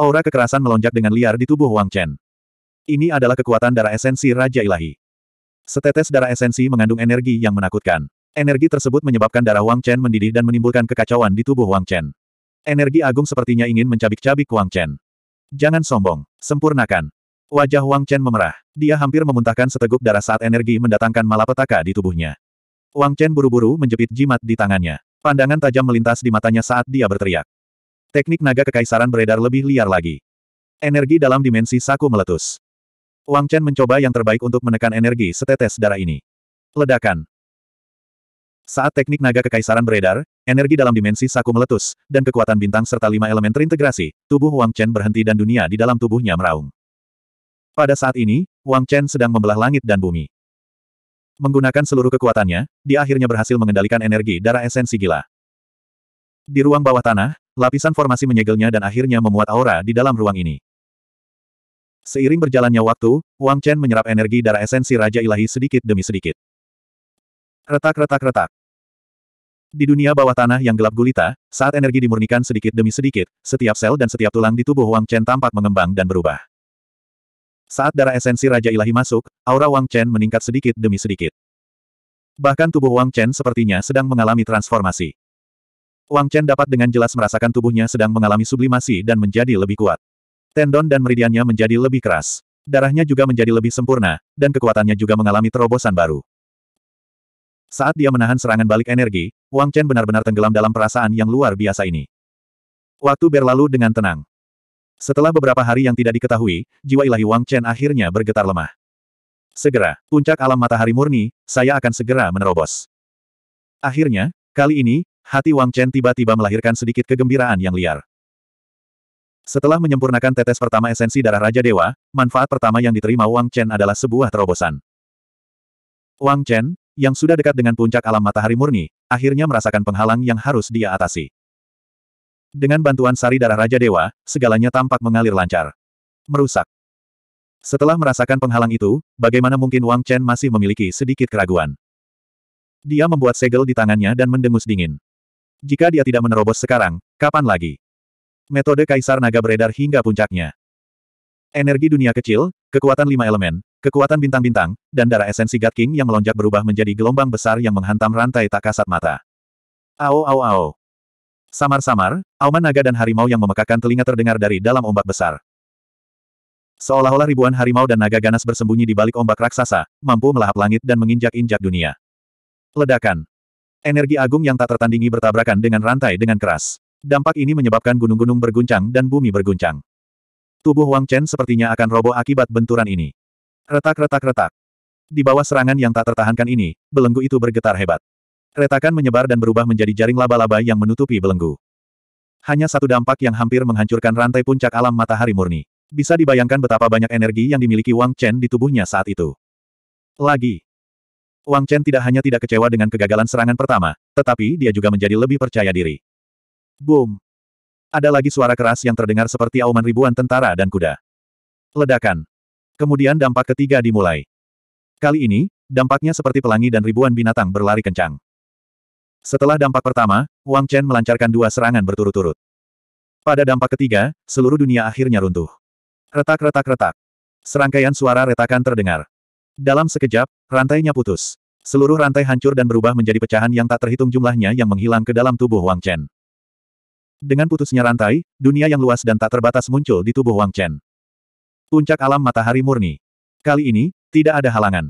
Aura kekerasan melonjak dengan liar di tubuh Wang Chen. Ini adalah kekuatan darah esensi Raja Ilahi. Setetes darah esensi mengandung energi yang menakutkan. Energi tersebut menyebabkan darah Wang Chen mendidih dan menimbulkan kekacauan di tubuh Wang Chen. Energi agung sepertinya ingin mencabik-cabik Wang Chen. Jangan sombong. Sempurnakan. Wajah Wang Chen memerah. Dia hampir memuntahkan seteguk darah saat energi mendatangkan malapetaka di tubuhnya. Wang Chen buru-buru menjepit jimat di tangannya. Pandangan tajam melintas di matanya saat dia berteriak. Teknik naga kekaisaran beredar lebih liar lagi. Energi dalam dimensi saku meletus. Wang Chen mencoba yang terbaik untuk menekan energi setetes darah ini. Ledakan. Saat teknik naga kekaisaran beredar, energi dalam dimensi saku meletus, dan kekuatan bintang serta lima elemen terintegrasi, tubuh Wang Chen berhenti dan dunia di dalam tubuhnya meraung. Pada saat ini, Wang Chen sedang membelah langit dan bumi. Menggunakan seluruh kekuatannya, dia akhirnya berhasil mengendalikan energi darah esensi gila. Di ruang bawah tanah, lapisan formasi menyegelnya dan akhirnya memuat aura di dalam ruang ini. Seiring berjalannya waktu, Wang Chen menyerap energi darah esensi Raja Ilahi sedikit demi sedikit. Retak-retak-retak. Di dunia bawah tanah yang gelap gulita, saat energi dimurnikan sedikit demi sedikit, setiap sel dan setiap tulang di tubuh Wang Chen tampak mengembang dan berubah. Saat darah esensi Raja Ilahi masuk, aura Wang Chen meningkat sedikit demi sedikit. Bahkan tubuh Wang Chen sepertinya sedang mengalami transformasi. Wang Chen dapat dengan jelas merasakan tubuhnya sedang mengalami sublimasi dan menjadi lebih kuat. Tendon dan meridiannya menjadi lebih keras. Darahnya juga menjadi lebih sempurna, dan kekuatannya juga mengalami terobosan baru. Saat dia menahan serangan balik energi, Wang Chen benar-benar tenggelam dalam perasaan yang luar biasa ini. Waktu berlalu dengan tenang. Setelah beberapa hari yang tidak diketahui, jiwa ilahi Wang Chen akhirnya bergetar lemah. Segera, puncak alam matahari murni, saya akan segera menerobos. Akhirnya, kali ini, hati Wang Chen tiba-tiba melahirkan sedikit kegembiraan yang liar. Setelah menyempurnakan tetes pertama esensi darah Raja Dewa, manfaat pertama yang diterima Wang Chen adalah sebuah terobosan. Wang Chen, yang sudah dekat dengan puncak alam matahari murni, akhirnya merasakan penghalang yang harus dia atasi. Dengan bantuan sari darah Raja Dewa, segalanya tampak mengalir lancar. Merusak. Setelah merasakan penghalang itu, bagaimana mungkin Wang Chen masih memiliki sedikit keraguan? Dia membuat segel di tangannya dan mendengus dingin. Jika dia tidak menerobos sekarang, kapan lagi? Metode Kaisar Naga beredar hingga puncaknya. Energi dunia kecil, kekuatan lima elemen, kekuatan bintang-bintang, dan darah esensi God King yang melonjak berubah menjadi gelombang besar yang menghantam rantai tak kasat mata. Ao ao ao. Samar-samar, auman naga dan harimau yang memekakan telinga terdengar dari dalam ombak besar. Seolah-olah ribuan harimau dan naga ganas bersembunyi di balik ombak raksasa, mampu melahap langit dan menginjak-injak dunia. Ledakan. Energi agung yang tak tertandingi bertabrakan dengan rantai dengan keras. Dampak ini menyebabkan gunung-gunung berguncang dan bumi berguncang. Tubuh Wang Chen sepertinya akan roboh akibat benturan ini. Retak-retak-retak. Di bawah serangan yang tak tertahankan ini, belenggu itu bergetar hebat. Retakan menyebar dan berubah menjadi jaring laba-laba yang menutupi belenggu. Hanya satu dampak yang hampir menghancurkan rantai puncak alam matahari murni. Bisa dibayangkan betapa banyak energi yang dimiliki Wang Chen di tubuhnya saat itu. Lagi, Wang Chen tidak hanya tidak kecewa dengan kegagalan serangan pertama, tetapi dia juga menjadi lebih percaya diri. Boom! Ada lagi suara keras yang terdengar seperti auman ribuan tentara dan kuda. Ledakan. Kemudian dampak ketiga dimulai. Kali ini, dampaknya seperti pelangi dan ribuan binatang berlari kencang. Setelah dampak pertama, Wang Chen melancarkan dua serangan berturut-turut. Pada dampak ketiga, seluruh dunia akhirnya runtuh. Retak-retak-retak. Serangkaian suara retakan terdengar. Dalam sekejap, rantainya putus. Seluruh rantai hancur dan berubah menjadi pecahan yang tak terhitung jumlahnya yang menghilang ke dalam tubuh Wang Chen. Dengan putusnya rantai, dunia yang luas dan tak terbatas muncul di tubuh Wang Chen. Puncak alam matahari murni. Kali ini, tidak ada halangan.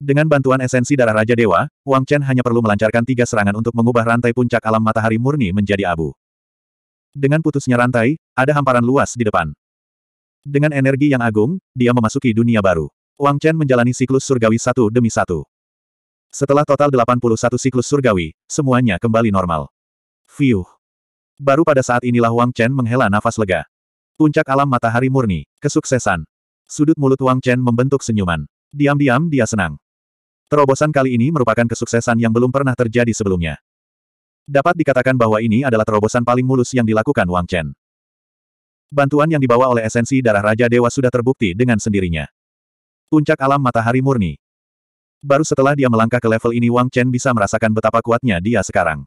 Dengan bantuan esensi darah Raja Dewa, Wang Chen hanya perlu melancarkan tiga serangan untuk mengubah rantai puncak alam matahari murni menjadi abu. Dengan putusnya rantai, ada hamparan luas di depan. Dengan energi yang agung, dia memasuki dunia baru. Wang Chen menjalani siklus surgawi satu demi satu. Setelah total 81 siklus surgawi, semuanya kembali normal. Fiuh. Baru pada saat inilah Wang Chen menghela nafas lega. Puncak alam matahari murni, kesuksesan. Sudut mulut Wang Chen membentuk senyuman. Diam-diam dia senang. Terobosan kali ini merupakan kesuksesan yang belum pernah terjadi sebelumnya. Dapat dikatakan bahwa ini adalah terobosan paling mulus yang dilakukan Wang Chen. Bantuan yang dibawa oleh esensi darah Raja Dewa sudah terbukti dengan sendirinya. Puncak alam matahari murni. Baru setelah dia melangkah ke level ini Wang Chen bisa merasakan betapa kuatnya dia sekarang.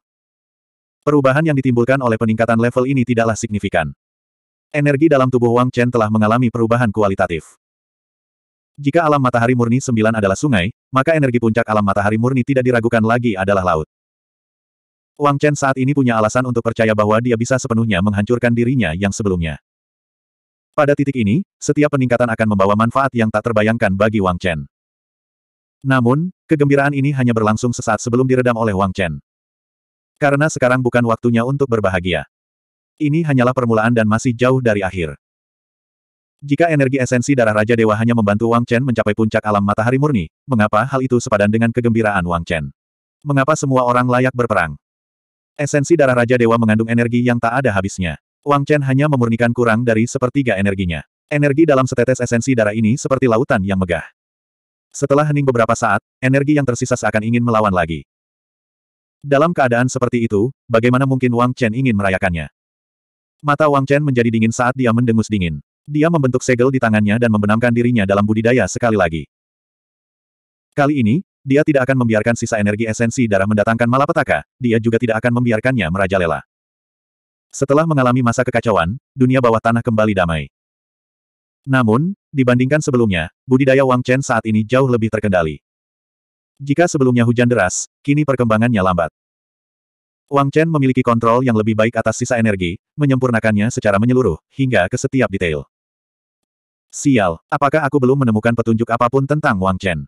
Perubahan yang ditimbulkan oleh peningkatan level ini tidaklah signifikan. Energi dalam tubuh Wang Chen telah mengalami perubahan kualitatif. Jika alam matahari murni sembilan adalah sungai, maka energi puncak alam matahari murni tidak diragukan lagi adalah laut. Wang Chen saat ini punya alasan untuk percaya bahwa dia bisa sepenuhnya menghancurkan dirinya yang sebelumnya. Pada titik ini, setiap peningkatan akan membawa manfaat yang tak terbayangkan bagi Wang Chen. Namun, kegembiraan ini hanya berlangsung sesaat sebelum diredam oleh Wang Chen. Karena sekarang bukan waktunya untuk berbahagia. Ini hanyalah permulaan dan masih jauh dari akhir. Jika energi esensi darah Raja Dewa hanya membantu Wang Chen mencapai puncak alam matahari murni, mengapa hal itu sepadan dengan kegembiraan Wang Chen? Mengapa semua orang layak berperang? Esensi darah Raja Dewa mengandung energi yang tak ada habisnya. Wang Chen hanya memurnikan kurang dari sepertiga energinya. Energi dalam setetes esensi darah ini seperti lautan yang megah. Setelah hening beberapa saat, energi yang tersisa seakan ingin melawan lagi. Dalam keadaan seperti itu, bagaimana mungkin Wang Chen ingin merayakannya? Mata Wang Chen menjadi dingin saat dia mendengus dingin. Dia membentuk segel di tangannya dan membenamkan dirinya dalam budidaya sekali lagi. Kali ini, dia tidak akan membiarkan sisa energi esensi darah mendatangkan malapetaka, dia juga tidak akan membiarkannya merajalela. Setelah mengalami masa kekacauan, dunia bawah tanah kembali damai. Namun, dibandingkan sebelumnya, budidaya Wang Chen saat ini jauh lebih terkendali. Jika sebelumnya hujan deras, kini perkembangannya lambat. Wang Chen memiliki kontrol yang lebih baik atas sisa energi, menyempurnakannya secara menyeluruh, hingga ke setiap detail. Sial, apakah aku belum menemukan petunjuk apa pun tentang Wang Chen?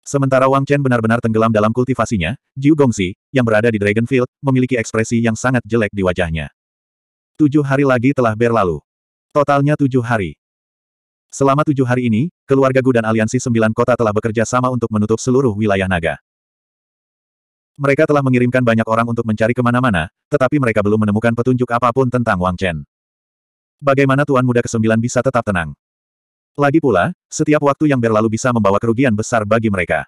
Sementara Wang Chen benar-benar tenggelam dalam kultivasinya, Jiu Gongxi, yang berada di Dragonfield, memiliki ekspresi yang sangat jelek di wajahnya. Tujuh hari lagi telah berlalu. Totalnya tujuh hari. Selama tujuh hari ini, keluarga Gu dan aliansi sembilan kota telah bekerja sama untuk menutup seluruh wilayah naga. Mereka telah mengirimkan banyak orang untuk mencari ke mana-mana, tetapi mereka belum menemukan petunjuk apa pun tentang Wang Chen. Bagaimana Tuan Muda Kesembilan bisa tetap tenang? Lagi pula, setiap waktu yang berlalu bisa membawa kerugian besar bagi mereka.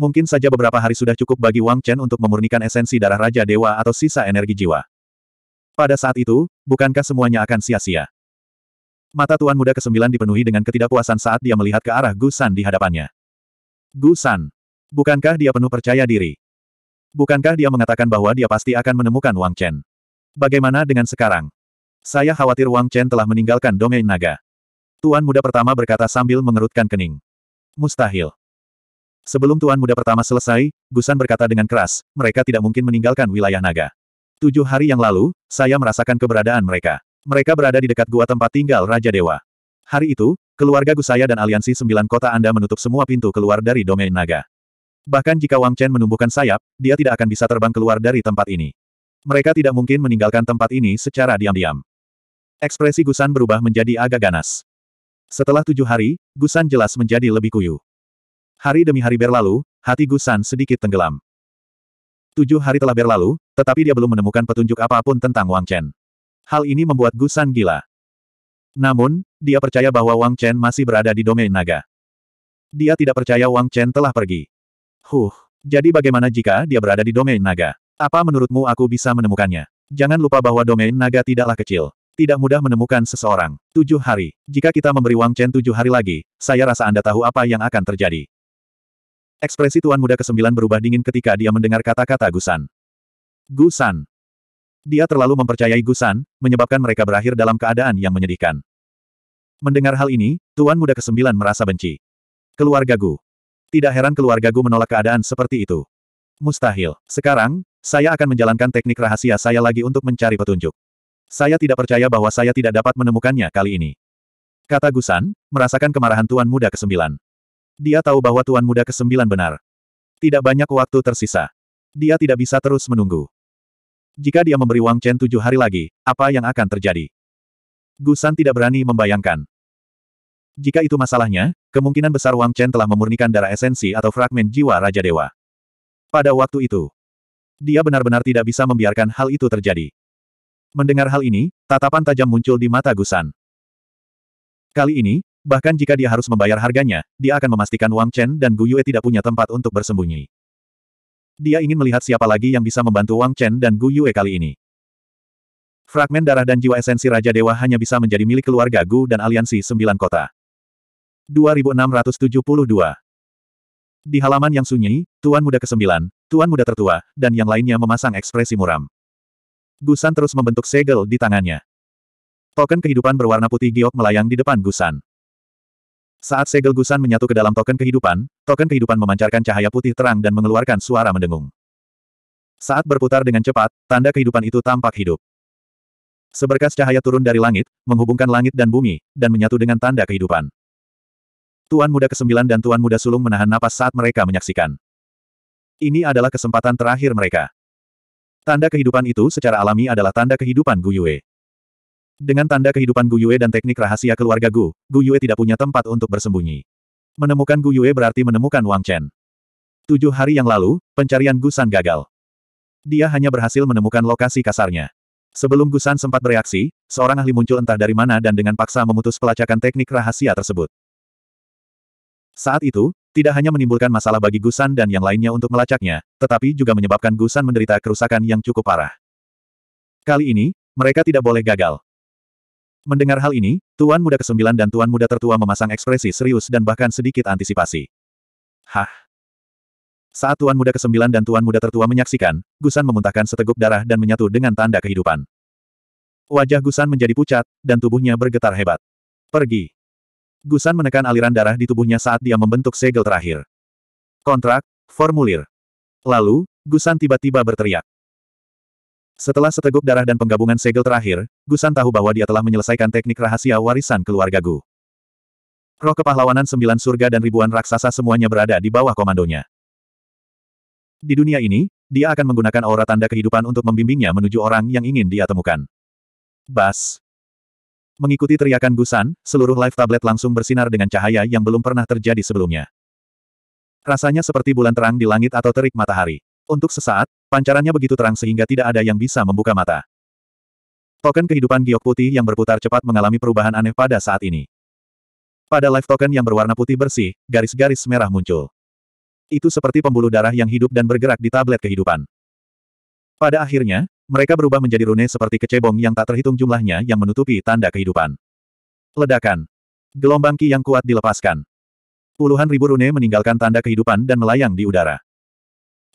Mungkin saja beberapa hari sudah cukup bagi Wang Chen untuk memurnikan esensi darah Raja Dewa atau sisa energi jiwa. Pada saat itu, bukankah semuanya akan sia-sia? Mata Tuan Muda Kesembilan dipenuhi dengan ketidakpuasan saat dia melihat ke arah Gu San di hadapannya. Gu San. Bukankah dia penuh percaya diri? Bukankah dia mengatakan bahwa dia pasti akan menemukan Wang Chen? Bagaimana dengan sekarang? Saya khawatir Wang Chen telah meninggalkan domain naga. Tuan Muda pertama berkata sambil mengerutkan kening. Mustahil. Sebelum Tuan Muda pertama selesai, Gusan berkata dengan keras, mereka tidak mungkin meninggalkan wilayah naga. Tujuh hari yang lalu, saya merasakan keberadaan mereka. Mereka berada di dekat gua tempat tinggal Raja Dewa. Hari itu, keluarga Gusaya dan aliansi sembilan kota Anda menutup semua pintu keluar dari domain naga. Bahkan jika Wang Chen menumbuhkan sayap, dia tidak akan bisa terbang keluar dari tempat ini. Mereka tidak mungkin meninggalkan tempat ini secara diam-diam. Ekspresi Gusan berubah menjadi agak ganas. Setelah tujuh hari, Gusan jelas menjadi lebih kuyu. Hari demi hari berlalu, hati Gusan sedikit tenggelam. Tujuh hari telah berlalu, tetapi dia belum menemukan petunjuk apa pun tentang Wang Chen. Hal ini membuat Gusan gila. Namun, dia percaya bahwa Wang Chen masih berada di domain naga. Dia tidak percaya Wang Chen telah pergi. Huh, jadi bagaimana jika dia berada di domain naga? Apa menurutmu aku bisa menemukannya? Jangan lupa bahwa domain naga tidaklah kecil. Tidak mudah menemukan seseorang. Tujuh hari. Jika kita memberi Wang Chen tujuh hari lagi, saya rasa Anda tahu apa yang akan terjadi. Ekspresi Tuan Muda Kesembilan berubah dingin ketika dia mendengar kata-kata Gusan. Gusan, dia terlalu mempercayai Gusan, menyebabkan mereka berakhir dalam keadaan yang menyedihkan. Mendengar hal ini, Tuan Muda Kesembilan merasa benci. Keluarga Gu. Tidak heran keluarga Gu menolak keadaan seperti itu. Mustahil. Sekarang, saya akan menjalankan teknik rahasia saya lagi untuk mencari petunjuk. Saya tidak percaya bahwa saya tidak dapat menemukannya kali ini. Kata Gusan, merasakan kemarahan Tuan Muda Kesembilan. Dia tahu bahwa Tuan Muda Kesembilan benar. Tidak banyak waktu tersisa. Dia tidak bisa terus menunggu. Jika dia memberi Wang Chen tujuh hari lagi, apa yang akan terjadi? Gusan tidak berani membayangkan. Jika itu masalahnya, kemungkinan besar Wang Chen telah memurnikan darah esensi atau fragmen jiwa Raja Dewa. Pada waktu itu, dia benar-benar tidak bisa membiarkan hal itu terjadi. Mendengar hal ini, tatapan tajam muncul di mata Gusan. Kali ini, bahkan jika dia harus membayar harganya, dia akan memastikan Wang Chen dan Gu Yue tidak punya tempat untuk bersembunyi. Dia ingin melihat siapa lagi yang bisa membantu Wang Chen dan Gu Yue kali ini. Fragmen darah dan jiwa esensi Raja Dewa hanya bisa menjadi milik keluarga Gu dan aliansi sembilan kota. 2672. Di halaman yang sunyi, Tuan Muda ke-9, Tuan Muda tertua, dan yang lainnya memasang ekspresi muram. Gusan terus membentuk segel di tangannya. Token kehidupan berwarna putih giok melayang di depan Gusan. Saat segel Gusan menyatu ke dalam token kehidupan, token kehidupan memancarkan cahaya putih terang dan mengeluarkan suara mendengung. Saat berputar dengan cepat, tanda kehidupan itu tampak hidup. Seberkas cahaya turun dari langit, menghubungkan langit dan bumi, dan menyatu dengan tanda kehidupan. Tuan Muda ke-9 dan Tuan Muda Sulung menahan napas saat mereka menyaksikan. Ini adalah kesempatan terakhir mereka. Tanda kehidupan itu secara alami adalah tanda kehidupan Gu Yue. Dengan tanda kehidupan Gu Yue dan teknik rahasia keluarga Gu, Gu Yue tidak punya tempat untuk bersembunyi. Menemukan Gu Yue berarti menemukan Wang Chen. Tujuh hari yang lalu, pencarian Gusan gagal. Dia hanya berhasil menemukan lokasi kasarnya. Sebelum Gusan sempat bereaksi, seorang ahli muncul entah dari mana dan dengan paksa memutus pelacakan teknik rahasia tersebut. Saat itu, tidak hanya menimbulkan masalah bagi Gusan dan yang lainnya untuk melacaknya, tetapi juga menyebabkan Gusan menderita kerusakan yang cukup parah. Kali ini, mereka tidak boleh gagal. Mendengar hal ini, Tuan Muda ke-9 dan Tuan Muda tertua memasang ekspresi serius dan bahkan sedikit antisipasi. Hah? Saat Tuan Muda ke-9 dan Tuan Muda tertua menyaksikan, Gusan memuntahkan seteguk darah dan menyatu dengan tanda kehidupan. Wajah Gusan menjadi pucat, dan tubuhnya bergetar hebat. Pergi. Gusan menekan aliran darah di tubuhnya saat dia membentuk segel terakhir. Kontrak, formulir. Lalu, Gusan tiba-tiba berteriak. Setelah seteguk darah dan penggabungan segel terakhir, Gusan tahu bahwa dia telah menyelesaikan teknik rahasia warisan keluarga Gu. Roh kepahlawanan sembilan surga dan ribuan raksasa semuanya berada di bawah komandonya. Di dunia ini, dia akan menggunakan aura tanda kehidupan untuk membimbingnya menuju orang yang ingin dia temukan. Bas. Mengikuti teriakan Gusan, seluruh live tablet langsung bersinar dengan cahaya yang belum pernah terjadi sebelumnya. Rasanya seperti bulan terang di langit atau terik matahari. Untuk sesaat, pancarannya begitu terang sehingga tidak ada yang bisa membuka mata. Token kehidupan giok putih yang berputar cepat mengalami perubahan aneh pada saat ini. Pada live token yang berwarna putih bersih, garis-garis merah muncul. Itu seperti pembuluh darah yang hidup dan bergerak di tablet kehidupan. Pada akhirnya, mereka berubah menjadi rune seperti kecebong yang tak terhitung jumlahnya yang menutupi tanda kehidupan. Ledakan. Gelombang ki yang kuat dilepaskan. Puluhan ribu rune meninggalkan tanda kehidupan dan melayang di udara.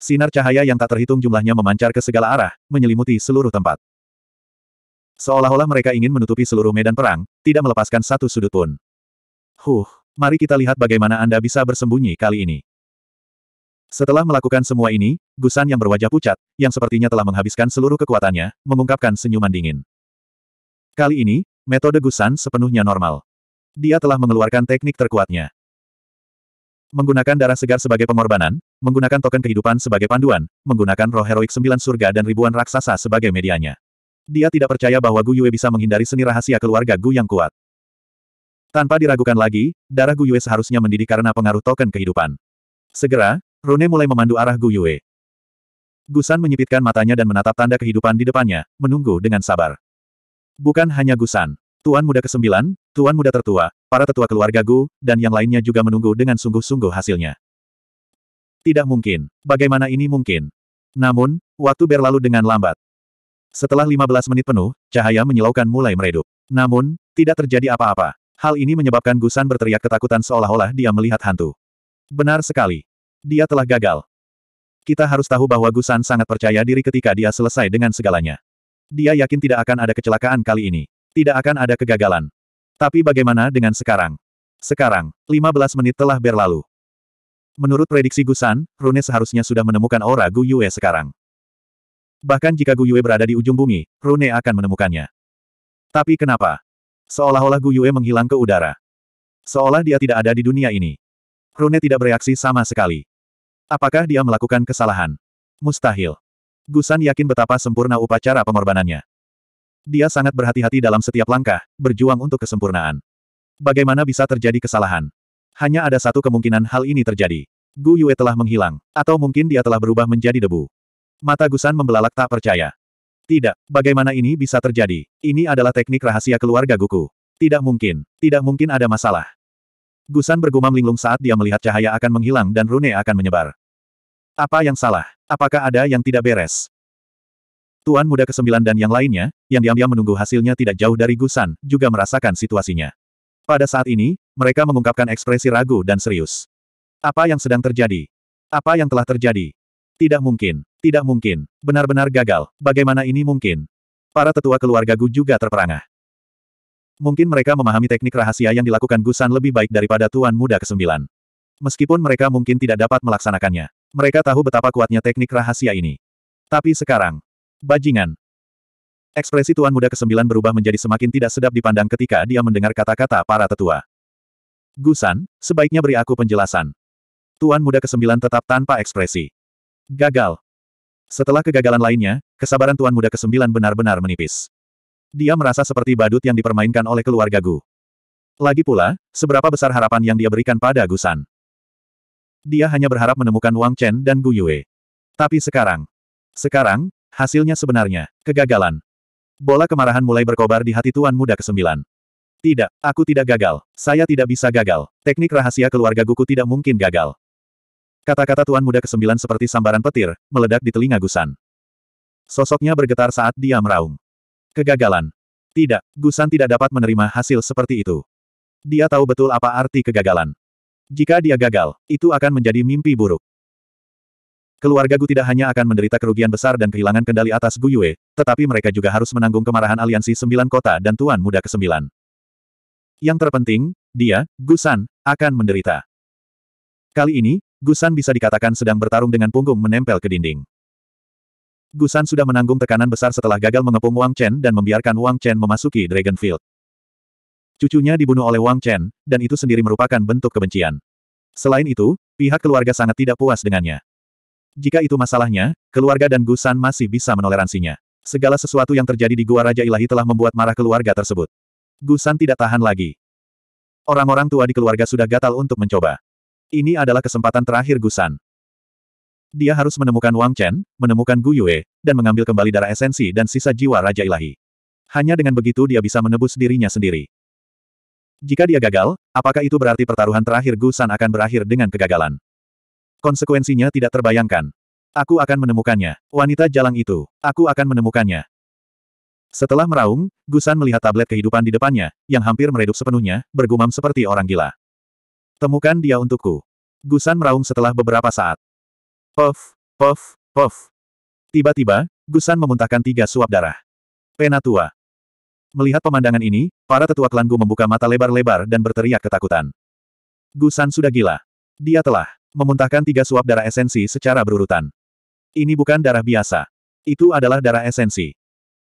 Sinar cahaya yang tak terhitung jumlahnya memancar ke segala arah, menyelimuti seluruh tempat. Seolah-olah mereka ingin menutupi seluruh medan perang, tidak melepaskan satu sudut pun. Huh, mari kita lihat bagaimana Anda bisa bersembunyi kali ini. Setelah melakukan semua ini, Gusan yang berwajah pucat, yang sepertinya telah menghabiskan seluruh kekuatannya, mengungkapkan senyuman dingin. Kali ini, metode Gusan sepenuhnya normal. Dia telah mengeluarkan teknik terkuatnya. Menggunakan darah segar sebagai pengorbanan, menggunakan token kehidupan sebagai panduan, menggunakan roh heroik sembilan surga dan ribuan raksasa sebagai medianya. Dia tidak percaya bahwa Gu Yue bisa menghindari seni rahasia keluarga Gu yang kuat. Tanpa diragukan lagi, darah Gu Yue seharusnya mendidih karena pengaruh token kehidupan. Segera, Rune mulai memandu arah Gu Yue. Gusan menyipitkan matanya dan menatap tanda kehidupan di depannya, menunggu dengan sabar. Bukan hanya Gusan. Tuan Muda ke-9, Tuan Muda tertua, para tetua keluarga Gu, dan yang lainnya juga menunggu dengan sungguh-sungguh hasilnya. Tidak mungkin. Bagaimana ini mungkin? Namun, waktu berlalu dengan lambat. Setelah 15 menit penuh, cahaya menyilaukan mulai meredup. Namun, tidak terjadi apa-apa. Hal ini menyebabkan Gusan berteriak ketakutan seolah-olah dia melihat hantu. Benar sekali. Dia telah gagal. Kita harus tahu bahwa Gusan sangat percaya diri ketika dia selesai dengan segalanya. Dia yakin tidak akan ada kecelakaan kali ini. Tidak akan ada kegagalan. Tapi bagaimana dengan sekarang? Sekarang, 15 menit telah berlalu. Menurut prediksi Gusan, Rune seharusnya sudah menemukan aura Gu Yue sekarang. Bahkan jika Gu Yue berada di ujung bumi, Rune akan menemukannya. Tapi kenapa? Seolah-olah Gu Yue menghilang ke udara. Seolah dia tidak ada di dunia ini. Rune tidak bereaksi sama sekali. Apakah dia melakukan kesalahan? Mustahil. Gusan yakin betapa sempurna upacara pengorbanannya. Dia sangat berhati-hati dalam setiap langkah, berjuang untuk kesempurnaan. Bagaimana bisa terjadi kesalahan? Hanya ada satu kemungkinan hal ini terjadi. Gu Yue telah menghilang, atau mungkin dia telah berubah menjadi debu. Mata Gusan membelalak tak percaya. Tidak, bagaimana ini bisa terjadi? Ini adalah teknik rahasia keluarga Guku. Tidak mungkin, tidak mungkin ada masalah. Gusan bergumam linglung saat dia melihat cahaya akan menghilang dan rune akan menyebar. Apa yang salah? Apakah ada yang tidak beres? Tuan muda ke-9 dan yang lainnya, yang diam-diam menunggu hasilnya tidak jauh dari Gusan, juga merasakan situasinya. Pada saat ini, mereka mengungkapkan ekspresi ragu dan serius. Apa yang sedang terjadi? Apa yang telah terjadi? Tidak mungkin. Tidak mungkin. Benar-benar gagal. Bagaimana ini mungkin? Para tetua keluarga Gu juga terperangah. Mungkin mereka memahami teknik rahasia yang dilakukan Gusan lebih baik daripada Tuan Muda Kesembilan. Meskipun mereka mungkin tidak dapat melaksanakannya. Mereka tahu betapa kuatnya teknik rahasia ini. Tapi sekarang, bajingan. Ekspresi Tuan Muda Kesembilan berubah menjadi semakin tidak sedap dipandang ketika dia mendengar kata-kata para tetua. Gusan, sebaiknya beri aku penjelasan. Tuan Muda Kesembilan tetap tanpa ekspresi. Gagal. Setelah kegagalan lainnya, kesabaran Tuan Muda Kesembilan benar-benar menipis. Dia merasa seperti badut yang dipermainkan oleh keluarga Gu. Lagi pula, seberapa besar harapan yang dia berikan pada Gusan. Dia hanya berharap menemukan Wang Chen dan Gu Yue. Tapi sekarang, sekarang, hasilnya sebenarnya, kegagalan. Bola kemarahan mulai berkobar di hati Tuan Muda Kesembilan. Tidak, aku tidak gagal. Saya tidak bisa gagal. Teknik rahasia keluarga Guku tidak mungkin gagal. Kata-kata Tuan Muda Kesembilan seperti sambaran petir, meledak di telinga Gusan. Sosoknya bergetar saat dia meraung. Kegagalan. Tidak, Gusan tidak dapat menerima hasil seperti itu. Dia tahu betul apa arti kegagalan. Jika dia gagal, itu akan menjadi mimpi buruk. Keluarga Gu tidak hanya akan menderita kerugian besar dan kehilangan kendali atas Gu Yue, tetapi mereka juga harus menanggung kemarahan aliansi sembilan kota dan Tuan Muda Kesembilan. Yang terpenting, dia, Gusan, akan menderita. Kali ini, Gusan bisa dikatakan sedang bertarung dengan punggung menempel ke dinding. Gusan sudah menanggung tekanan besar setelah gagal mengepung Wang Chen dan membiarkan Wang Chen memasuki Dragonfield. Cucunya dibunuh oleh Wang Chen, dan itu sendiri merupakan bentuk kebencian. Selain itu, pihak keluarga sangat tidak puas dengannya. Jika itu masalahnya, keluarga dan Gusan masih bisa menoleransinya. Segala sesuatu yang terjadi di Gua Raja Ilahi telah membuat marah keluarga tersebut. Gusan tidak tahan lagi. Orang-orang tua di keluarga sudah gatal untuk mencoba. Ini adalah kesempatan terakhir Gusan. Dia harus menemukan Wang Chen, menemukan Gu Yue, dan mengambil kembali darah esensi dan sisa jiwa Raja Ilahi. Hanya dengan begitu dia bisa menebus dirinya sendiri. Jika dia gagal, apakah itu berarti pertaruhan terakhir Gu San akan berakhir dengan kegagalan? Konsekuensinya tidak terbayangkan. Aku akan menemukannya. Wanita jalang itu. Aku akan menemukannya. Setelah meraung, Gusan melihat tablet kehidupan di depannya, yang hampir meredup sepenuhnya, bergumam seperti orang gila. Temukan dia untukku. Gusan meraung setelah beberapa saat. Puff, puff, puff. Tiba-tiba, Gusan memuntahkan tiga suap darah. Penatua. Melihat pemandangan ini, para tetua klan Gu membuka mata lebar-lebar dan berteriak ketakutan. Gusan sudah gila. Dia telah memuntahkan tiga suap darah esensi secara berurutan. Ini bukan darah biasa. Itu adalah darah esensi.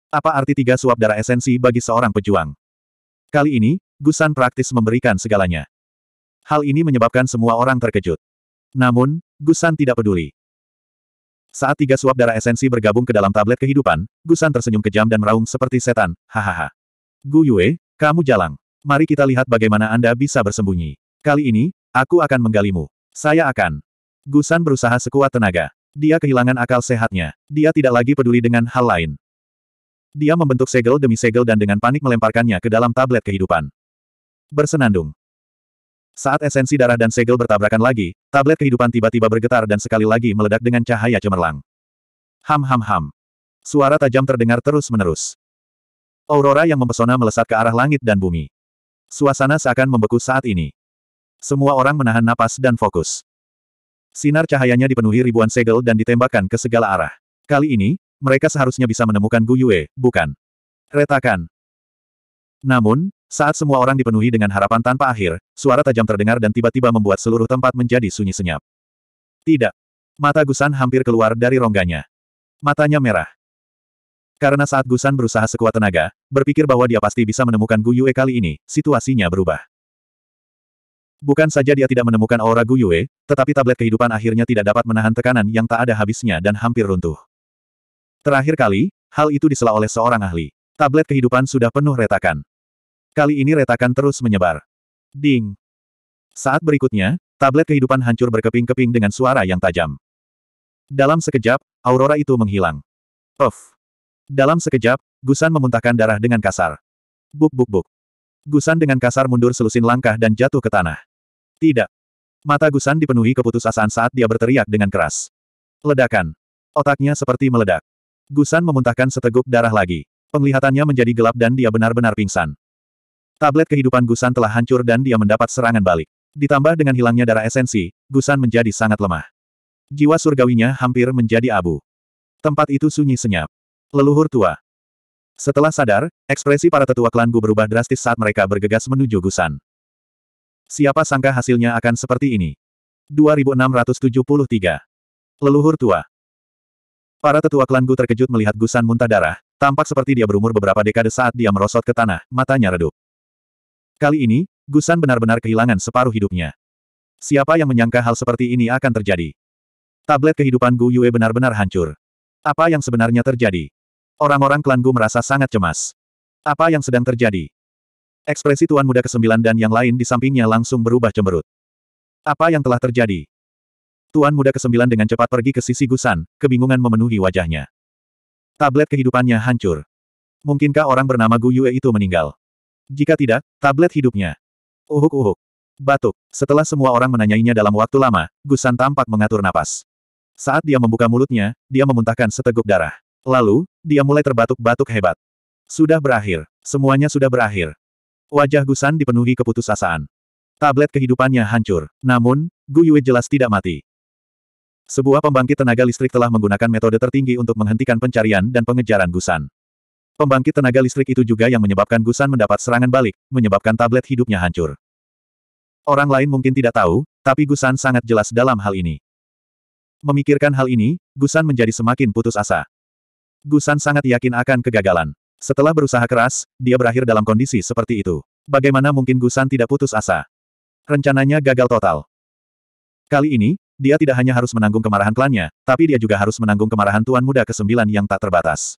Apa arti tiga suap darah esensi bagi seorang pejuang? Kali ini, Gusan praktis memberikan segalanya. Hal ini menyebabkan semua orang terkejut. Namun, Gusan tidak peduli. Saat tiga suap darah esensi bergabung ke dalam tablet kehidupan, Gusan tersenyum kejam dan meraung seperti setan, hahaha. Gu Yue, kamu jalang. Mari kita lihat bagaimana Anda bisa bersembunyi. Kali ini, aku akan menggalimu. Saya akan. Gusan berusaha sekuat tenaga. Dia kehilangan akal sehatnya. Dia tidak lagi peduli dengan hal lain. Dia membentuk segel demi segel dan dengan panik melemparkannya ke dalam tablet kehidupan. Bersenandung. Saat esensi darah dan segel bertabrakan lagi, tablet kehidupan tiba-tiba bergetar dan sekali lagi meledak dengan cahaya cemerlang. Ham ham ham. Suara tajam terdengar terus-menerus. Aurora yang mempesona melesat ke arah langit dan bumi. Suasana seakan membeku saat ini. Semua orang menahan napas dan fokus. Sinar cahayanya dipenuhi ribuan segel dan ditembakkan ke segala arah. Kali ini, mereka seharusnya bisa menemukan Gu Yue, bukan? Retakan. Namun, saat semua orang dipenuhi dengan harapan tanpa akhir, suara tajam terdengar dan tiba-tiba membuat seluruh tempat menjadi sunyi senyap. Tidak. Mata Gusan hampir keluar dari rongganya. Matanya merah. Karena saat Gusan berusaha sekuat tenaga, berpikir bahwa dia pasti bisa menemukan Gu Yue kali ini, situasinya berubah. Bukan saja dia tidak menemukan aura Gu Yue, tetapi tablet kehidupan akhirnya tidak dapat menahan tekanan yang tak ada habisnya dan hampir runtuh. Terakhir kali, hal itu disela oleh seorang ahli. Tablet kehidupan sudah penuh retakan. Kali ini retakan terus menyebar. Ding. Saat berikutnya, tablet kehidupan hancur berkeping-keping dengan suara yang tajam. Dalam sekejap, aurora itu menghilang. Puff. Dalam sekejap, Gusan memuntahkan darah dengan kasar. Buk buk buk. Gusan dengan kasar mundur selusin langkah dan jatuh ke tanah. Tidak. Mata Gusan dipenuhi keputusasaan saat dia berteriak dengan keras. Ledakan. Otaknya seperti meledak. Gusan memuntahkan seteguk darah lagi. Penglihatannya menjadi gelap dan dia benar-benar pingsan. Tablet kehidupan Gusan telah hancur dan dia mendapat serangan balik. Ditambah dengan hilangnya darah esensi, Gusan menjadi sangat lemah. Jiwa surgawinya hampir menjadi abu. Tempat itu sunyi senyap. Leluhur tua. Setelah sadar, ekspresi para tetua klan Gu berubah drastis saat mereka bergegas menuju Gusan. Siapa sangka hasilnya akan seperti ini? 2673. Leluhur tua. Para tetua klan Gu terkejut melihat Gusan muntah darah, tampak seperti dia berumur beberapa dekade saat dia merosot ke tanah, matanya redup. Kali ini, Gusan benar-benar kehilangan separuh hidupnya. Siapa yang menyangka hal seperti ini akan terjadi? Tablet kehidupan Gu Yue benar-benar hancur. Apa yang sebenarnya terjadi? Orang-orang klan Gu merasa sangat cemas. Apa yang sedang terjadi? Ekspresi Tuan Muda Kesembilan dan yang lain di sampingnya langsung berubah cemberut. Apa yang telah terjadi? Tuan Muda Kesembilan dengan cepat pergi ke sisi Gusan, kebingungan memenuhi wajahnya. Tablet kehidupannya hancur. Mungkinkah orang bernama Gu Yue itu meninggal? Jika tidak, tablet hidupnya. Uhuk-uhuk. Batuk. Setelah semua orang menanyainya dalam waktu lama, Gusan tampak mengatur napas. Saat dia membuka mulutnya, dia memuntahkan seteguk darah. Lalu, dia mulai terbatuk-batuk hebat. Sudah berakhir. Semuanya sudah berakhir. Wajah Gusan dipenuhi keputusasaan. Tablet kehidupannya hancur. Namun, Gu Yue jelas tidak mati. Sebuah pembangkit tenaga listrik telah menggunakan metode tertinggi untuk menghentikan pencarian dan pengejaran Gusan. Pembangkit tenaga listrik itu juga yang menyebabkan Gusan mendapat serangan balik, menyebabkan tablet hidupnya hancur. Orang lain mungkin tidak tahu, tapi Gusan sangat jelas dalam hal ini. Memikirkan hal ini, Gusan menjadi semakin putus asa. Gusan sangat yakin akan kegagalan. Setelah berusaha keras, dia berakhir dalam kondisi seperti itu. Bagaimana mungkin Gusan tidak putus asa? Rencananya gagal total. Kali ini, dia tidak hanya harus menanggung kemarahan klannya, tapi dia juga harus menanggung kemarahan Tuan Muda ke-9 yang tak terbatas.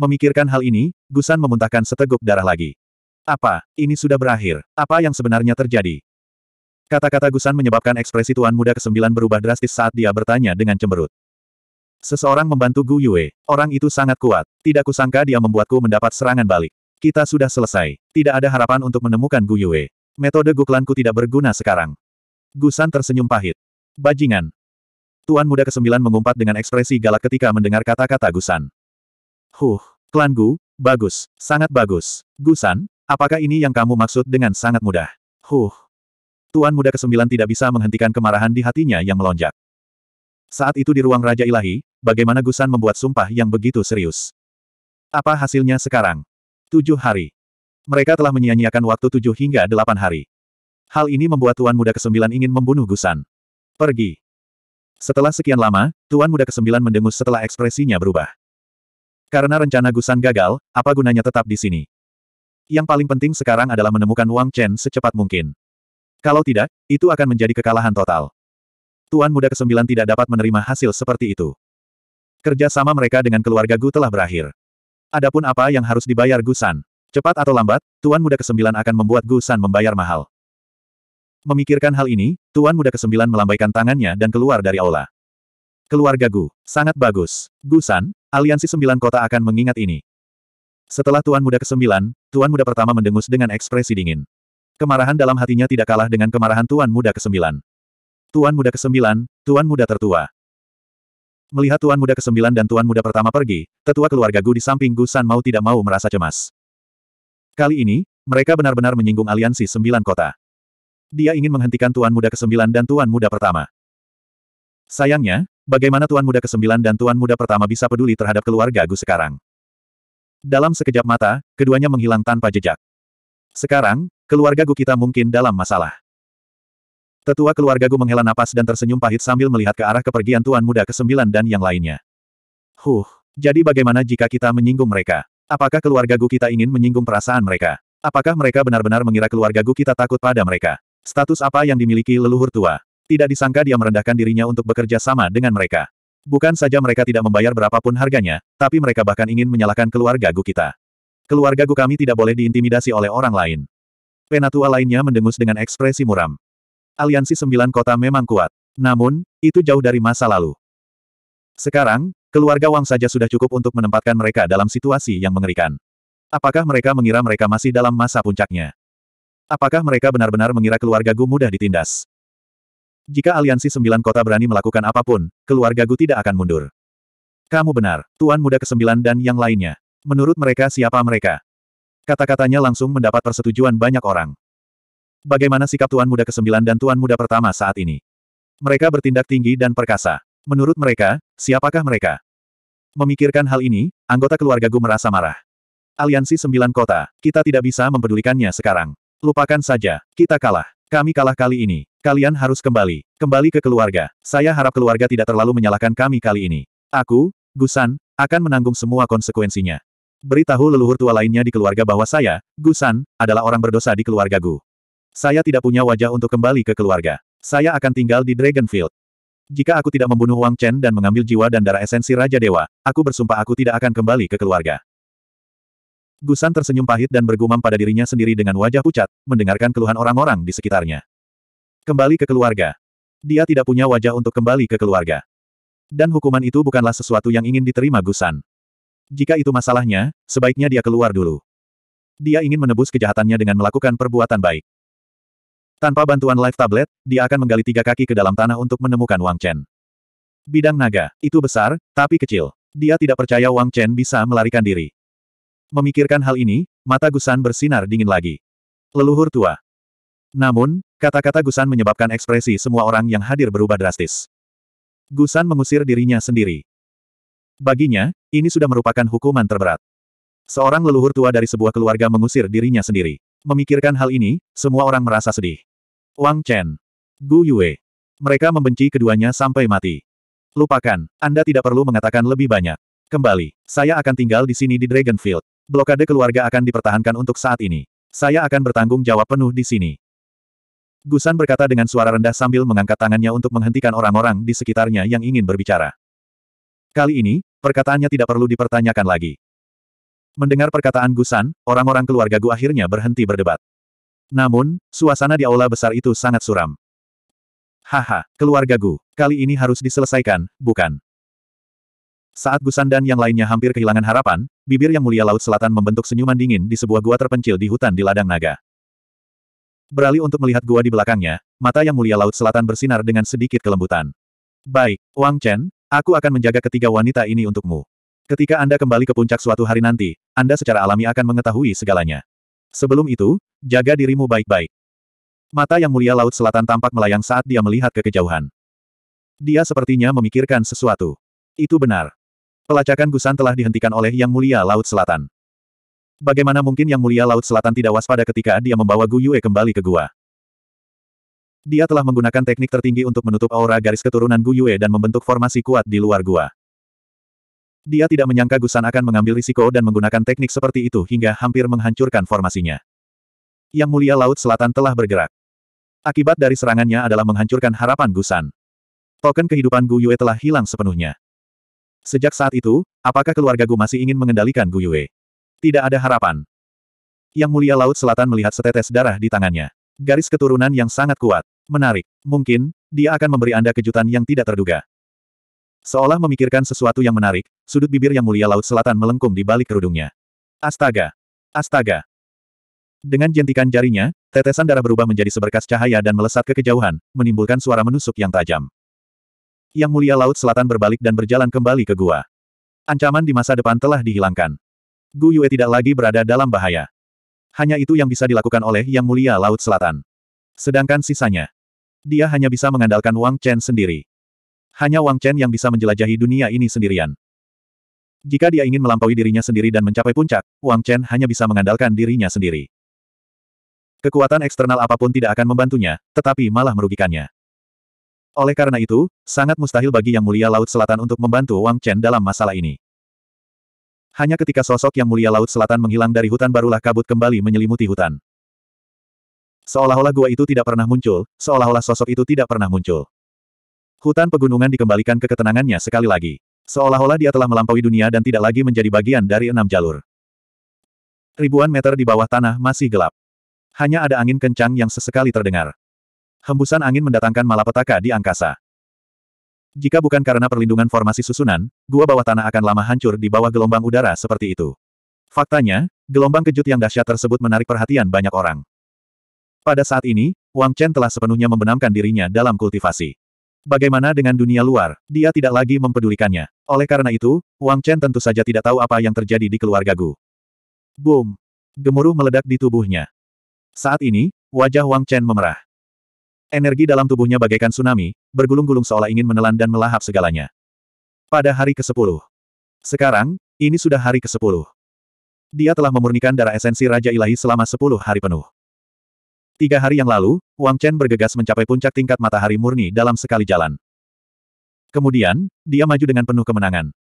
Memikirkan hal ini, Gusan memuntahkan seteguk darah lagi. Apa, ini sudah berakhir? Apa yang sebenarnya terjadi? Kata-kata Gusan menyebabkan ekspresi Tuan Muda ke-9 berubah drastis saat dia bertanya dengan cemberut. Seseorang membantu Gu Yue. Orang itu sangat kuat. Tidak kusangka dia membuatku mendapat serangan balik. Kita sudah selesai. Tidak ada harapan untuk menemukan Gu Yue. Metode Guklanku tidak berguna sekarang. Gusan tersenyum pahit. Bajingan. Tuan muda kesembilan mengumpat dengan ekspresi galak ketika mendengar kata-kata Gusan. Huh, klan Gu, bagus, sangat bagus. Gusan, apakah ini yang kamu maksud dengan sangat mudah? Huh. Tuan muda kesembilan tidak bisa menghentikan kemarahan di hatinya yang melonjak. Saat itu di ruang Raja Ilahi, bagaimana Gusan membuat sumpah yang begitu serius. Apa hasilnya sekarang? Tujuh hari. Mereka telah menyia-nyiakan waktu tujuh hingga delapan hari. Hal ini membuat Tuan Muda Kesembilan ingin membunuh Gusan. Pergi. Setelah sekian lama, Tuan Muda Kesembilan mendengus setelah ekspresinya berubah. Karena rencana Gusan gagal, apa gunanya tetap di sini? Yang paling penting sekarang adalah menemukan Wang Chen secepat mungkin. Kalau tidak, itu akan menjadi kekalahan total. Tuan Muda Kesembilan tidak dapat menerima hasil seperti itu. Kerja sama mereka dengan keluarga Gu telah berakhir. Adapun apa yang harus dibayar Gusan. Cepat atau lambat, Tuan Muda Kesembilan akan membuat Gusan membayar mahal. Memikirkan hal ini, Tuan Muda Kesembilan melambaikan tangannya dan keluar dari aula. Keluarga Gu, sangat bagus. Gusan, aliansi sembilan kota akan mengingat ini. Setelah Tuan Muda Kesembilan, Tuan Muda pertama mendengus dengan ekspresi dingin. Kemarahan dalam hatinya tidak kalah dengan kemarahan Tuan Muda Kesembilan. Tuan Muda Kesembilan, Tuan Muda Tertua. Melihat Tuan Muda Kesembilan dan Tuan Muda Pertama pergi, tetua keluarga Gu di samping Gu San mau tidak mau merasa cemas. Kali ini, mereka benar-benar menyinggung aliansi sembilan kota. Dia ingin menghentikan Tuan Muda Kesembilan dan Tuan Muda Pertama. Sayangnya, bagaimana Tuan Muda Kesembilan dan Tuan Muda Pertama bisa peduli terhadap keluarga Gu sekarang? Dalam sekejap mata, keduanya menghilang tanpa jejak. Sekarang, keluarga Gu kita mungkin dalam masalah. Tetua keluarga Gu menghela napas dan tersenyum pahit sambil melihat ke arah kepergian Tuan Muda ke-9 dan yang lainnya. Huh, jadi bagaimana jika kita menyinggung mereka? Apakah keluarga Gu kita ingin menyinggung perasaan mereka? Apakah mereka benar-benar mengira keluarga Gu kita takut pada mereka? Status apa yang dimiliki leluhur tua? Tidak disangka dia merendahkan dirinya untuk bekerja sama dengan mereka. Bukan saja mereka tidak membayar berapapun harganya, tapi mereka bahkan ingin menyalahkan keluarga Gu kita. Keluarga Gu kami tidak boleh diintimidasi oleh orang lain. Penatua lainnya mendengus dengan ekspresi muram. Aliansi Sembilan Kota memang kuat. Namun, itu jauh dari masa lalu. Sekarang, keluarga Wang saja sudah cukup untuk menempatkan mereka dalam situasi yang mengerikan. Apakah mereka mengira mereka masih dalam masa puncaknya? Apakah mereka benar-benar mengira keluarga Gu mudah ditindas? Jika aliansi sembilan kota berani melakukan apa pun, keluarga Gu tidak akan mundur. Kamu benar, Tuan Muda Kesembilan dan yang lainnya. Menurut mereka siapa mereka? Kata-katanya langsung mendapat persetujuan banyak orang. Bagaimana sikap Tuan Muda ke-9 dan Tuan Muda pertama saat ini? Mereka bertindak tinggi dan perkasa. Menurut mereka, siapakah mereka? Memikirkan hal ini, anggota keluarga Gu merasa marah. Aliansi Sembilan Kota, kita tidak bisa mempedulikannya sekarang. Lupakan saja, kita kalah. Kami kalah kali ini. Kalian harus kembali. Kembali ke keluarga. Saya harap keluarga tidak terlalu menyalahkan kami kali ini. Aku, Gusan, akan menanggung semua konsekuensinya. Beritahu leluhur tua lainnya di keluarga bahwa saya, Gusan, adalah orang berdosa di keluarga Gu. Saya tidak punya wajah untuk kembali ke keluarga. Saya akan tinggal di Dragonfield. Jika aku tidak membunuh Wang Chen dan mengambil jiwa dan darah esensi Raja Dewa, aku bersumpah aku tidak akan kembali ke keluarga. Gusan tersenyum pahit dan bergumam pada dirinya sendiri dengan wajah pucat, mendengarkan keluhan orang-orang di sekitarnya. Kembali ke keluarga. Dia tidak punya wajah untuk kembali ke keluarga. Dan hukuman itu bukanlah sesuatu yang ingin diterima Gusan. Jika itu masalahnya, sebaiknya dia keluar dulu. Dia ingin menebus kejahatannya dengan melakukan perbuatan baik. Tanpa bantuan Life Tablet, dia akan menggali tiga kaki ke dalam tanah untuk menemukan Wang Chen. Bidang naga, itu besar, tapi kecil. Dia tidak percaya Wang Chen bisa melarikan diri. Memikirkan hal ini, mata Gusan bersinar dingin lagi. Leluhur tua. Namun, kata-kata Gusan menyebabkan ekspresi semua orang yang hadir berubah drastis. Gusan mengusir dirinya sendiri. Baginya, ini sudah merupakan hukuman terberat. Seorang leluhur tua dari sebuah keluarga mengusir dirinya sendiri. Memikirkan hal ini, semua orang merasa sedih. Wang Chen. Gu Yue. Mereka membenci keduanya sampai mati. Lupakan, Anda tidak perlu mengatakan lebih banyak. Kembali, saya akan tinggal di sini di Dragonfield. Blokade keluarga akan dipertahankan untuk saat ini. Saya akan bertanggung jawab penuh di sini. Gusan berkata dengan suara rendah sambil mengangkat tangannya untuk menghentikan orang-orang di sekitarnya yang ingin berbicara. Kali ini, Perkataannya tidak perlu dipertanyakan lagi. Mendengar perkataan Gusan, orang-orang keluarga Gu akhirnya berhenti berdebat. Namun, suasana di aula besar itu sangat suram. Haha, keluarga Gu, kali ini harus diselesaikan, bukan? Saat Gusan dan yang lainnya hampir kehilangan harapan, bibir yang mulia Laut Selatan membentuk senyuman dingin di sebuah gua terpencil di hutan di ladang naga. Beralih untuk melihat gua di belakangnya, mata yang mulia Laut Selatan bersinar dengan sedikit kelembutan. Baik, Wang Chen, Aku akan menjaga ketiga wanita ini untukmu. Ketika Anda kembali ke puncak suatu hari nanti, Anda secara alami akan mengetahui segalanya. Sebelum itu, jaga dirimu baik-baik. Mata yang mulia Laut Selatan tampak melayang saat dia melihat ke kejauhan. Dia sepertinya memikirkan sesuatu. Itu benar. Pelacakan Gusan telah dihentikan oleh Yang Mulia Laut Selatan. Bagaimana mungkin Yang Mulia Laut Selatan tidak waspada ketika dia membawa Gu Yue kembali ke gua? Dia telah menggunakan teknik tertinggi untuk menutup aura garis keturunan Gu Yue dan membentuk formasi kuat di luar gua. Dia tidak menyangka Gusan akan mengambil risiko dan menggunakan teknik seperti itu hingga hampir menghancurkan formasinya. Yang mulia Laut Selatan telah bergerak. Akibat dari serangannya adalah menghancurkan harapan Gusan. Token kehidupan Gu Yue telah hilang sepenuhnya. Sejak saat itu, apakah keluarga Gu masih ingin mengendalikan Gu Yue? Tidak ada harapan. Yang mulia Laut Selatan melihat setetes darah di tangannya. Garis keturunan yang sangat kuat. Menarik. Mungkin, dia akan memberi Anda kejutan yang tidak terduga. Seolah memikirkan sesuatu yang menarik, sudut bibir yang mulia Laut Selatan melengkung di balik kerudungnya. Astaga! Astaga! Dengan jentikan jarinya, tetesan darah berubah menjadi seberkas cahaya dan melesat ke kejauhan, menimbulkan suara menusuk yang tajam. Yang mulia Laut Selatan berbalik dan berjalan kembali ke gua. Ancaman di masa depan telah dihilangkan. Gu Yue tidak lagi berada dalam bahaya. Hanya itu yang bisa dilakukan oleh Yang Mulia Laut Selatan. Sedangkan sisanya, dia hanya bisa mengandalkan Wang Chen sendiri. Hanya Wang Chen yang bisa menjelajahi dunia ini sendirian. Jika dia ingin melampaui dirinya sendiri dan mencapai puncak, Wang Chen hanya bisa mengandalkan dirinya sendiri. Kekuatan eksternal apa pun tidak akan membantunya, tetapi malah merugikannya. Oleh karena itu, sangat mustahil bagi Yang Mulia Laut Selatan untuk membantu Wang Chen dalam masalah ini. Hanya ketika sosok Yang Mulia Laut Selatan menghilang dari hutan barulah kabut kembali menyelimuti hutan. Seolah-olah gua itu tidak pernah muncul, seolah-olah sosok itu tidak pernah muncul. Hutan pegunungan dikembalikan ke ketenangannya sekali lagi. Seolah-olah dia telah melampaui dunia dan tidak lagi menjadi bagian dari enam jalur. Ribuan meter di bawah tanah masih gelap. Hanya ada angin kencang yang sesekali terdengar. Hembusan angin mendatangkan malapetaka di angkasa. Jika bukan karena perlindungan formasi susunan, gua bawah tanah akan lama hancur di bawah gelombang udara seperti itu. Faktanya, gelombang kejut yang dahsyat tersebut menarik perhatian banyak orang. Pada saat ini, Wang Chen telah sepenuhnya membenamkan dirinya dalam kultivasi. Bagaimana dengan dunia luar, dia tidak lagi mempedulikannya. Oleh karena itu, Wang Chen tentu saja tidak tahu apa yang terjadi di keluarga Gu. Boom! Gemuruh meledak di tubuhnya. Saat ini, wajah Wang Chen memerah. Energi dalam tubuhnya bagaikan tsunami, bergulung-gulung seolah ingin menelan dan melahap segalanya. Pada hari ke-10. Sekarang, ini sudah hari ke-10. Dia telah memurnikan darah esensi Raja Ilahi selama 10 hari penuh. Tiga hari yang lalu, Wang Chen bergegas mencapai puncak tingkat matahari murni dalam sekali jalan. Kemudian, dia maju dengan penuh kemenangan.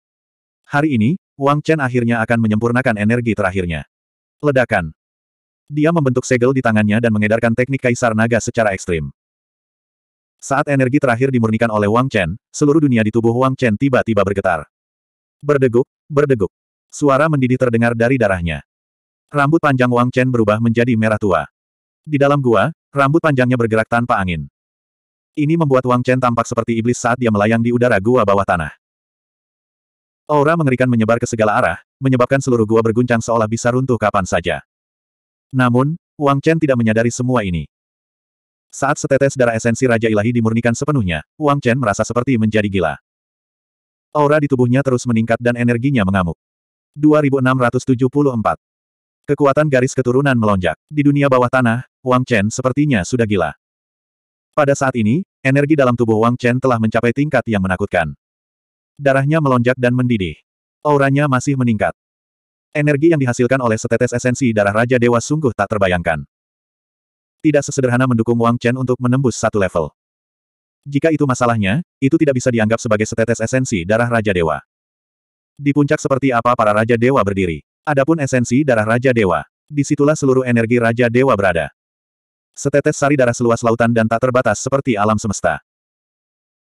Hari ini, Wang Chen akhirnya akan menyempurnakan energi terakhirnya. Ledakan. Dia membentuk segel di tangannya dan mengedarkan teknik Kaisar Naga secara ekstrim. Saat energi terakhir dimurnikan oleh Wang Chen, seluruh dunia di tubuh Wang Chen tiba-tiba bergetar. Berdeguk, berdeguk. Suara mendidih terdengar dari darahnya. Rambut panjang Wang Chen berubah menjadi merah tua. Di dalam gua, rambut panjangnya bergerak tanpa angin. Ini membuat Wang Chen tampak seperti iblis saat dia melayang di udara gua bawah tanah. Aura mengerikan menyebar ke segala arah, menyebabkan seluruh gua berguncang seolah bisa runtuh kapan saja. Namun, Wang Chen tidak menyadari semua ini. Saat setetes darah esensi Raja Ilahi dimurnikan sepenuhnya, Wang Chen merasa seperti menjadi gila. Aura di tubuhnya terus meningkat dan energinya mengamuk. 2674 Kekuatan garis keturunan melonjak. Di dunia bawah tanah, Wang Chen sepertinya sudah gila. Pada saat ini, energi dalam tubuh Wang Chen telah mencapai tingkat yang menakutkan. Darahnya melonjak dan mendidih. Auranya masih meningkat. Energi yang dihasilkan oleh setetes esensi darah Raja Dewa sungguh tak terbayangkan. Tidak sesederhana mendukung Wang Chen untuk menembus satu level. Jika itu masalahnya, itu tidak bisa dianggap sebagai setetes esensi darah Raja Dewa. Di puncak seperti apa para Raja Dewa berdiri. Adapun esensi darah Raja Dewa. Di situlah seluruh energi Raja Dewa berada. Setetes sari darah seluas lautan dan tak terbatas seperti alam semesta.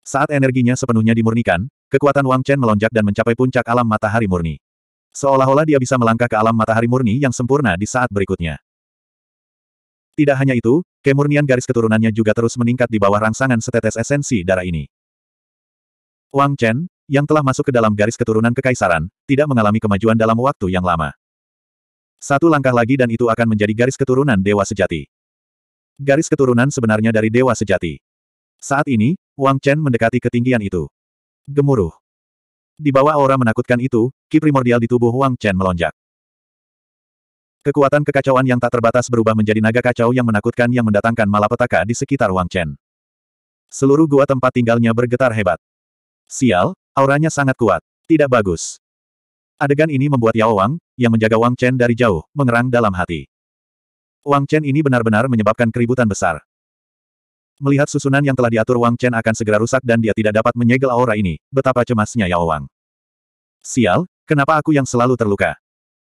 Saat energinya sepenuhnya dimurnikan, kekuatan Wang Chen melonjak dan mencapai puncak alam matahari murni. Seolah-olah dia bisa melangkah ke alam matahari murni yang sempurna di saat berikutnya. Tidak hanya itu, kemurnian garis keturunannya juga terus meningkat di bawah rangsangan setetes esensi darah ini. Wang Chen, yang telah masuk ke dalam garis keturunan kekaisaran, tidak mengalami kemajuan dalam waktu yang lama. Satu langkah lagi dan itu akan menjadi garis keturunan dewa sejati. Garis keturunan sebenarnya dari dewa sejati. Saat ini, Wang Chen mendekati ketinggian itu. Gemuruh. Di bawah aura menakutkan itu, ki primordial di tubuh Wang Chen melonjak. Kekuatan kekacauan yang tak terbatas berubah menjadi naga kacau yang menakutkan yang mendatangkan malapetaka di sekitar Wang Chen. Seluruh gua tempat tinggalnya bergetar hebat. Sial, Auranya sangat kuat. Tidak bagus. Adegan ini membuat Yao Wang, yang menjaga Wang Chen dari jauh, mengerang dalam hati. Wang Chen ini benar-benar menyebabkan keributan besar. Melihat susunan yang telah diatur Wang Chen akan segera rusak dan dia tidak dapat menyegel aura ini, betapa cemasnya Yao Wang. Sial, kenapa aku yang selalu terluka?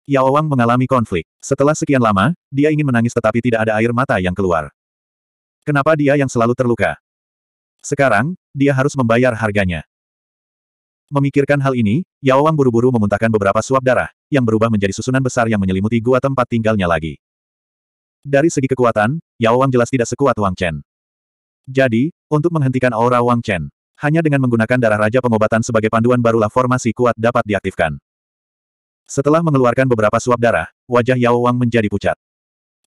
Yao Wang mengalami konflik. Setelah sekian lama, dia ingin menangis tetapi tidak ada air mata yang keluar. Kenapa dia yang selalu terluka? Sekarang, dia harus membayar harganya. Memikirkan hal ini, Yao Wang buru-buru memuntahkan beberapa suap darah, yang berubah menjadi susunan besar yang menyelimuti gua tempat tinggalnya lagi. Dari segi kekuatan, Yao Wang jelas tidak sekuat Wang Chen. Jadi, untuk menghentikan aura Wang Chen, hanya dengan menggunakan darah Raja Pengobatan sebagai panduan barulah formasi kuat dapat diaktifkan. Setelah mengeluarkan beberapa suap darah, wajah Yao Wang menjadi pucat.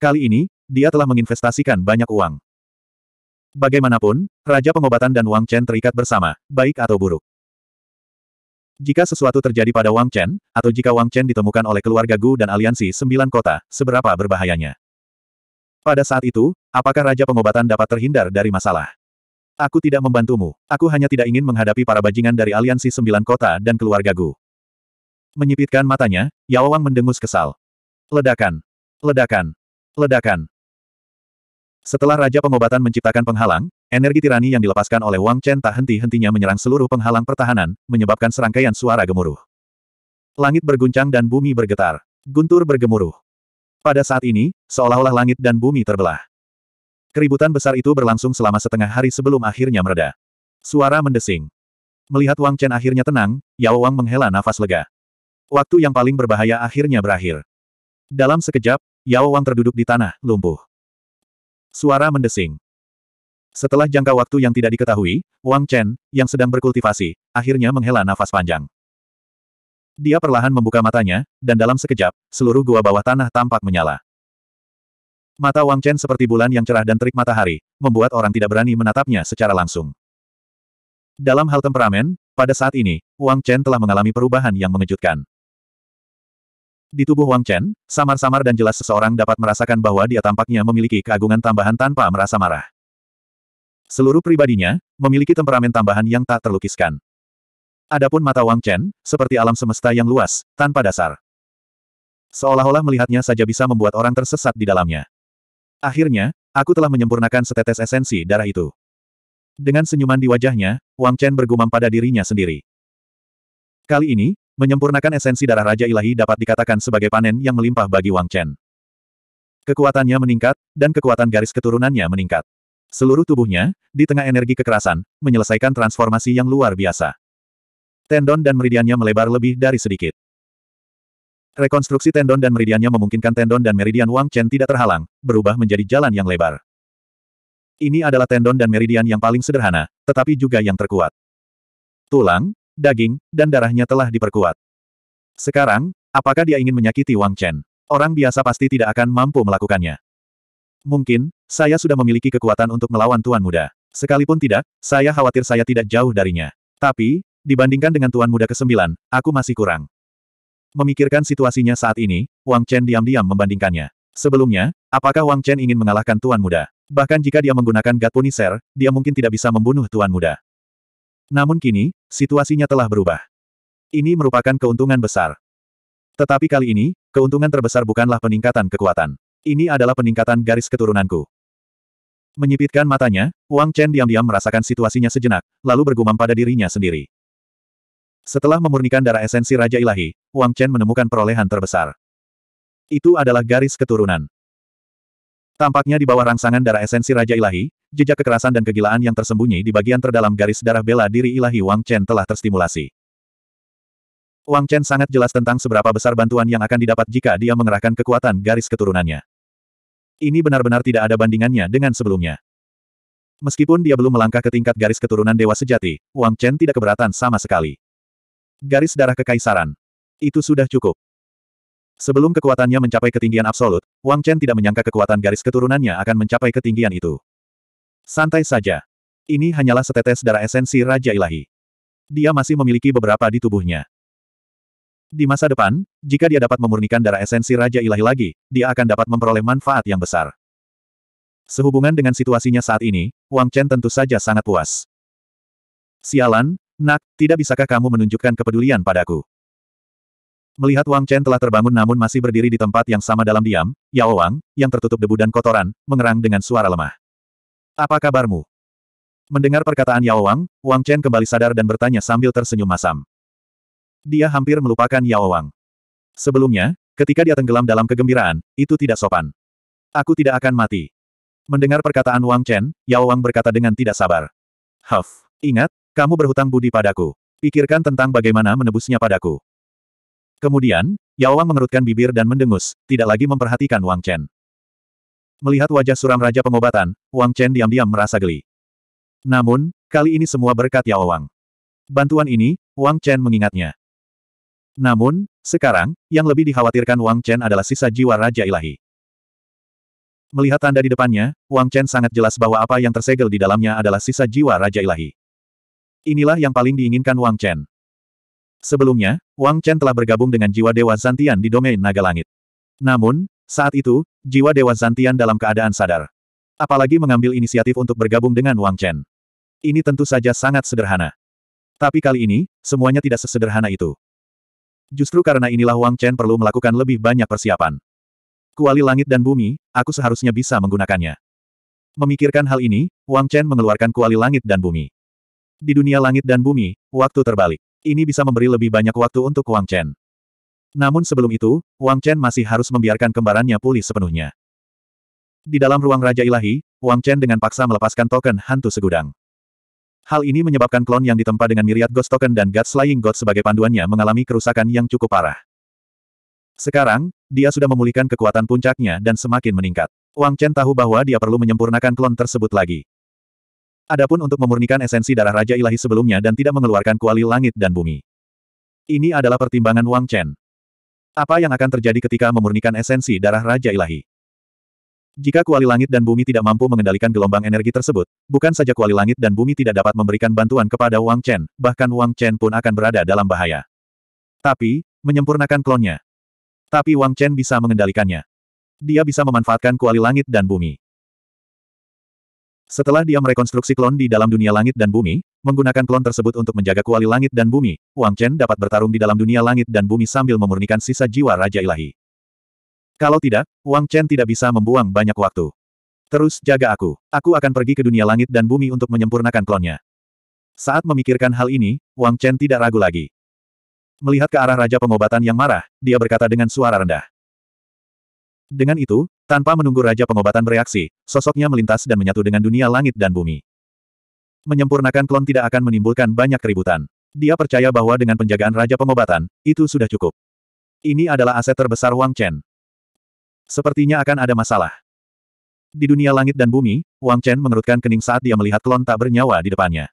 Kali ini, dia telah menginvestasikan banyak uang. Bagaimanapun, Raja Pengobatan dan Wang Chen terikat bersama, baik atau buruk. Jika sesuatu terjadi pada Wang Chen, atau jika Wang Chen ditemukan oleh keluarga Gu dan aliansi sembilan kota, seberapa berbahayanya? Pada saat itu, apakah Raja Pengobatan dapat terhindar dari masalah? Aku tidak membantumu. Aku hanya tidak ingin menghadapi para bajingan dari aliansi sembilan kota dan keluarga Gu. Menyipitkan matanya, Yao Wang mendengus kesal. Ledakan. Ledakan. Ledakan. Setelah Raja Pengobatan menciptakan penghalang, energi tirani yang dilepaskan oleh Wang Chen tak henti-hentinya menyerang seluruh penghalang pertahanan, menyebabkan serangkaian suara gemuruh. Langit berguncang dan bumi bergetar. Guntur bergemuruh. Pada saat ini, seolah-olah langit dan bumi terbelah. Keributan besar itu berlangsung selama setengah hari sebelum akhirnya mereda. Suara mendesing. Melihat Wang Chen akhirnya tenang, Yao Wang menghela nafas lega. Waktu yang paling berbahaya akhirnya berakhir. Dalam sekejap, Yao Wang terduduk di tanah, lumpuh. Suara mendesing. Setelah jangka waktu yang tidak diketahui, Wang Chen, yang sedang berkultivasi, akhirnya menghela nafas panjang. Dia perlahan membuka matanya, dan dalam sekejap, seluruh gua bawah tanah tampak menyala. Mata Wang Chen seperti bulan yang cerah dan terik matahari, membuat orang tidak berani menatapnya secara langsung. Dalam hal temperamen, pada saat ini, Wang Chen telah mengalami perubahan yang mengejutkan. Di tubuh Wang Chen, samar-samar dan jelas seseorang dapat merasakan bahwa dia tampaknya memiliki keagungan tambahan tanpa merasa marah. Seluruh pribadinya, memiliki temperamen tambahan yang tak terlukiskan. Adapun mata Wang Chen, seperti alam semesta yang luas, tanpa dasar. Seolah-olah melihatnya saja bisa membuat orang tersesat di dalamnya. Akhirnya, aku telah menyempurnakan setetes esensi darah itu. Dengan senyuman di wajahnya, Wang Chen bergumam pada dirinya sendiri. Kali ini, Menyempurnakan esensi darah Raja Ilahi dapat dikatakan sebagai panen yang melimpah bagi Wang Chen. Kekuatannya meningkat, dan kekuatan garis keturunannya meningkat. Seluruh tubuhnya, di tengah energi kekerasan, menyelesaikan transformasi yang luar biasa. Tendon dan meridiannya melebar lebih dari sedikit. Rekonstruksi tendon dan meridiannya memungkinkan tendon dan meridian Wang Chen tidak terhalang, berubah menjadi jalan yang lebar. Ini adalah tendon dan meridian yang paling sederhana, tetapi juga yang terkuat. Tulang, daging, dan darahnya telah diperkuat. Sekarang, apakah dia ingin menyakiti Wang Chen? Orang biasa pasti tidak akan mampu melakukannya. Mungkin, saya sudah memiliki kekuatan untuk melawan Tuan Muda. Sekalipun tidak, saya khawatir saya tidak jauh darinya. Tapi, dibandingkan dengan Tuan Muda ke-9, aku masih kurang. Memikirkan situasinya saat ini, Wang Chen diam-diam membandingkannya. Sebelumnya, apakah Wang Chen ingin mengalahkan Tuan Muda? Bahkan jika dia menggunakan God Punisher, dia mungkin tidak bisa membunuh Tuan Muda. Namun kini, situasinya telah berubah. Ini merupakan keuntungan besar. Tetapi kali ini, keuntungan terbesar bukanlah peningkatan kekuatan. Ini adalah peningkatan garis keturunanku. Menyipitkan matanya, Wang Chen diam-diam merasakan situasinya sejenak, lalu bergumam pada dirinya sendiri. Setelah memurnikan darah esensi Raja Ilahi, Wang Chen menemukan perolehan terbesar. Itu adalah garis keturunan. Tampaknya di bawah rangsangan darah esensi Raja Ilahi, jejak kekerasan dan kegilaan yang tersembunyi di bagian terdalam garis darah bela diri ilahi Wang Chen telah terstimulasi. Wang Chen sangat jelas tentang seberapa besar bantuan yang akan didapat jika dia mengerahkan kekuatan garis keturunannya. Ini benar-benar tidak ada bandingannya dengan sebelumnya. Meskipun dia belum melangkah ke tingkat garis keturunan Dewa Sejati, Wang Chen tidak keberatan sama sekali. Garis darah kekaisaran. Itu sudah cukup. Sebelum kekuatannya mencapai ketinggian absolut, Wang Chen tidak menyangka kekuatan garis keturunannya akan mencapai ketinggian itu. Santai saja. Ini hanyalah setetes darah esensi Raja Ilahi. Dia masih memiliki beberapa di tubuhnya. Di masa depan, jika dia dapat memurnikan darah esensi Raja Ilahi lagi, dia akan dapat memperoleh manfaat yang besar. Sehubungan dengan situasinya saat ini, Wang Chen tentu saja sangat puas. Sialan, nak, tidak bisakah kamu menunjukkan kepedulian padaku? Melihat Wang Chen telah terbangun namun masih berdiri di tempat yang sama dalam diam, Yao Wang, yang tertutup debu dan kotoran, mengerang dengan suara lemah. Apa kabarmu? Mendengar perkataan Yao Wang, Wang Chen kembali sadar dan bertanya sambil tersenyum masam. Dia hampir melupakan Yao Wang. Sebelumnya, ketika dia tenggelam dalam kegembiraan, itu tidak sopan. Aku tidak akan mati. Mendengar perkataan Wang Chen, Yao Wang berkata dengan tidak sabar. Huff, ingat, kamu berhutang budi padaku. Pikirkan tentang bagaimana menebusnya padaku. Kemudian, Yao Wang mengerutkan bibir dan mendengus, tidak lagi memperhatikan Wang Chen. Melihat wajah suram Raja Pengobatan, Wang Chen diam-diam merasa geli. Namun, kali ini semua berkat Yao Wang. Bantuan ini, Wang Chen mengingatnya. Namun, sekarang, yang lebih dikhawatirkan Wang Chen adalah sisa jiwa Raja Ilahi. Melihat tanda di depannya, Wang Chen sangat jelas bahwa apa yang tersegel di dalamnya adalah sisa jiwa Raja Ilahi. Inilah yang paling diinginkan Wang Chen. Sebelumnya, Wang Chen telah bergabung dengan jiwa Dewa Zantian di domain naga langit. Namun, saat itu, jiwa Dewa Zantian dalam keadaan sadar. Apalagi mengambil inisiatif untuk bergabung dengan Wang Chen. Ini tentu saja sangat sederhana. Tapi kali ini, semuanya tidak sesederhana itu. Justru karena inilah Wang Chen perlu melakukan lebih banyak persiapan. Kuali langit dan bumi, aku seharusnya bisa menggunakannya. Memikirkan hal ini, Wang Chen mengeluarkan kuali langit dan bumi. Di dunia langit dan bumi, waktu terbalik. Ini bisa memberi lebih banyak waktu untuk Wang Chen. Namun sebelum itu, Wang Chen masih harus membiarkan kembarannya pulih sepenuhnya. Di dalam ruang Raja Ilahi, Wang Chen dengan paksa melepaskan token hantu segudang. Hal ini menyebabkan klon yang ditempa dengan miriat Ghost Token dan God Slaying God sebagai panduannya mengalami kerusakan yang cukup parah. Sekarang, dia sudah memulihkan kekuatan puncaknya dan semakin meningkat. Wang Chen tahu bahwa dia perlu menyempurnakan klon tersebut lagi. Adapun untuk memurnikan esensi darah Raja Ilahi sebelumnya dan tidak mengeluarkan kuali langit dan bumi. Ini adalah pertimbangan Wang Chen. Apa yang akan terjadi ketika memurnikan esensi darah Raja Ilahi? Jika kuali langit dan bumi tidak mampu mengendalikan gelombang energi tersebut, bukan saja kuali langit dan bumi tidak dapat memberikan bantuan kepada Wang Chen, bahkan Wang Chen pun akan berada dalam bahaya. Tapi, menyempurnakan klonnya. Tapi Wang Chen bisa mengendalikannya. Dia bisa memanfaatkan kuali langit dan bumi. Setelah dia merekonstruksi klon di dalam dunia langit dan bumi, menggunakan klon tersebut untuk menjaga kuali langit dan bumi, Wang Chen dapat bertarung di dalam dunia langit dan bumi sambil memurnikan sisa jiwa Raja Ilahi. Kalau tidak, Wang Chen tidak bisa membuang banyak waktu. Terus jaga aku. Aku akan pergi ke dunia langit dan bumi untuk menyempurnakan klonnya. Saat memikirkan hal ini, Wang Chen tidak ragu lagi. Melihat ke arah Raja Pengobatan yang marah, dia berkata dengan suara rendah. Dengan itu, tanpa menunggu Raja Pengobatan bereaksi, sosoknya melintas dan menyatu dengan dunia langit dan bumi. Menyempurnakan klon tidak akan menimbulkan banyak keributan. Dia percaya bahwa dengan penjagaan Raja Pengobatan, itu sudah cukup. Ini adalah aset terbesar Wang Chen. Sepertinya akan ada masalah. Di dunia langit dan bumi, Wang Chen mengerutkan kening saat dia melihat klon tak bernyawa di depannya.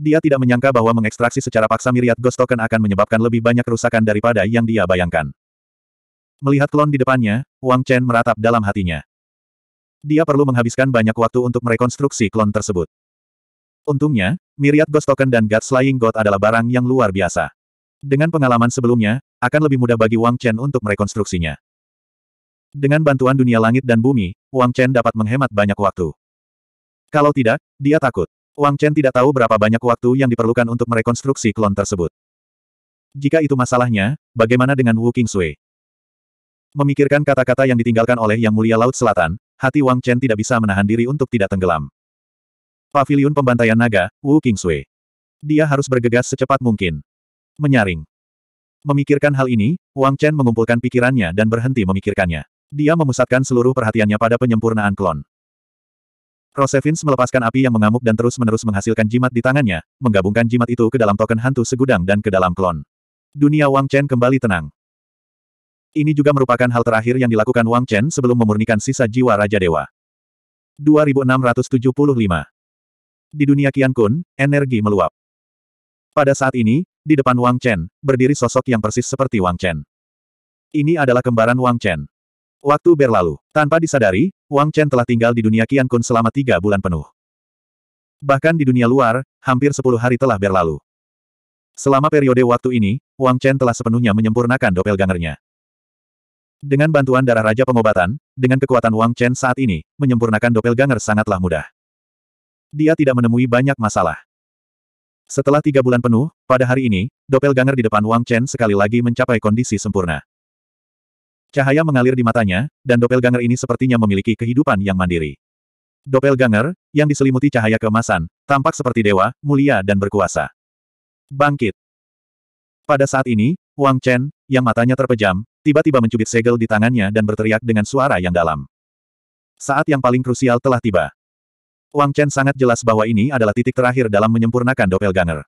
Dia tidak menyangka bahwa mengekstraksi secara paksa Myriad Ghost Token akan menyebabkan lebih banyak kerusakan daripada yang dia bayangkan. Melihat klon di depannya, Wang Chen meratap dalam hatinya. Dia perlu menghabiskan banyak waktu untuk merekonstruksi klon tersebut. Untungnya, Myriad Ghost Token dan God Slaying God adalah barang yang luar biasa. Dengan pengalaman sebelumnya, akan lebih mudah bagi Wang Chen untuk merekonstruksinya. Dengan bantuan dunia langit dan bumi, Wang Chen dapat menghemat banyak waktu. Kalau tidak, dia takut. Wang Chen tidak tahu berapa banyak waktu yang diperlukan untuk merekonstruksi klon tersebut. Jika itu masalahnya, bagaimana dengan Wu Qingsui? Memikirkan kata-kata yang ditinggalkan oleh Yang Mulia Laut Selatan, hati Wang Chen tidak bisa menahan diri untuk tidak tenggelam. Paviliun Pembantaian Naga, Wu Qingsui. Dia harus bergegas secepat mungkin. Menyaring. Memikirkan hal ini, Wang Chen mengumpulkan pikirannya dan berhenti memikirkannya. Dia memusatkan seluruh perhatiannya pada penyempurnaan klon. Rosevins melepaskan api yang mengamuk dan terus-menerus menghasilkan jimat di tangannya, menggabungkan jimat itu ke dalam token hantu segudang dan ke dalam klon. Dunia Wang Chen kembali tenang. Ini juga merupakan hal terakhir yang dilakukan Wang Chen sebelum memurnikan sisa jiwa Raja Dewa. 2675 Di dunia Qian Kun, energi meluap. Pada saat ini, di depan Wang Chen, berdiri sosok yang persis seperti Wang Chen. Ini adalah kembaran Wang Chen. Waktu berlalu. Tanpa disadari, Wang Chen telah tinggal di dunia Qian Kun selama tiga bulan penuh. Bahkan di dunia luar, hampir sepuluh hari telah berlalu. Selama periode waktu ini, Wang Chen telah sepenuhnya menyempurnakan doppelgangernya. Dengan bantuan darah Raja Pengobatan, dengan kekuatan Wang Chen saat ini, menyempurnakan doppelganger sangatlah mudah. Dia tidak menemui banyak masalah. Setelah tiga bulan penuh, pada hari ini, doppelganger di depan Wang Chen sekali lagi mencapai kondisi sempurna. Cahaya mengalir di matanya, dan doppelganger ini sepertinya memiliki kehidupan yang mandiri. Doppelganger, yang diselimuti cahaya keemasan, tampak seperti dewa, mulia dan berkuasa. Bangkit. Pada saat ini, Wang Chen, yang matanya terpejam, tiba-tiba mencubit segel di tangannya dan berteriak dengan suara yang dalam. Saat yang paling krusial telah tiba. Wang Chen sangat jelas bahwa ini adalah titik terakhir dalam menyempurnakan doppelganger.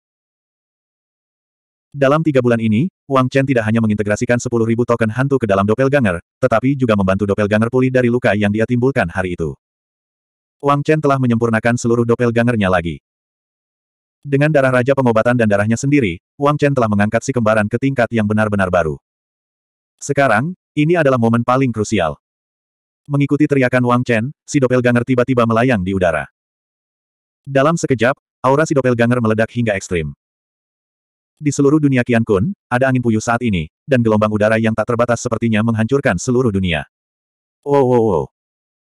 Dalam tiga bulan ini, Wang Chen tidak hanya mengintegrasikan 10.000 token hantu ke dalam doppelganger, tetapi juga membantu doppelganger pulih dari luka yang dia timbulkan hari itu. Wang Chen telah menyempurnakan seluruh doppelgangernya lagi. Dengan darah Raja Pengobatan dan darahnya sendiri, Wang Chen telah mengangkat si kembaran ke tingkat yang benar-benar baru. Sekarang, ini adalah momen paling krusial. Mengikuti teriakan Wang Chen, si doppelganger tiba-tiba melayang di udara. Dalam sekejap, aura si doppelganger meledak hingga ekstrim. Di seluruh dunia Qian Kun, ada angin puyuh saat ini, dan gelombang udara yang tak terbatas sepertinya menghancurkan seluruh dunia. Wow wow wow.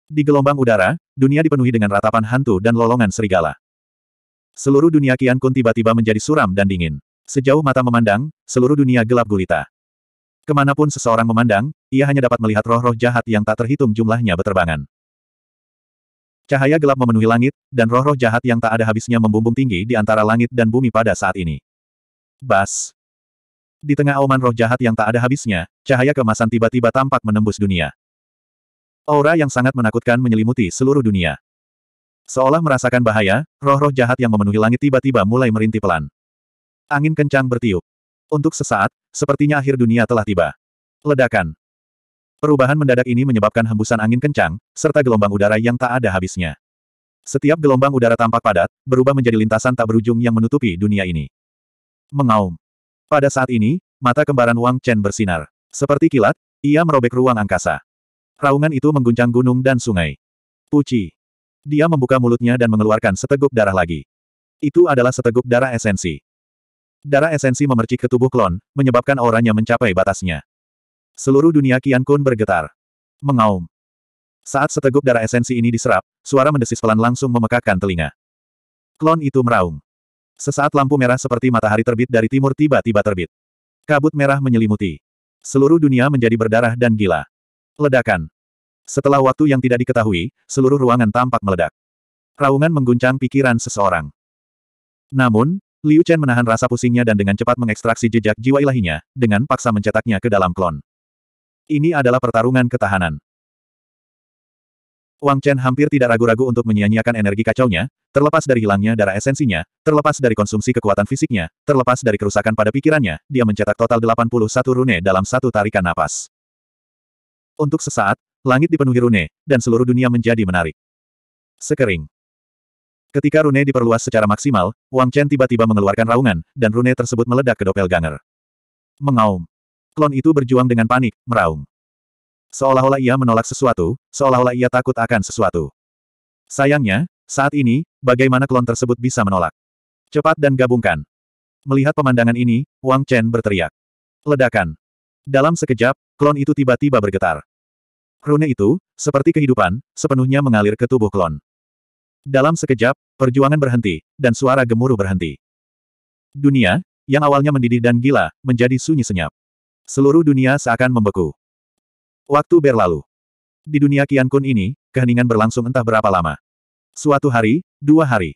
Di gelombang udara, dunia dipenuhi dengan ratapan hantu dan lolongan serigala. Seluruh dunia Qian Kun tiba-tiba menjadi suram dan dingin. Sejauh mata memandang, seluruh dunia gelap gulita. Ke mana pun seseorang memandang, ia hanya dapat melihat roh-roh jahat yang tak terhitung jumlahnya beterbangan. Cahaya gelap memenuhi langit, dan roh-roh jahat yang tak ada habisnya membumbung tinggi di antara langit dan bumi pada saat ini. Bas. Di tengah auman roh jahat yang tak ada habisnya, cahaya kemasan tiba-tiba tampak menembus dunia. Aura yang sangat menakutkan menyelimuti seluruh dunia. Seolah merasakan bahaya, roh-roh jahat yang memenuhi langit tiba-tiba mulai merintih pelan. Angin kencang bertiup. Untuk sesaat, sepertinya akhir dunia telah tiba. Ledakan. Perubahan mendadak ini menyebabkan hembusan angin kencang, serta gelombang udara yang tak ada habisnya. Setiap gelombang udara tampak padat, berubah menjadi lintasan tak berujung yang menutupi dunia ini. Mengaum. Pada saat ini, mata kembaran Wang Chen bersinar. Seperti kilat, ia merobek ruang angkasa. Raungan itu mengguncang gunung dan sungai. Puci. Dia membuka mulutnya dan mengeluarkan seteguk darah lagi. Itu adalah seteguk darah esensi. Darah esensi memercik ke tubuh klon, menyebabkan auranya mencapai batasnya. Seluruh dunia Kian Kun bergetar. Mengaum. Saat seteguk darah esensi ini diserap, suara mendesis pelan langsung memekakkan telinga. Klon itu meraung. Sesaat lampu merah seperti matahari terbit dari timur tiba-tiba terbit. Kabut merah menyelimuti. Seluruh dunia menjadi berdarah dan gila. Ledakan. Setelah waktu yang tidak diketahui, seluruh ruangan tampak meledak. Raungan mengguncang pikiran seseorang. Namun, Liu Chen menahan rasa pusingnya dan dengan cepat mengekstraksi jejak jiwa ilahinya, dengan paksa mencetaknya ke dalam klon. Ini adalah pertarungan ketahanan. Wang Chen hampir tidak ragu-ragu untuk menyia-nyiakan energi kacaunya, terlepas dari hilangnya darah esensinya, terlepas dari konsumsi kekuatan fisiknya, terlepas dari kerusakan pada pikirannya, dia mencetak total 81 rune dalam satu tarikan napas. Untuk sesaat, langit dipenuhi rune, dan seluruh dunia menjadi menarik. Sekering. Ketika rune diperluas secara maksimal, Wang Chen tiba-tiba mengeluarkan raungan, dan rune tersebut meledak ke doppelganger. Mengaum. Klon itu berjuang dengan panik, meraung. Seolah-olah ia menolak sesuatu, seolah-olah ia takut akan sesuatu. Sayangnya, saat ini, bagaimana klon tersebut bisa menolak? Cepat dan gabungkan. Melihat pemandangan ini, Wang Chen berteriak. Ledakan. Dalam sekejap, klon itu tiba-tiba bergetar. Rune itu, seperti kehidupan, sepenuhnya mengalir ke tubuh klon. Dalam sekejap, perjuangan berhenti, dan suara gemuruh berhenti. Dunia, yang awalnya mendidih dan gila, menjadi sunyi senyap. Seluruh dunia seakan membeku. Waktu berlalu. Di dunia Kian Kun ini, keheningan berlangsung entah berapa lama. Suatu hari, dua hari.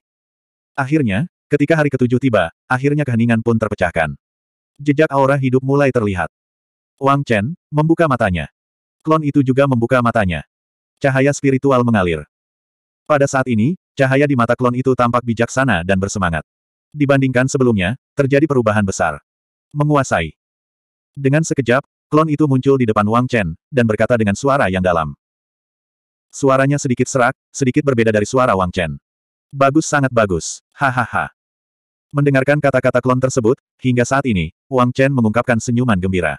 Akhirnya, ketika hari ketujuh tiba, akhirnya keheningan pun terpecahkan. Jejak aura hidup mulai terlihat. Wang Chen, membuka matanya. Klon itu juga membuka matanya. Cahaya spiritual mengalir. Pada saat ini, cahaya di mata klon itu tampak bijaksana dan bersemangat. Dibandingkan sebelumnya, terjadi perubahan besar. Menguasai. Dengan sekejap, Klon itu muncul di depan Wang Chen, dan berkata dengan suara yang dalam. Suaranya sedikit serak, sedikit berbeda dari suara Wang Chen. Bagus sangat bagus, hahaha. Mendengarkan kata-kata klon tersebut, hingga saat ini, Wang Chen mengungkapkan senyuman gembira.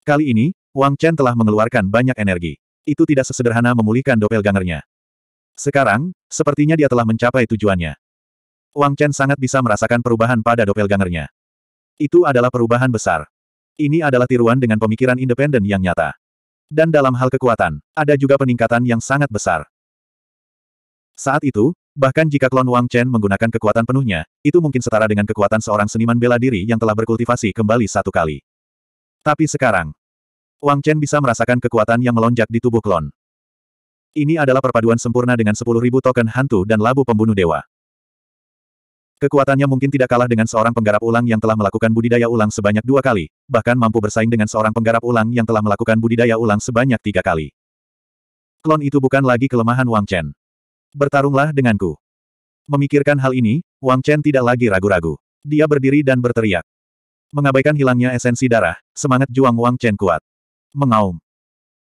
Kali ini, Wang Chen telah mengeluarkan banyak energi. Itu tidak sesederhana memulihkan doppelgangernya. Sekarang, sepertinya dia telah mencapai tujuannya. Wang Chen sangat bisa merasakan perubahan pada doppelgangernya. Itu adalah perubahan besar. Ini adalah tiruan dengan pemikiran independen yang nyata. Dan dalam hal kekuatan, ada juga peningkatan yang sangat besar. Saat itu, bahkan jika klon Wang Chen menggunakan kekuatan penuhnya, itu mungkin setara dengan kekuatan seorang seniman bela diri yang telah berkultivasi kembali satu kali. Tapi sekarang, Wang Chen bisa merasakan kekuatan yang melonjak di tubuh klon. Ini adalah perpaduan sempurna dengan 10.000 token hantu dan labu pembunuh dewa. Kekuatannya mungkin tidak kalah dengan seorang penggarap ulang yang telah melakukan budidaya ulang sebanyak dua kali, bahkan mampu bersaing dengan seorang penggarap ulang yang telah melakukan budidaya ulang sebanyak tiga kali. Klon itu bukan lagi kelemahan Wang Chen. Bertarunglah denganku. Memikirkan hal ini, Wang Chen tidak lagi ragu-ragu. Dia berdiri dan berteriak. Mengabaikan hilangnya esensi darah, semangat juang Wang Chen kuat. Mengaum.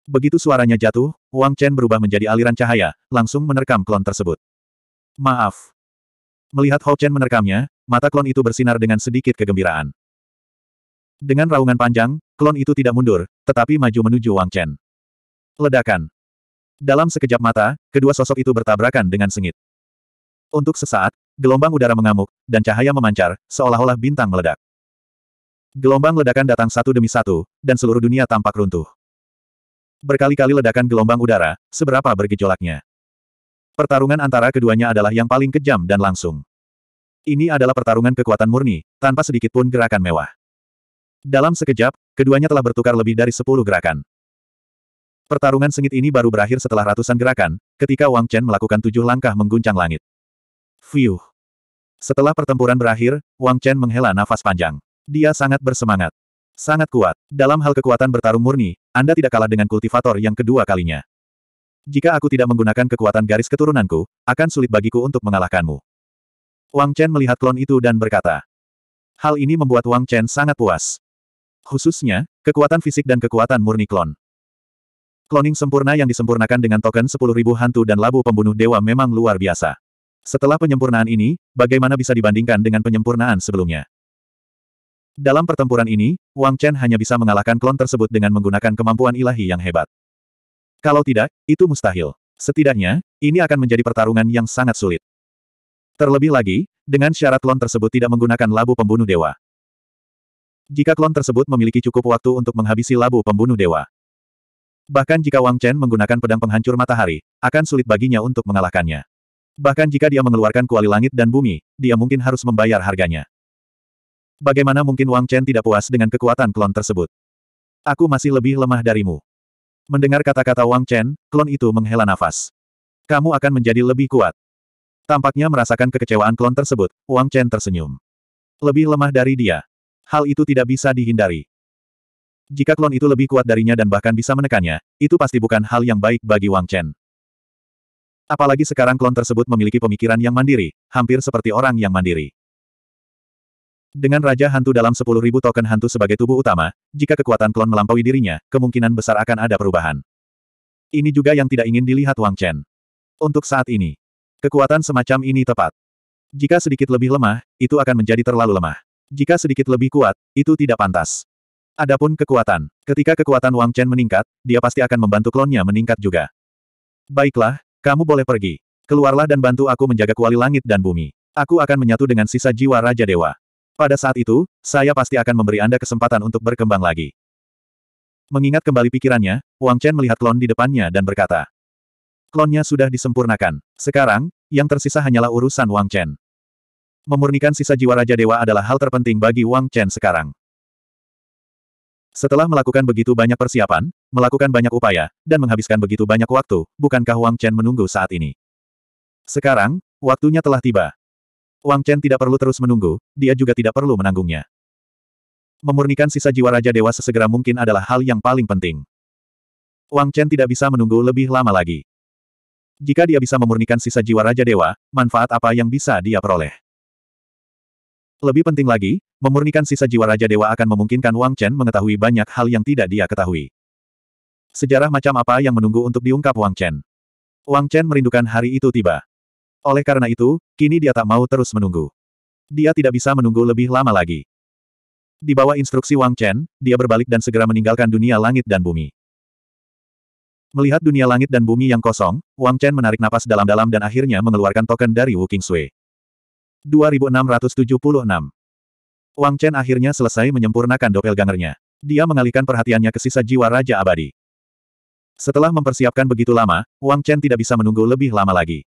Begitu suaranya jatuh, Wang Chen berubah menjadi aliran cahaya, langsung menerkam klon tersebut. Maaf. Melihat Hao Chen menerkamnya, mata klon itu bersinar dengan sedikit kegembiraan. Dengan raungan panjang, klon itu tidak mundur, tetapi maju menuju Wang Chen. Ledakan. Dalam sekejap mata, kedua sosok itu bertabrakan dengan sengit. Untuk sesaat, gelombang udara mengamuk, dan cahaya memancar, seolah-olah bintang meledak. Gelombang ledakan datang satu demi satu, dan seluruh dunia tampak runtuh. Berkali-kali ledakan gelombang udara, seberapa bergejolaknya. Pertarungan antara keduanya adalah yang paling kejam dan langsung. Ini adalah pertarungan kekuatan murni, tanpa sedikit pun gerakan mewah. Dalam sekejap, keduanya telah bertukar lebih dari sepuluh gerakan. Pertarungan sengit ini baru berakhir setelah ratusan gerakan, ketika Wang Chen melakukan tujuh langkah mengguncang langit. Fiuh. Setelah pertempuran berakhir, Wang Chen menghela nafas panjang. Dia sangat bersemangat. Sangat kuat. Dalam hal kekuatan bertarung murni, Anda tidak kalah dengan kultivator yang kedua kalinya. Jika aku tidak menggunakan kekuatan garis keturunanku, akan sulit bagiku untuk mengalahkanmu. Wang Chen melihat klon itu dan berkata. Hal ini membuat Wang Chen sangat puas. Khususnya, kekuatan fisik dan kekuatan murni klon. Cloning sempurna yang disempurnakan dengan token 10.000 hantu dan labu pembunuh dewa memang luar biasa. Setelah penyempurnaan ini, bagaimana bisa dibandingkan dengan penyempurnaan sebelumnya? Dalam pertempuran ini, Wang Chen hanya bisa mengalahkan klon tersebut dengan menggunakan kemampuan ilahi yang hebat. Kalau tidak, itu mustahil. Setidaknya, ini akan menjadi pertarungan yang sangat sulit. Terlebih lagi, dengan syarat klon tersebut tidak menggunakan labu pembunuh dewa. Jika klon tersebut memiliki cukup waktu untuk menghabisi labu pembunuh dewa. Bahkan jika Wang Chen menggunakan pedang penghancur matahari, akan sulit baginya untuk mengalahkannya. Bahkan jika dia mengeluarkan kuali langit dan bumi, dia mungkin harus membayar harganya. Bagaimana mungkin Wang Chen tidak puas dengan kekuatan klon tersebut? Aku masih lebih lemah darimu. Mendengar kata-kata Wang Chen, klon itu menghela nafas. Kamu akan menjadi lebih kuat. Tampaknya merasakan kekecewaan klon tersebut, Wang Chen tersenyum. Lebih lemah dari dia. Hal itu tidak bisa dihindari. Jika klon itu lebih kuat darinya dan bahkan bisa menekannya, itu pasti bukan hal yang baik bagi Wang Chen. Apalagi sekarang klon tersebut memiliki pemikiran yang mandiri, hampir seperti orang yang mandiri. Dengan Raja Hantu dalam 10.000 token hantu sebagai tubuh utama, jika kekuatan klon melampaui dirinya, kemungkinan besar akan ada perubahan. Ini juga yang tidak ingin dilihat Wang Chen. Untuk saat ini, kekuatan semacam ini tepat. Jika sedikit lebih lemah, itu akan menjadi terlalu lemah. Jika sedikit lebih kuat, itu tidak pantas. Adapun kekuatan. Ketika kekuatan Wang Chen meningkat, dia pasti akan membantu klonnya meningkat juga. Baiklah, kamu boleh pergi. Keluarlah dan bantu aku menjaga kuali langit dan bumi. Aku akan menyatu dengan sisa jiwa Raja Dewa. Pada saat itu, saya pasti akan memberi Anda kesempatan untuk berkembang lagi. Mengingat kembali pikirannya, Wang Chen melihat klon di depannya dan berkata, Klonnya sudah disempurnakan. Sekarang, yang tersisa hanyalah urusan Wang Chen. Memurnikan sisa jiwa Raja Dewa adalah hal terpenting bagi Wang Chen sekarang. Setelah melakukan begitu banyak persiapan, melakukan banyak upaya, dan menghabiskan begitu banyak waktu, bukankah Wang Chen menunggu saat ini? Sekarang, waktunya telah tiba. Wang Chen tidak perlu terus menunggu, dia juga tidak perlu menanggungnya. Memurnikan sisa jiwa Raja Dewa sesegera mungkin adalah hal yang paling penting. Wang Chen tidak bisa menunggu lebih lama lagi. Jika dia bisa memurnikan sisa jiwa Raja Dewa, manfaat apa yang bisa dia peroleh? Lebih penting lagi, memurnikan sisa jiwa Raja Dewa akan memungkinkan Wang Chen mengetahui banyak hal yang tidak dia ketahui. Sejarah macam apa yang menunggu untuk diungkap Wang Chen? Wang Chen merindukan hari itu tiba. Oleh karena itu, kini dia tak mau terus menunggu. Dia tidak bisa menunggu lebih lama lagi. Di bawah instruksi Wang Chen, dia berbalik dan segera meninggalkan dunia langit dan bumi. Melihat dunia langit dan bumi yang kosong, Wang Chen menarik napas dalam-dalam dan akhirnya mengeluarkan token dari Wu Kingsui. 2676. Wang Chen akhirnya selesai menyempurnakan doppelgangernya. Dia mengalihkan perhatiannya ke sisa jiwa Raja Abadi. Setelah mempersiapkan begitu lama, Wang Chen tidak bisa menunggu lebih lama lagi.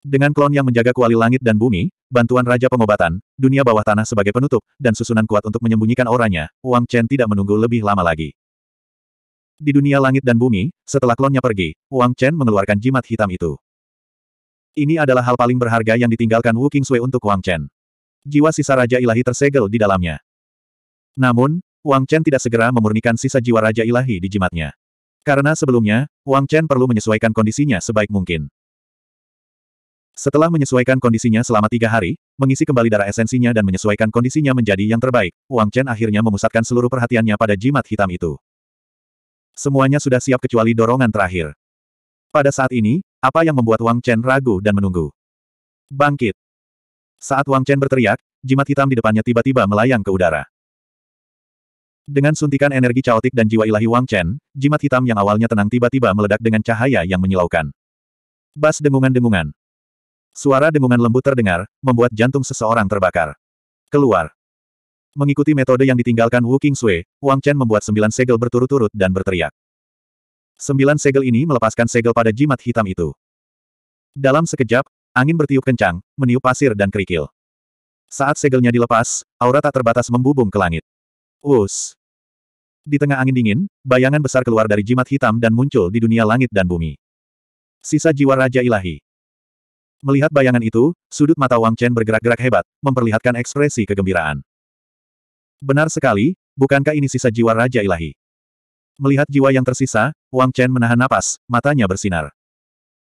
Dengan klon yang menjaga kuali langit dan bumi, bantuan Raja Pengobatan, dunia bawah tanah sebagai penutup, dan susunan kuat untuk menyembunyikan oranya, Wang Chen tidak menunggu lebih lama lagi. Di dunia langit dan bumi, setelah klonnya pergi, Wang Chen mengeluarkan jimat hitam itu. Ini adalah hal paling berharga yang ditinggalkan Wu Kingsui untuk Wang Chen. Jiwa sisa Raja Ilahi tersegel di dalamnya. Namun, Wang Chen tidak segera memurnikan sisa jiwa Raja Ilahi di jimatnya. Karena sebelumnya, Wang Chen perlu menyesuaikan kondisinya sebaik mungkin. Setelah menyesuaikan kondisinya selama tiga hari, mengisi kembali darah esensinya dan menyesuaikan kondisinya menjadi yang terbaik, Wang Chen akhirnya memusatkan seluruh perhatiannya pada jimat hitam itu. Semuanya sudah siap kecuali dorongan terakhir. Pada saat ini, apa yang membuat Wang Chen ragu dan menunggu? Bangkit! Saat Wang Chen berteriak, jimat hitam di depannya tiba-tiba melayang ke udara. Dengan suntikan energi caotik dan jiwa ilahi Wang Chen, jimat hitam yang awalnya tenang tiba-tiba meledak dengan cahaya yang menyilaukan. Bas dengungan-dengungan. Suara dengungan lembut terdengar, membuat jantung seseorang terbakar. Keluar. Mengikuti metode yang ditinggalkan Wu Qingsui, Wang Chen membuat sembilan segel berturut-turut dan berteriak. Sembilan segel ini melepaskan segel pada jimat hitam itu. Dalam sekejap, angin bertiup kencang, meniup pasir dan kerikil. Saat segelnya dilepas, aura tak terbatas membubung ke langit. Us. Di tengah angin dingin, bayangan besar keluar dari jimat hitam dan muncul di dunia langit dan bumi. Sisa jiwa Raja Ilahi. Melihat bayangan itu, sudut mata Wang Chen bergerak-gerak hebat, memperlihatkan ekspresi kegembiraan. Benar sekali, bukankah ini sisa jiwa Raja Ilahi? Melihat jiwa yang tersisa, Wang Chen menahan napas, matanya bersinar.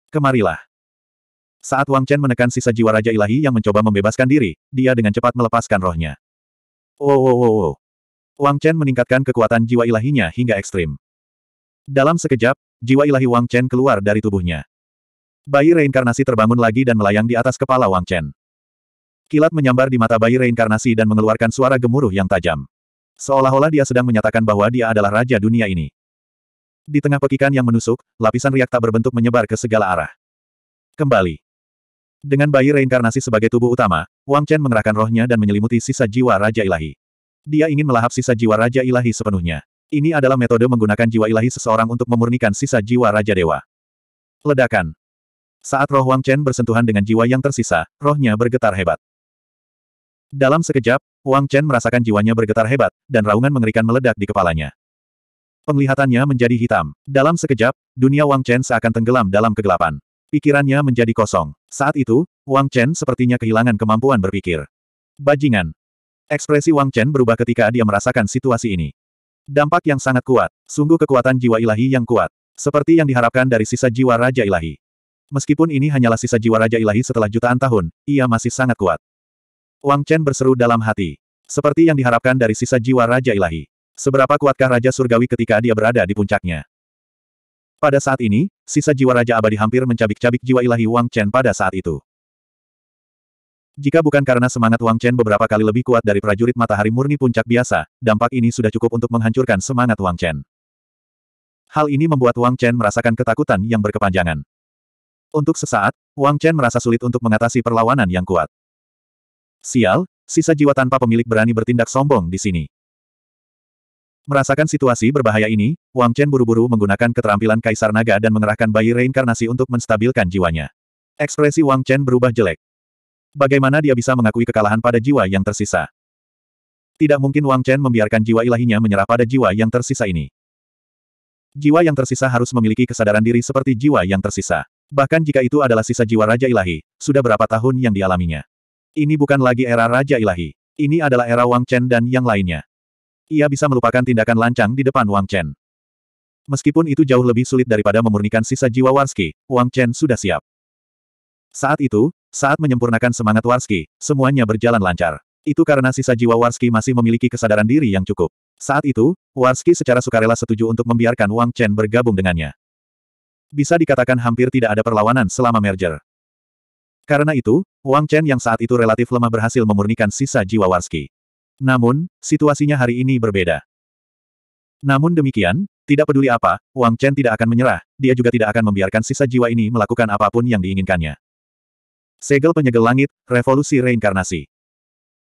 Kemarilah. Saat Wang Chen menekan sisa jiwa Raja Ilahi yang mencoba membebaskan diri, dia dengan cepat melepaskan rohnya. Wow wow wow wow. Wang Chen meningkatkan kekuatan jiwa ilahinya hingga ekstrim. Dalam sekejap, jiwa ilahi Wang Chen keluar dari tubuhnya. Bayi reinkarnasi terbangun lagi dan melayang di atas kepala Wang Chen. Kilat menyambar di mata bayi reinkarnasi dan mengeluarkan suara gemuruh yang tajam. Seolah-olah dia sedang menyatakan bahwa dia adalah raja dunia ini. Di tengah pekikan yang menusuk, lapisan riak tak berbentuk menyebar ke segala arah. Kembali. Dengan bayi reinkarnasi sebagai tubuh utama, Wang Chen mengerahkan rohnya dan menyelimuti sisa jiwa Raja Ilahi. Dia ingin melahap sisa jiwa Raja Ilahi sepenuhnya. Ini adalah metode menggunakan jiwa ilahi seseorang untuk memurnikan sisa jiwa Raja Dewa. Ledakan. Saat roh Wang Chen bersentuhan dengan jiwa yang tersisa, rohnya bergetar hebat. Dalam sekejap, Wang Chen merasakan jiwanya bergetar hebat, dan raungan mengerikan meledak di kepalanya. Penglihatannya menjadi hitam. Dalam sekejap, dunia Wang Chen seakan tenggelam dalam kegelapan. Pikirannya menjadi kosong. Saat itu, Wang Chen sepertinya kehilangan kemampuan berpikir. Bajingan. Ekspresi Wang Chen berubah ketika dia merasakan situasi ini. Dampak yang sangat kuat. Sungguh kekuatan jiwa ilahi yang kuat. Seperti yang diharapkan dari sisa jiwa Raja Ilahi. Meskipun ini hanyalah sisa jiwa Raja Ilahi setelah jutaan tahun, ia masih sangat kuat. Wang Chen berseru dalam hati. Seperti yang diharapkan dari sisa jiwa Raja Ilahi. Seberapa kuatkah Raja Surgawi ketika dia berada di puncaknya? Pada saat ini, sisa jiwa Raja Abadi hampir mencabik-cabik jiwa ilahi Wang Chen pada saat itu. Jika bukan karena semangat Wang Chen beberapa kali lebih kuat dari prajurit matahari murni puncak biasa, dampak ini sudah cukup untuk menghancurkan semangat Wang Chen. Hal ini membuat Wang Chen merasakan ketakutan yang berkepanjangan. Untuk sesaat, Wang Chen merasa sulit untuk mengatasi perlawanan yang kuat. Sial, sisa jiwa tanpa pemilik berani bertindak sombong di sini. Merasakan situasi berbahaya ini, Wang Chen buru-buru menggunakan keterampilan Kaisar Naga dan mengerahkan bayi reinkarnasi untuk menstabilkan jiwanya. Ekspresi Wang Chen berubah jelek. Bagaimana dia bisa mengakui kekalahan pada jiwa yang tersisa? Tidak mungkin Wang Chen membiarkan jiwa ilahinya menyerah pada jiwa yang tersisa ini. Jiwa yang tersisa harus memiliki kesadaran diri seperti jiwa yang tersisa. Bahkan jika itu adalah sisa jiwa Raja Ilahi, sudah berapa tahun yang dialaminya. Ini bukan lagi era Raja Ilahi. Ini adalah era Wang Chen dan yang lainnya. Ia bisa melupakan tindakan lancang di depan Wang Chen. Meskipun itu jauh lebih sulit daripada memurnikan sisa jiwa Warski, Wang Chen sudah siap. Saat itu, saat menyempurnakan semangat Warski, semuanya berjalan lancar. Itu karena sisa jiwa Warski masih memiliki kesadaran diri yang cukup. Saat itu, Warski secara sukarela setuju untuk membiarkan Wang Chen bergabung dengannya. Bisa dikatakan hampir tidak ada perlawanan selama merger. Karena itu, Wang Chen yang saat itu relatif lemah berhasil memurnikan sisa jiwa Warski. Namun, situasinya hari ini berbeda. Namun demikian, tidak peduli apa, Wang Chen tidak akan menyerah, dia juga tidak akan membiarkan sisa jiwa ini melakukan apa pun yang diinginkannya. Segel penyegel langit, revolusi reinkarnasi.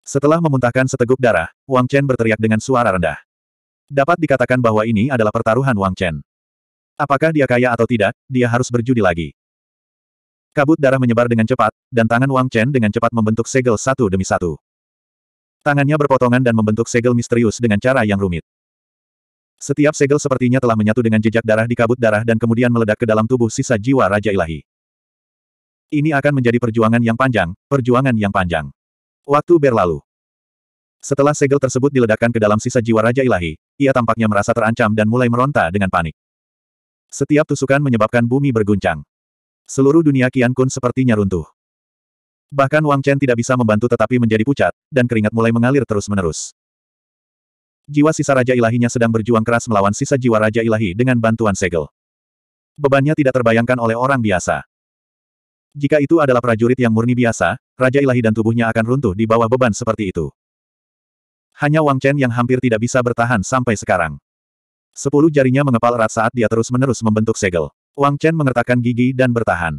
Setelah memuntahkan seteguk darah, Wang Chen berteriak dengan suara rendah. Dapat dikatakan bahwa ini adalah pertaruhan Wang Chen. Apakah dia kaya atau tidak, dia harus berjudi lagi. Kabut darah menyebar dengan cepat, dan tangan Wang Chen dengan cepat membentuk segel satu demi satu. Tangannya berpotongan dan membentuk segel misterius dengan cara yang rumit. Setiap segel sepertinya telah menyatu dengan jejak darah di kabut darah dan kemudian meledak ke dalam tubuh sisa jiwa Raja Ilahi. Ini akan menjadi perjuangan yang panjang, perjuangan yang panjang. Waktu berlalu. Setelah segel tersebut diledakkan ke dalam sisa jiwa Raja Ilahi, ia tampaknya merasa terancam dan mulai meronta dengan panik. Setiap tusukan menyebabkan bumi berguncang. Seluruh dunia Kian Kun sepertinya runtuh. Bahkan Wang Chen tidak bisa membantu tetapi menjadi pucat, dan keringat mulai mengalir terus-menerus. Jiwa sisa Raja Ilahinya sedang berjuang keras melawan sisa jiwa Raja Ilahi dengan bantuan segel. Bebannya tidak terbayangkan oleh orang biasa. Jika itu adalah prajurit yang murni biasa, Raja Ilahi dan tubuhnya akan runtuh di bawah beban seperti itu. Hanya Wang Chen yang hampir tidak bisa bertahan sampai sekarang. Sepuluh jarinya mengepal erat saat dia terus-menerus membentuk segel. Wang Chen mengertakkan gigi dan bertahan.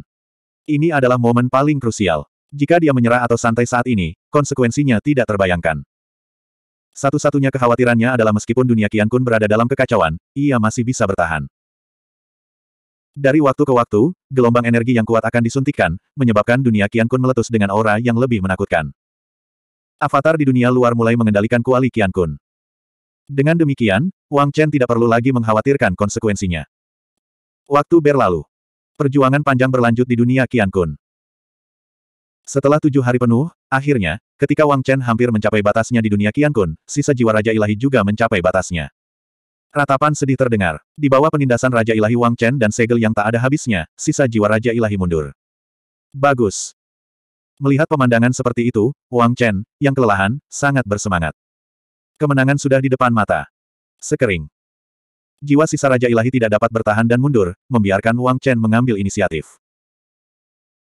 Ini adalah momen paling krusial. Jika dia menyerah atau santai saat ini, konsekuensinya tidak terbayangkan. Satu-satunya kekhawatirannya adalah meskipun dunia Qian Kun berada dalam kekacauan, ia masih bisa bertahan. Dari waktu ke waktu, gelombang energi yang kuat akan disuntikkan, menyebabkan dunia Qian Kun meletus dengan aura yang lebih menakutkan. Avatar di dunia luar mulai mengendalikan kuali Qian Kun. Dengan demikian, Wang Chen tidak perlu lagi mengkhawatirkan konsekuensinya. Waktu berlalu. Perjuangan panjang berlanjut di dunia Qian Kun. Setelah tujuh hari penuh, akhirnya, ketika Wang Chen hampir mencapai batasnya di dunia Qian Kun, sisa jiwa Raja Ilahi juga mencapai batasnya. Ratapan sedih terdengar. Di bawah penindasan Raja Ilahi Wang Chen dan segel yang tak ada habisnya, sisa jiwa Raja Ilahi mundur. Bagus. Melihat pemandangan seperti itu, Wang Chen, yang kelelahan, sangat bersemangat. Kemenangan sudah di depan mata. Sekering. Jiwa sisa Raja Ilahi tidak dapat bertahan dan mundur, membiarkan Wang Chen mengambil inisiatif.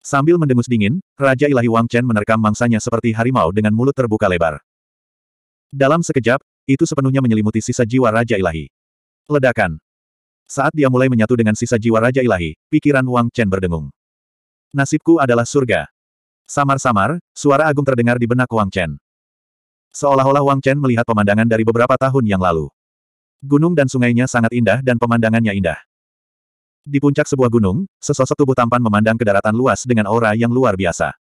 Sambil mendengus dingin, Raja Ilahi Wang Chen menerkam mangsanya seperti harimau dengan mulut terbuka lebar. Dalam sekejap, itu sepenuhnya menyelimuti sisa jiwa Raja Ilahi. Ledakan. Saat dia mulai menyatu dengan sisa jiwa Raja Ilahi, pikiran Wang Chen berdengung. Nasibku adalah surga. Samar-samar, suara agung terdengar di benak Wang Chen. Seolah-olah Wang Chen melihat pemandangan dari beberapa tahun yang lalu. Gunung dan sungainya sangat indah dan pemandangannya indah. Di puncak sebuah gunung, sesosok tubuh tampan memandang ke daratan luas dengan aura yang luar biasa.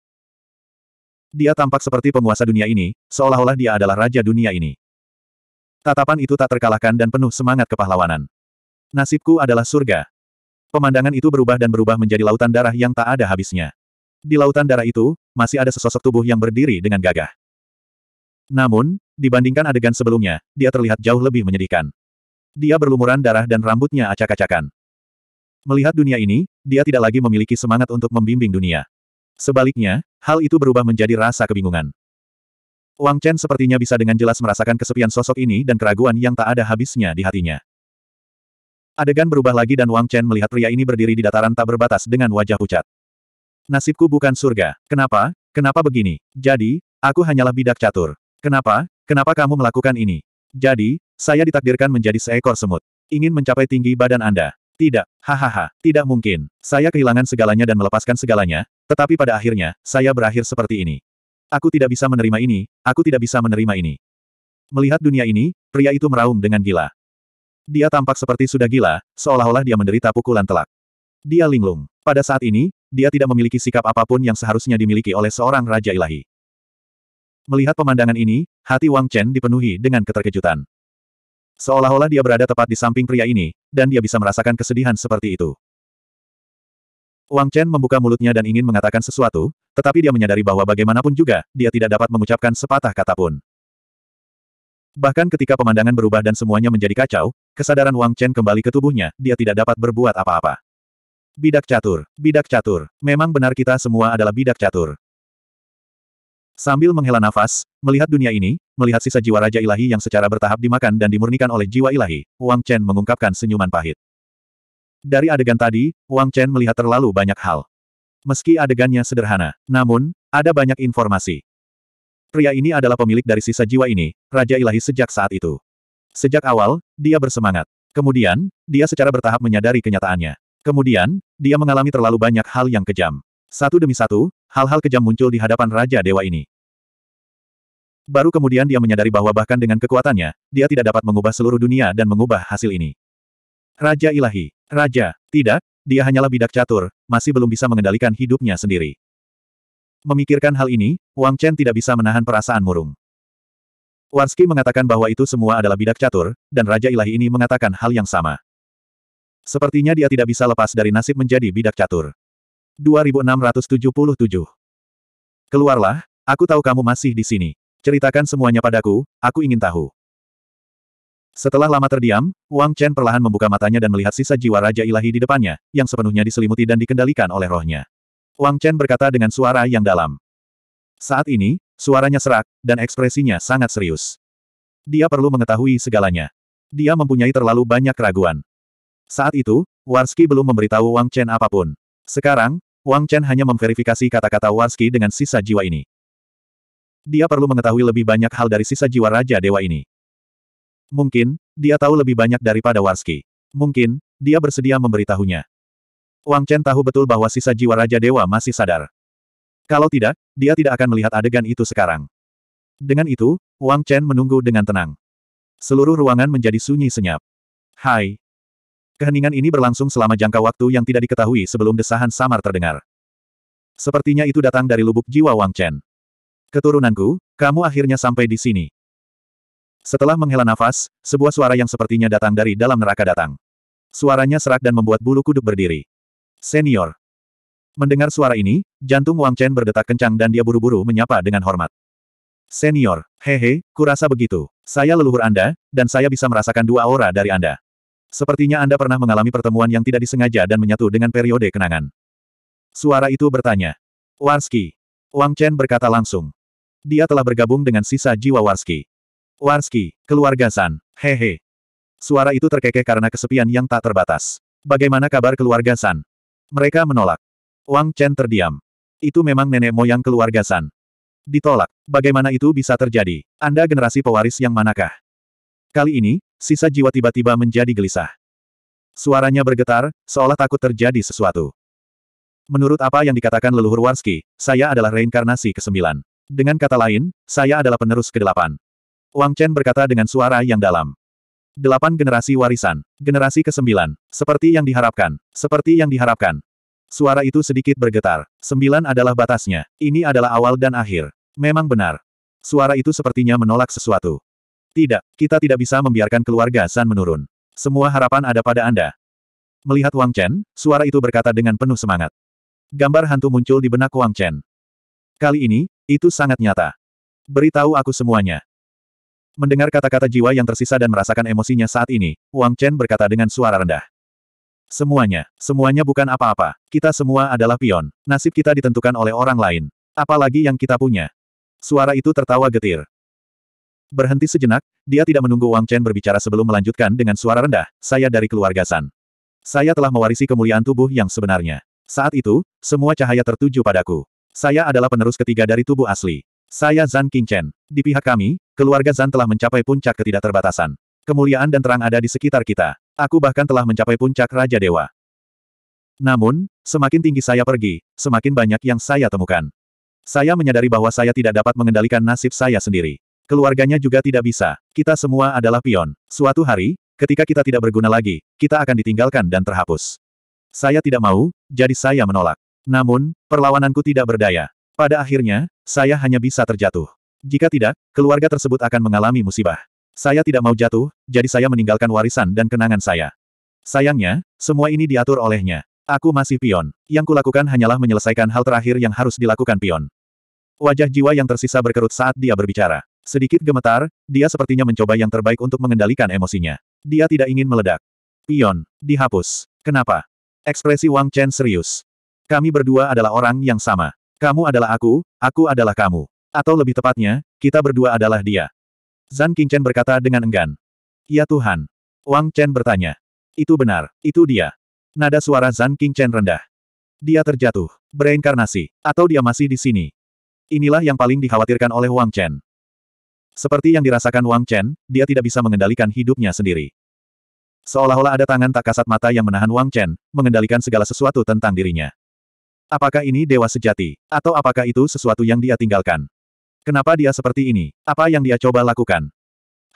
Dia tampak seperti penguasa dunia ini, seolah-olah dia adalah raja dunia ini. Tatapan itu tak terkalahkan dan penuh semangat kepahlawanan. Nasibku adalah surga. Pemandangan itu berubah dan berubah menjadi lautan darah yang tak ada habisnya. Di lautan darah itu, masih ada sesosok tubuh yang berdiri dengan gagah. Namun, dibandingkan adegan sebelumnya, dia terlihat jauh lebih menyedihkan. Dia berlumuran darah dan rambutnya acak-acakan. Melihat dunia ini, dia tidak lagi memiliki semangat untuk membimbing dunia. Sebaliknya, hal itu berubah menjadi rasa kebingungan. Wang Chen sepertinya bisa dengan jelas merasakan kesepian sosok ini dan keraguan yang tak ada habisnya di hatinya. Adegan berubah lagi dan Wang Chen melihat pria ini berdiri di dataran tak berbatas dengan wajah pucat. Nasibku bukan surga. Kenapa? Kenapa begini? Jadi, aku hanyalah bidak catur. Kenapa? Kenapa kamu melakukan ini? Jadi, saya ditakdirkan menjadi seekor semut. Ingin mencapai tinggi badan Anda. Tidak, hahaha, tidak mungkin. Saya kehilangan segalanya dan melepaskan segalanya, tetapi pada akhirnya, saya berakhir seperti ini. Aku tidak bisa menerima ini, aku tidak bisa menerima ini. Melihat dunia ini, pria itu meraung dengan gila. Dia tampak seperti sudah gila, seolah-olah dia menderita pukulan telak. Dia linglung. Pada saat ini, dia tidak memiliki sikap apa pun yang seharusnya dimiliki oleh seorang raja ilahi. Melihat pemandangan ini, hati Wang Chen dipenuhi dengan keterkejutan. Seolah-olah dia berada tepat di samping pria ini, dan dia bisa merasakan kesedihan seperti itu. Wang Chen membuka mulutnya dan ingin mengatakan sesuatu, tetapi dia menyadari bahwa bagaimanapun juga, dia tidak dapat mengucapkan sepatah kata pun. Bahkan ketika pemandangan berubah dan semuanya menjadi kacau, kesadaran Wang Chen kembali ke tubuhnya, dia tidak dapat berbuat apa-apa. Bidak catur, bidak catur, memang benar kita semua adalah bidak catur. Sambil menghela nafas, melihat dunia ini, melihat sisa jiwa Raja Ilahi yang secara bertahap dimakan dan dimurnikan oleh jiwa ilahi, Wang Chen mengungkapkan senyuman pahit. Dari adegan tadi, Wang Chen melihat terlalu banyak hal. Meski adegannya sederhana, namun, ada banyak informasi. Pria ini adalah pemilik dari sisa jiwa ini, Raja Ilahi sejak saat itu. Sejak awal, dia bersemangat. Kemudian, dia secara bertahap menyadari kenyataannya. Kemudian, dia mengalami terlalu banyak hal yang kejam. Satu demi satu, hal-hal kejam muncul di hadapan Raja Dewa ini. Baru kemudian dia menyadari bahwa bahkan dengan kekuatannya, dia tidak dapat mengubah seluruh dunia dan mengubah hasil ini. Raja ilahi, Raja, tidak, dia hanyalah bidak catur, masih belum bisa mengendalikan hidupnya sendiri. Memikirkan hal ini, Wang Chen tidak bisa menahan perasaan murung. Warski mengatakan bahwa itu semua adalah bidak catur, dan Raja Ilahi ini mengatakan hal yang sama. Sepertinya dia tidak bisa lepas dari nasib menjadi bidak catur. 2677. Keluarlah, aku tahu kamu masih di sini. Ceritakan semuanya padaku, aku ingin tahu. Setelah lama terdiam, Wang Chen perlahan membuka matanya dan melihat sisa jiwa Raja Ilahi di depannya, yang sepenuhnya diselimuti dan dikendalikan oleh rohnya. Wang Chen berkata dengan suara yang dalam. Saat ini, suaranya serak, dan ekspresinya sangat serius. Dia perlu mengetahui segalanya. Dia mempunyai terlalu banyak keraguan. Saat itu, Warski belum memberitahu Wang Chen apa pun. Sekarang, Wang Chen hanya memverifikasi kata-kata Warski dengan sisa jiwa ini. Dia perlu mengetahui lebih banyak hal dari sisa jiwa Raja Dewa ini. Mungkin, dia tahu lebih banyak daripada Warski. Mungkin, dia bersedia memberitahunya. Wang Chen tahu betul bahwa sisa jiwa Raja Dewa masih sadar. Kalau tidak, dia tidak akan melihat adegan itu sekarang. Dengan itu, Wang Chen menunggu dengan tenang. Seluruh ruangan menjadi sunyi senyap. Hai, Keheningan ini berlangsung selama jangka waktu yang tidak diketahui sebelum desahan samar terdengar. Sepertinya itu datang dari lubuk jiwa Wang Chen. Keturunanku, kamu akhirnya sampai di sini. Setelah menghela nafas, sebuah suara yang sepertinya datang dari dalam neraka datang. Suaranya serak dan membuat bulu kuduk berdiri. Senior. Mendengar suara ini, jantung Wang Chen berdetak kencang dan dia buru-buru menyapa dengan hormat. Senior, hehe, kurasa begitu. Saya leluhur Anda, dan saya bisa merasakan dua aura dari Anda. Sepertinya Anda pernah mengalami pertemuan yang tidak disengaja dan menyatu dengan periode kenangan. Suara itu bertanya. Warski. Wang Chen berkata langsung. Dia telah bergabung dengan sisa jiwa Warski. Warski, keluarga San. Hehe. Suara itu terkekeh karena kesepian yang tak terbatas. Bagaimana kabar keluarga San? Mereka menolak. Wang Chen terdiam. Itu memang nenek moyang keluarga San. Ditolak. Bagaimana itu bisa terjadi? Anda generasi pewaris yang manakah? Kali ini, sisa jiwa tiba-tiba menjadi gelisah. Suaranya bergetar, seolah takut terjadi sesuatu. Menurut apa yang dikatakan leluhur Warski, saya adalah reinkarnasi kesembilan. Dengan kata lain, saya adalah penerus kedelapan. Wang Chen berkata dengan suara yang dalam. Delapan generasi warisan. Generasi kesembilan. Seperti yang diharapkan. Seperti yang diharapkan. Suara itu sedikit bergetar. Sembilan adalah batasnya. Ini adalah awal dan akhir. Memang benar. Suara itu sepertinya menolak sesuatu. Tidak, kita tidak bisa membiarkan keluarga San menurun. Semua harapan ada pada Anda. Melihat Wang Chen, suara itu berkata dengan penuh semangat. Gambar hantu muncul di benak Wang Chen. Kali ini, itu sangat nyata. Beritahu aku semuanya. Mendengar kata-kata jiwa yang tersisa dan merasakan emosinya saat ini, Wang Chen berkata dengan suara rendah. Semuanya, semuanya bukan apa-apa. Kita semua adalah pion. Nasib kita ditentukan oleh orang lain. Apalagi yang kita punya. Suara itu tertawa getir. Berhenti sejenak, dia tidak menunggu Wang Chen berbicara sebelum melanjutkan dengan suara rendah, saya dari keluarga San. Saya telah mewarisi kemuliaan tubuh yang sebenarnya. Saat itu, semua cahaya tertuju padaku. Saya adalah penerus ketiga dari tubuh asli. Saya Zan Chen. Di pihak kami, keluarga Zan telah mencapai puncak ketidakterbatasan. Kemuliaan dan terang ada di sekitar kita. Aku bahkan telah mencapai puncak Raja Dewa. Namun, semakin tinggi saya pergi, semakin banyak yang saya temukan. Saya menyadari bahwa saya tidak dapat mengendalikan nasib saya sendiri. Keluarganya juga tidak bisa. Kita semua adalah pion. Suatu hari, ketika kita tidak berguna lagi, kita akan ditinggalkan dan terhapus. Saya tidak mau, jadi saya menolak. Namun, perlawananku tidak berdaya. Pada akhirnya, saya hanya bisa terjatuh. Jika tidak, keluarga tersebut akan mengalami musibah. Saya tidak mau jatuh, jadi saya meninggalkan warisan dan kenangan saya. Sayangnya, semua ini diatur olehnya. Aku masih pion. Yang kulakukan hanyalah menyelesaikan hal terakhir yang harus dilakukan pion. Wajah jiwa yang tersisa berkerut saat dia berbicara. Sedikit gemetar, dia sepertinya mencoba yang terbaik untuk mengendalikan emosinya. Dia tidak ingin meledak. Pion, dihapus. Kenapa? Ekspresi Wang Chen serius. Kami berdua adalah orang yang sama. Kamu adalah aku, aku adalah kamu. Atau lebih tepatnya, kita berdua adalah dia. Zan Qingchen berkata dengan enggan. Ya Tuhan. Wang Chen bertanya. Itu benar, itu dia. Nada suara Zan Qingchen rendah. Dia terjatuh, bereinkarnasi, atau dia masih di sini. Inilah yang paling dikhawatirkan oleh Wang Chen. Seperti yang dirasakan Wang Chen, dia tidak bisa mengendalikan hidupnya sendiri. Seolah-olah ada tangan tak kasat mata yang menahan Wang Chen, mengendalikan segala sesuatu tentang dirinya. Apakah ini dewa sejati? Atau apakah itu sesuatu yang dia tinggalkan? Kenapa dia seperti ini? Apa yang dia coba lakukan?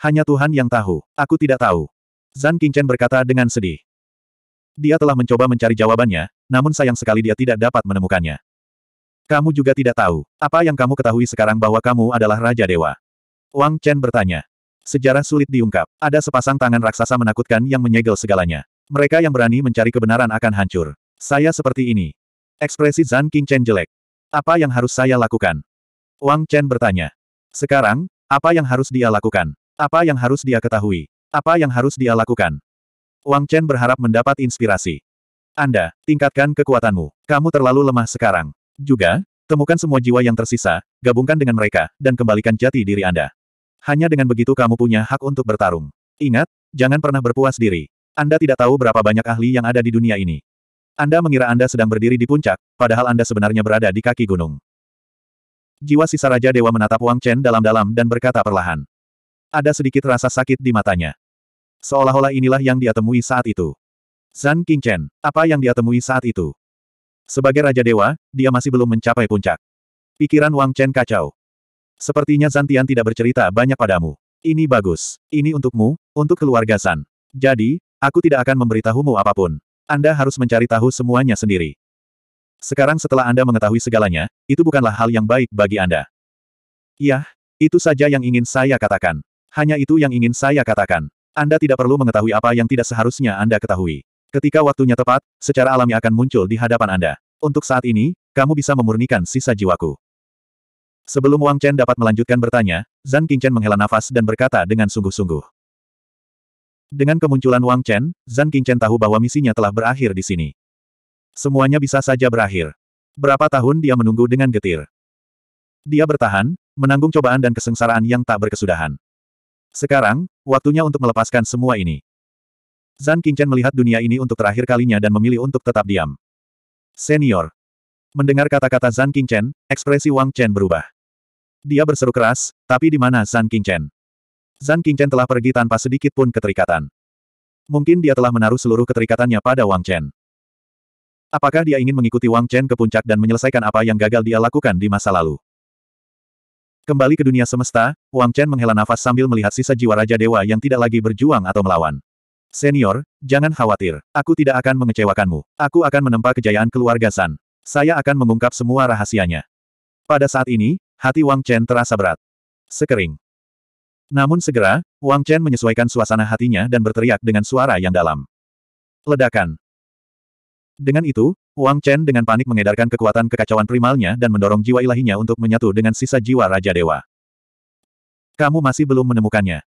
Hanya Tuhan yang tahu. Aku tidak tahu. Zan Qingchen berkata dengan sedih. Dia telah mencoba mencari jawabannya, namun sayang sekali dia tidak dapat menemukannya. Kamu juga tidak tahu. Apa yang kamu ketahui sekarang bahwa kamu adalah Raja Dewa? Wang Chen bertanya. Sejarah sulit diungkap. Ada sepasang tangan raksasa menakutkan yang menyegel segalanya. Mereka yang berani mencari kebenaran akan hancur. Saya seperti ini. Ekspresi Zan Chen jelek. Apa yang harus saya lakukan? Wang Chen bertanya. Sekarang, apa yang harus dia lakukan? Apa yang harus dia ketahui? Apa yang harus dia lakukan? Wang Chen berharap mendapat inspirasi. Anda, tingkatkan kekuatanmu. Kamu terlalu lemah sekarang. Juga, temukan semua jiwa yang tersisa, gabungkan dengan mereka, dan kembalikan jati diri Anda. Hanya dengan begitu kamu punya hak untuk bertarung. Ingat, jangan pernah berpuas diri. Anda tidak tahu berapa banyak ahli yang ada di dunia ini. Anda mengira Anda sedang berdiri di puncak, padahal Anda sebenarnya berada di kaki gunung. Jiwa sisa Raja Dewa menatap Wang Chen dalam-dalam dan berkata perlahan. Ada sedikit rasa sakit di matanya. Seolah-olah inilah yang dia temui saat itu. Zan Chen, apa yang dia temui saat itu? Sebagai Raja Dewa, dia masih belum mencapai puncak. Pikiran Wang Chen kacau. Sepertinya Zan Tian tidak bercerita banyak padamu. Ini bagus. Ini untukmu, untuk keluarga Zan. Jadi, aku tidak akan memberitahumu apa pun. Anda harus mencari tahu semuanya sendiri. Sekarang setelah Anda mengetahui segalanya, itu bukanlah hal yang baik bagi Anda. Iya, itu saja yang ingin saya katakan. Hanya itu yang ingin saya katakan. Anda tidak perlu mengetahui apa yang tidak seharusnya Anda ketahui. Ketika waktunya tepat, secara alami akan muncul di hadapan Anda. Untuk saat ini, kamu bisa memurnikan sisa jiwaku. Sebelum Wang Chen dapat melanjutkan bertanya, Zan Qingchen menghela nafas dan berkata dengan sungguh-sungguh. Dengan kemunculan Wang Chen, Zan Qingchen tahu bahwa misinya telah berakhir di sini. Semuanya bisa saja berakhir. Berapa tahun dia menunggu dengan getir. Dia bertahan, menanggung cobaan dan kesengsaraan yang tak berkesudahan. Sekarang, waktunya untuk melepaskan semua ini. Zan Qingchen melihat dunia ini untuk terakhir kalinya dan memilih untuk tetap diam. Senior. Mendengar kata-kata Zan Qingchen, ekspresi Wang Chen berubah. Dia berseru keras, tapi di mana Zan Qingchen? Zan Qingchen telah pergi tanpa sedikit pun keterikatan. Mungkin dia telah menaruh seluruh keterikatannya pada Wang Chen. Apakah dia ingin mengikuti Wang Chen ke puncak dan menyelesaikan apa yang gagal dia lakukan di masa lalu? Kembali ke dunia semesta, Wang Chen menghela nafas sambil melihat sisa jiwa Raja Dewa yang tidak lagi berjuang atau melawan. Senior, jangan khawatir. Aku tidak akan mengecewakanmu. Aku akan menempa kejayaan keluarga San. Saya akan mengungkap semua rahasianya. Pada saat ini, hati Wang Chen terasa berat. Sekering. Namun segera, Wang Chen menyesuaikan suasana hatinya dan berteriak dengan suara yang dalam. Ledakan. Dengan itu, Wang Chen dengan panik mengedarkan kekuatan kekacauan primalnya dan mendorong jiwa ilahinya untuk menyatu dengan sisa jiwa Raja Dewa. Kamu masih belum menemukannya.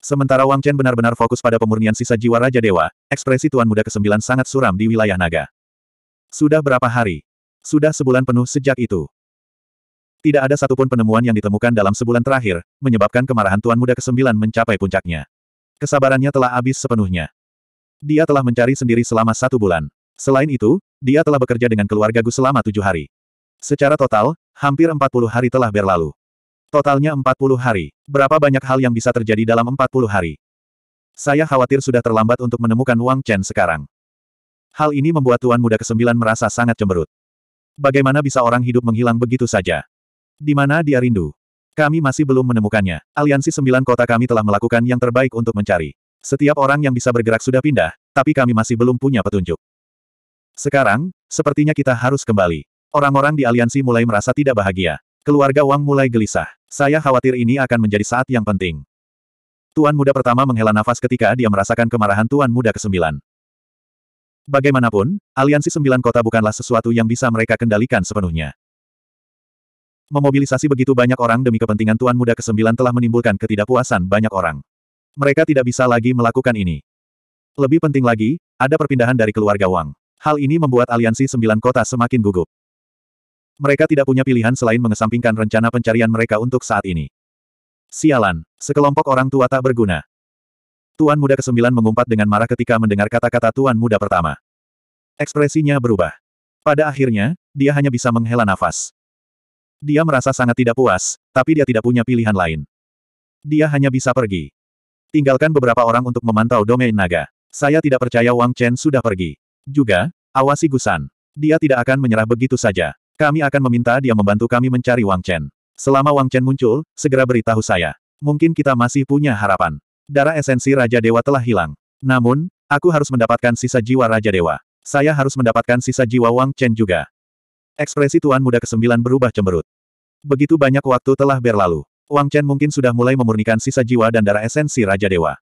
Sementara Wang Chen benar-benar fokus pada pemurnian sisa jiwa Raja Dewa, ekspresi Tuan Muda ke-9 sangat suram di wilayah naga. Sudah berapa hari? Sudah sebulan penuh sejak itu. Tidak ada satupun penemuan yang ditemukan dalam sebulan terakhir, menyebabkan kemarahan Tuan Muda ke-9 mencapai puncaknya. Kesabarannya telah habis sepenuhnya. Dia telah mencari sendiri selama satu bulan. Selain itu, dia telah bekerja dengan keluarga Gu selama tujuh hari. Secara total, hampir 40 hari telah berlalu. Totalnya 40 hari. Berapa banyak hal yang bisa terjadi dalam 40 hari? Saya khawatir sudah terlambat untuk menemukan Wang Chen sekarang. Hal ini membuat Tuan Muda ke-9 merasa sangat cemberut. Bagaimana bisa orang hidup menghilang begitu saja? Di mana dia rindu? Kami masih belum menemukannya. Aliansi sembilan kota kami telah melakukan yang terbaik untuk mencari. Setiap orang yang bisa bergerak sudah pindah, tapi kami masih belum punya petunjuk. Sekarang, sepertinya kita harus kembali. Orang-orang di aliansi mulai merasa tidak bahagia. Keluarga Wang mulai gelisah. Saya khawatir ini akan menjadi saat yang penting. Tuan muda pertama menghela nafas ketika dia merasakan kemarahan Tuan muda ke-9. Bagaimanapun, aliansi sembilan kota bukanlah sesuatu yang bisa mereka kendalikan sepenuhnya. Memobilisasi begitu banyak orang demi kepentingan Tuan Muda ke-9 telah menimbulkan ketidakpuasan banyak orang. Mereka tidak bisa lagi melakukan ini. Lebih penting lagi, ada perpindahan dari keluarga Wang. Hal ini membuat aliansi sembilan kota semakin gugup. Mereka tidak punya pilihan selain mengesampingkan rencana pencarian mereka untuk saat ini. Sialan, sekelompok orang tua tak berguna. Tuan muda kesembilan mengumpat dengan marah ketika mendengar kata-kata tuan muda pertama. Ekspresinya berubah. Pada akhirnya, dia hanya bisa menghela nafas. Dia merasa sangat tidak puas, tapi dia tidak punya pilihan lain. Dia hanya bisa pergi. Tinggalkan beberapa orang untuk memantau domain naga. Saya tidak percaya Wang Chen sudah pergi. Juga, awasi Gusan. Dia tidak akan menyerah begitu saja. Kami akan meminta dia membantu kami mencari Wang Chen. Selama Wang Chen muncul, segera beritahu saya. Mungkin kita masih punya harapan. Darah esensi Raja Dewa telah hilang. Namun, aku harus mendapatkan sisa jiwa Raja Dewa. Saya harus mendapatkan sisa jiwa Wang Chen juga. Ekspresi Tuan Muda ke-9 berubah cemberut. Begitu banyak waktu telah berlalu. Wang Chen mungkin sudah mulai memurnikan sisa jiwa dan darah esensi Raja Dewa.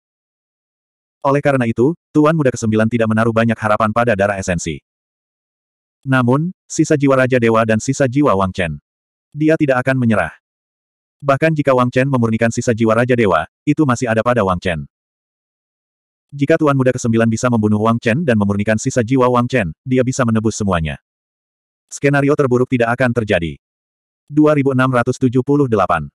Oleh karena itu, Tuan Muda ke-9 tidak menaruh banyak harapan pada darah esensi. Namun, sisa jiwa Raja Dewa dan sisa jiwa Wang Chen. Dia tidak akan menyerah. Bahkan jika Wang Chen memurnikan sisa jiwa Raja Dewa, itu masih ada pada Wang Chen. Jika Tuan Muda ke-9 bisa membunuh Wang Chen dan memurnikan sisa jiwa Wang Chen, dia bisa menebus semuanya. Skenario terburuk tidak akan terjadi. 2678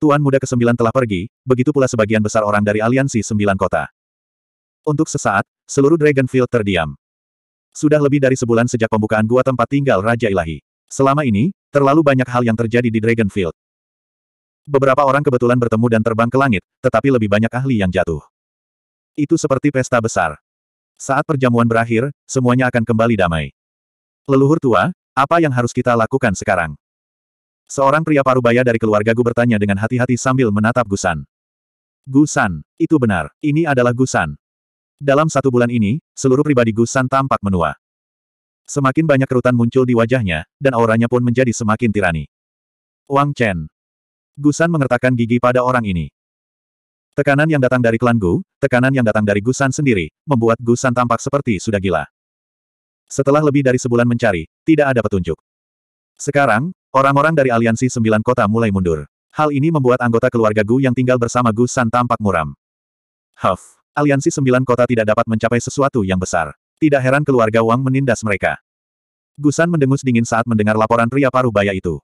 Tuan muda ke-9 telah pergi, begitu pula sebagian besar orang dari aliansi sembilan kota. Untuk sesaat, seluruh Dragonfield terdiam. Sudah lebih dari sebulan sejak pembukaan gua tempat tinggal Raja Ilahi. Selama ini, terlalu banyak hal yang terjadi di Dragonfield. Beberapa orang kebetulan bertemu dan terbang ke langit, tetapi lebih banyak ahli yang jatuh. Itu seperti pesta besar. Saat perjamuan berakhir, semuanya akan kembali damai. Leluhur tua, apa yang harus kita lakukan sekarang? Seorang pria parubaya dari keluarga Gu bertanya dengan hati-hati sambil menatap Gusan. Gusan, itu benar, ini adalah Gusan. Dalam satu bulan ini, seluruh pribadi Gusan tampak menua. Semakin banyak kerutan muncul di wajahnya, dan auranya pun menjadi semakin tirani. Wang Chen. Gusan mengertakkan gigi pada orang ini. Tekanan yang datang dari klan Gu, tekanan yang datang dari Gusan sendiri, membuat Gusan tampak seperti sudah gila. Setelah lebih dari sebulan mencari, tidak ada petunjuk. Sekarang, Orang-orang dari aliansi sembilan kota mulai mundur. Hal ini membuat anggota keluarga Gu yang tinggal bersama Gu San tampak muram. Huff, aliansi sembilan kota tidak dapat mencapai sesuatu yang besar. Tidak heran keluarga Wang menindas mereka. Gu San mendengus dingin saat mendengar laporan pria paruh baya itu.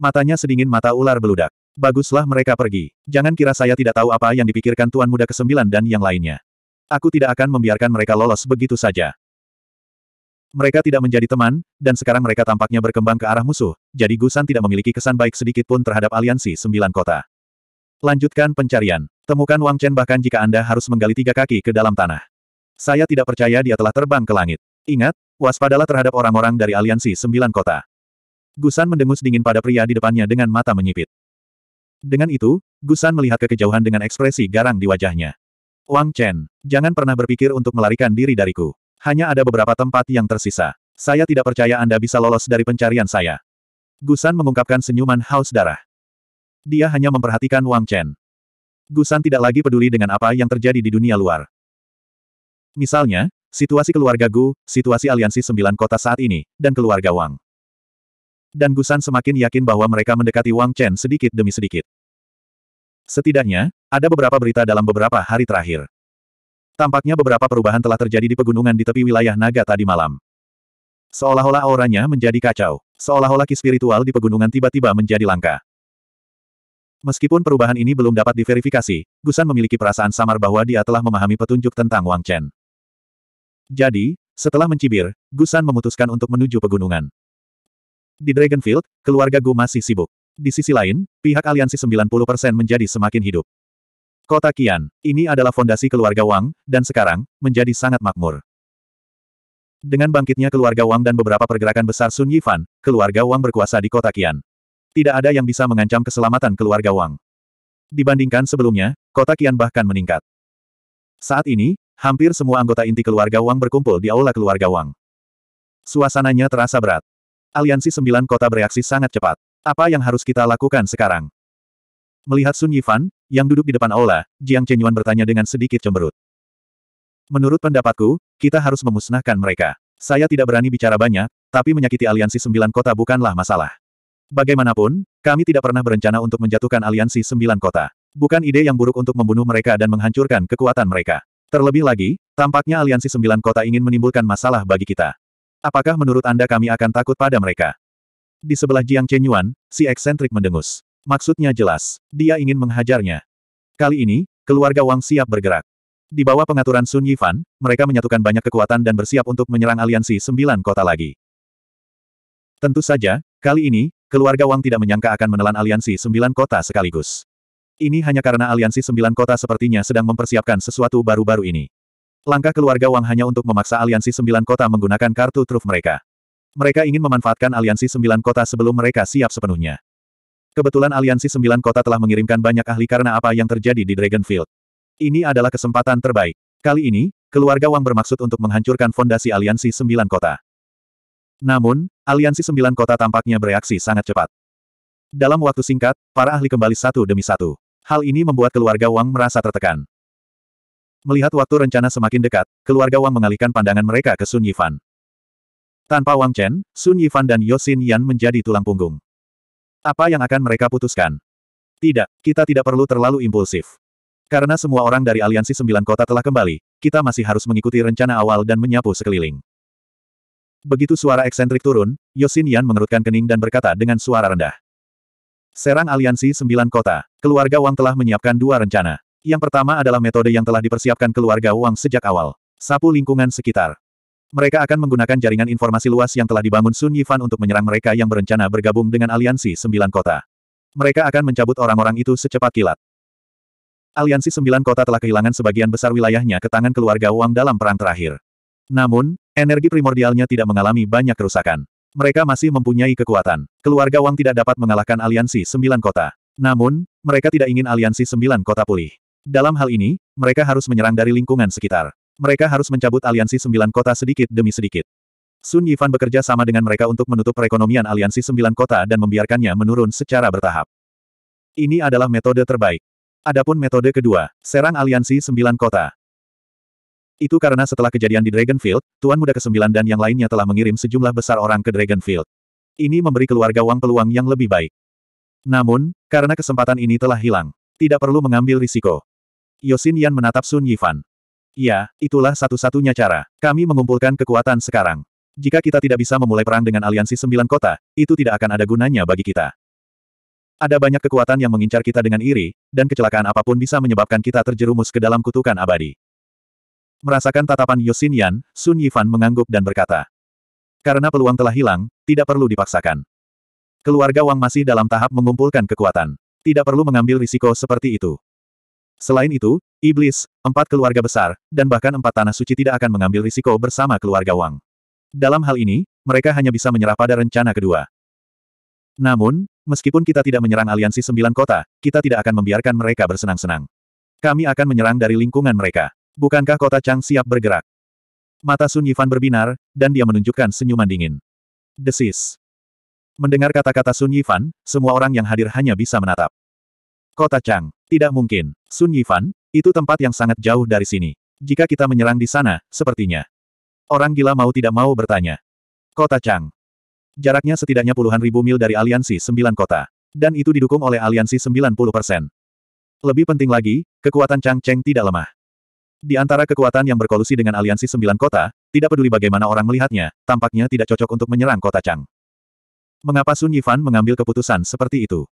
Matanya sedingin mata ular beludak. Baguslah mereka pergi. Jangan kira saya tidak tahu apa yang dipikirkan Tuan Muda ke-9 dan yang lainnya. Aku tidak akan membiarkan mereka lolos begitu saja. Mereka tidak menjadi teman, dan sekarang mereka tampaknya berkembang ke arah musuh, jadi Gusan tidak memiliki kesan baik sedikit pun terhadap aliansi sembilan kota. Lanjutkan pencarian. Temukan Wang Chen bahkan jika Anda harus menggali tiga kaki ke dalam tanah. Saya tidak percaya dia telah terbang ke langit. Ingat, waspadalah terhadap orang-orang dari aliansi sembilan kota. Gusan mendengus dingin pada pria di depannya dengan mata menyipit. Dengan itu, Gusan melihat ke kejauhan dengan ekspresi garang di wajahnya. Wang Chen, jangan pernah berpikir untuk melarikan diri dariku. Hanya ada beberapa tempat yang tersisa. Saya tidak percaya Anda bisa lolos dari pencarian saya. Gusan mengungkapkan senyuman haus darah. Dia hanya memperhatikan Wang Chen. Gusan tidak lagi peduli dengan apa yang terjadi di dunia luar. Misalnya, situasi keluarga Gu, situasi aliansi sembilan kota saat ini, dan keluarga Wang. Dan Gusan semakin yakin bahwa mereka mendekati Wang Chen sedikit demi sedikit. Setidaknya, ada beberapa berita dalam beberapa hari terakhir. Tampaknya beberapa perubahan telah terjadi di pegunungan di tepi wilayah naga tadi malam. Seolah-olah auranya menjadi kacau. Seolah-olah ki spiritual di pegunungan tiba-tiba menjadi langka. Meskipun perubahan ini belum dapat diverifikasi, Gusan memiliki perasaan samar bahwa dia telah memahami petunjuk tentang Wang Chen. Jadi, setelah mencibir, Gusan memutuskan untuk menuju pegunungan. Di Dragonfield, keluarga Gu masih sibuk. Di sisi lain, pihak aliansi 90% menjadi semakin hidup. Kota Kian, ini adalah fondasi keluarga Wang, dan sekarang, menjadi sangat makmur. Dengan bangkitnya keluarga Wang dan beberapa pergerakan besar Sun Yifan, keluarga Wang berkuasa di kota Kian. Tidak ada yang bisa mengancam keselamatan keluarga Wang. Dibandingkan sebelumnya, kota Kian bahkan meningkat. Saat ini, hampir semua anggota inti keluarga Wang berkumpul di aula keluarga Wang. Suasananya terasa berat. Aliansi sembilan kota bereaksi sangat cepat. Apa yang harus kita lakukan sekarang? Melihat Sun Yifan, yang duduk di depan aula, Jiang Chenyuan bertanya dengan sedikit cemberut. Menurut pendapatku, kita harus memusnahkan mereka. Saya tidak berani bicara banyak, tapi menyakiti aliansi sembilan kota bukanlah masalah. Bagaimanapun, kami tidak pernah berencana untuk menjatuhkan aliansi sembilan kota. Bukan ide yang buruk untuk membunuh mereka dan menghancurkan kekuatan mereka. Terlebih lagi, tampaknya aliansi sembilan kota ingin menimbulkan masalah bagi kita. Apakah menurut Anda kami akan takut pada mereka? Di sebelah Jiang Chenyuan, si eksentrik mendengus. Maksudnya jelas, dia ingin menghajarnya. Kali ini, keluarga Wang siap bergerak. Di bawah pengaturan Sun Yifan, mereka menyatukan banyak kekuatan dan bersiap untuk menyerang aliansi sembilan kota lagi. Tentu saja, kali ini, keluarga Wang tidak menyangka akan menelan aliansi sembilan kota sekaligus. Ini hanya karena aliansi sembilan kota sepertinya sedang mempersiapkan sesuatu baru-baru ini. Langkah keluarga Wang hanya untuk memaksa aliansi sembilan kota menggunakan kartu truf mereka. Mereka ingin memanfaatkan aliansi sembilan kota sebelum mereka siap sepenuhnya. Kebetulan aliansi sembilan kota telah mengirimkan banyak ahli karena apa yang terjadi di Dragonfield. Ini adalah kesempatan terbaik. Kali ini, keluarga Wang bermaksud untuk menghancurkan fondasi aliansi sembilan kota. Namun, aliansi sembilan kota tampaknya bereaksi sangat cepat. Dalam waktu singkat, para ahli kembali satu demi satu. Hal ini membuat keluarga Wang merasa tertekan. Melihat waktu rencana semakin dekat, keluarga Wang mengalihkan pandangan mereka ke Sun Yifan. Tanpa Wang Chen, Sun Yifan dan Yosin Yan menjadi tulang punggung. Apa yang akan mereka putuskan? Tidak, kita tidak perlu terlalu impulsif. Karena semua orang dari aliansi sembilan kota telah kembali, kita masih harus mengikuti rencana awal dan menyapu sekeliling. Begitu suara eksentrik turun, Yosin Yan mengerutkan kening dan berkata dengan suara rendah. Serang aliansi sembilan kota, keluarga Wang telah menyiapkan dua rencana. Yang pertama adalah metode yang telah dipersiapkan keluarga Wang sejak awal. Sapu lingkungan sekitar. Mereka akan menggunakan jaringan informasi luas yang telah dibangun Sun Yifan untuk menyerang mereka yang berencana bergabung dengan aliansi sembilan kota. Mereka akan mencabut orang-orang itu secepat kilat. Aliansi sembilan kota telah kehilangan sebagian besar wilayahnya ke tangan keluarga Wang dalam perang terakhir. Namun, energi primordialnya tidak mengalami banyak kerusakan. Mereka masih mempunyai kekuatan. Keluarga Wang tidak dapat mengalahkan aliansi sembilan kota. Namun, mereka tidak ingin aliansi sembilan kota pulih. Dalam hal ini, mereka harus menyerang dari lingkungan sekitar. Mereka harus mencabut aliansi sembilan kota sedikit demi sedikit. Sun Yifan bekerja sama dengan mereka untuk menutup perekonomian aliansi sembilan kota dan membiarkannya menurun secara bertahap. Ini adalah metode terbaik. Adapun metode kedua, serang aliansi sembilan kota. Itu karena setelah kejadian di Dragonfield, Tuan Muda ke-9 dan yang lainnya telah mengirim sejumlah besar orang ke Dragonfield. Ini memberi keluarga Wang peluang yang lebih baik. Namun, karena kesempatan ini telah hilang, tidak perlu mengambil risiko. Yosin Yan menatap Sun Yifan. Ya, itulah satu-satunya cara. Kami mengumpulkan kekuatan sekarang. Jika kita tidak bisa memulai perang dengan aliansi sembilan kota, itu tidak akan ada gunanya bagi kita. Ada banyak kekuatan yang mengincar kita dengan iri, dan kecelakaan apa pun bisa menyebabkan kita terjerumus ke dalam kutukan abadi. Merasakan tatapan Yosin Yan, Sun Yifan mengangguk dan berkata. Karena peluang telah hilang, tidak perlu dipaksakan. Keluarga Wang masih dalam tahap mengumpulkan kekuatan. Tidak perlu mengambil risiko seperti itu. Selain itu, iblis, empat keluarga besar, dan bahkan empat tanah suci tidak akan mengambil risiko bersama keluarga Wang. Dalam hal ini, mereka hanya bisa menyerah pada rencana kedua. Namun, meskipun kita tidak menyerang aliansi sembilan kota, kita tidak akan membiarkan mereka bersenang-senang. Kami akan menyerang dari lingkungan mereka. Bukankah kota Chang siap bergerak? Mata Sun Yifan berbinar, dan dia menunjukkan senyuman dingin. Desis. Mendengar kata-kata Sun Yifan, semua orang yang hadir hanya bisa menatap. Kota Chang. Tidak mungkin. Sun Yifan, itu tempat yang sangat jauh dari sini. Jika kita menyerang di sana, sepertinya. Orang gila mau tidak mau bertanya. Kota Chang. Jaraknya setidaknya puluhan ribu mil dari aliansi sembilan kota. Dan itu didukung oleh aliansi 90%. Lebih penting lagi, kekuatan Chang Cheng tidak lemah. Di antara kekuatan yang berkolusi dengan aliansi sembilan kota, tidak peduli bagaimana orang melihatnya, tampaknya tidak cocok untuk menyerang kota Chang. Mengapa Sun Yifan mengambil keputusan seperti itu?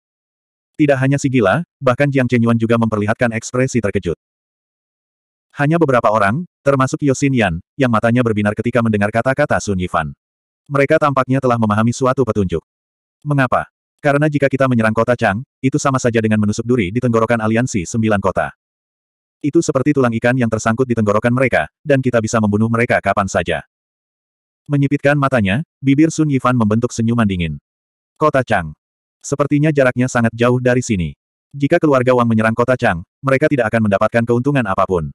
Tidak hanya si gila, bahkan Jiang Chenyuan juga memperlihatkan ekspresi terkejut. Hanya beberapa orang, termasuk Yosin Yan, yang matanya berbinar ketika mendengar kata-kata Sun Yifan. Mereka tampaknya telah memahami suatu petunjuk. Mengapa? Karena jika kita menyerang kota Chang, itu sama saja dengan menusuk duri di tenggorokan aliansi sembilan kota. Itu seperti tulang ikan yang tersangkut di tenggorokan mereka, dan kita bisa membunuh mereka kapan saja. Menyipitkan matanya, bibir Sun Yifan membentuk senyuman dingin. Kota Chang. Sepertinya jaraknya sangat jauh dari sini. Jika keluarga Wang menyerang kota Chang, mereka tidak akan mendapatkan keuntungan apa pun.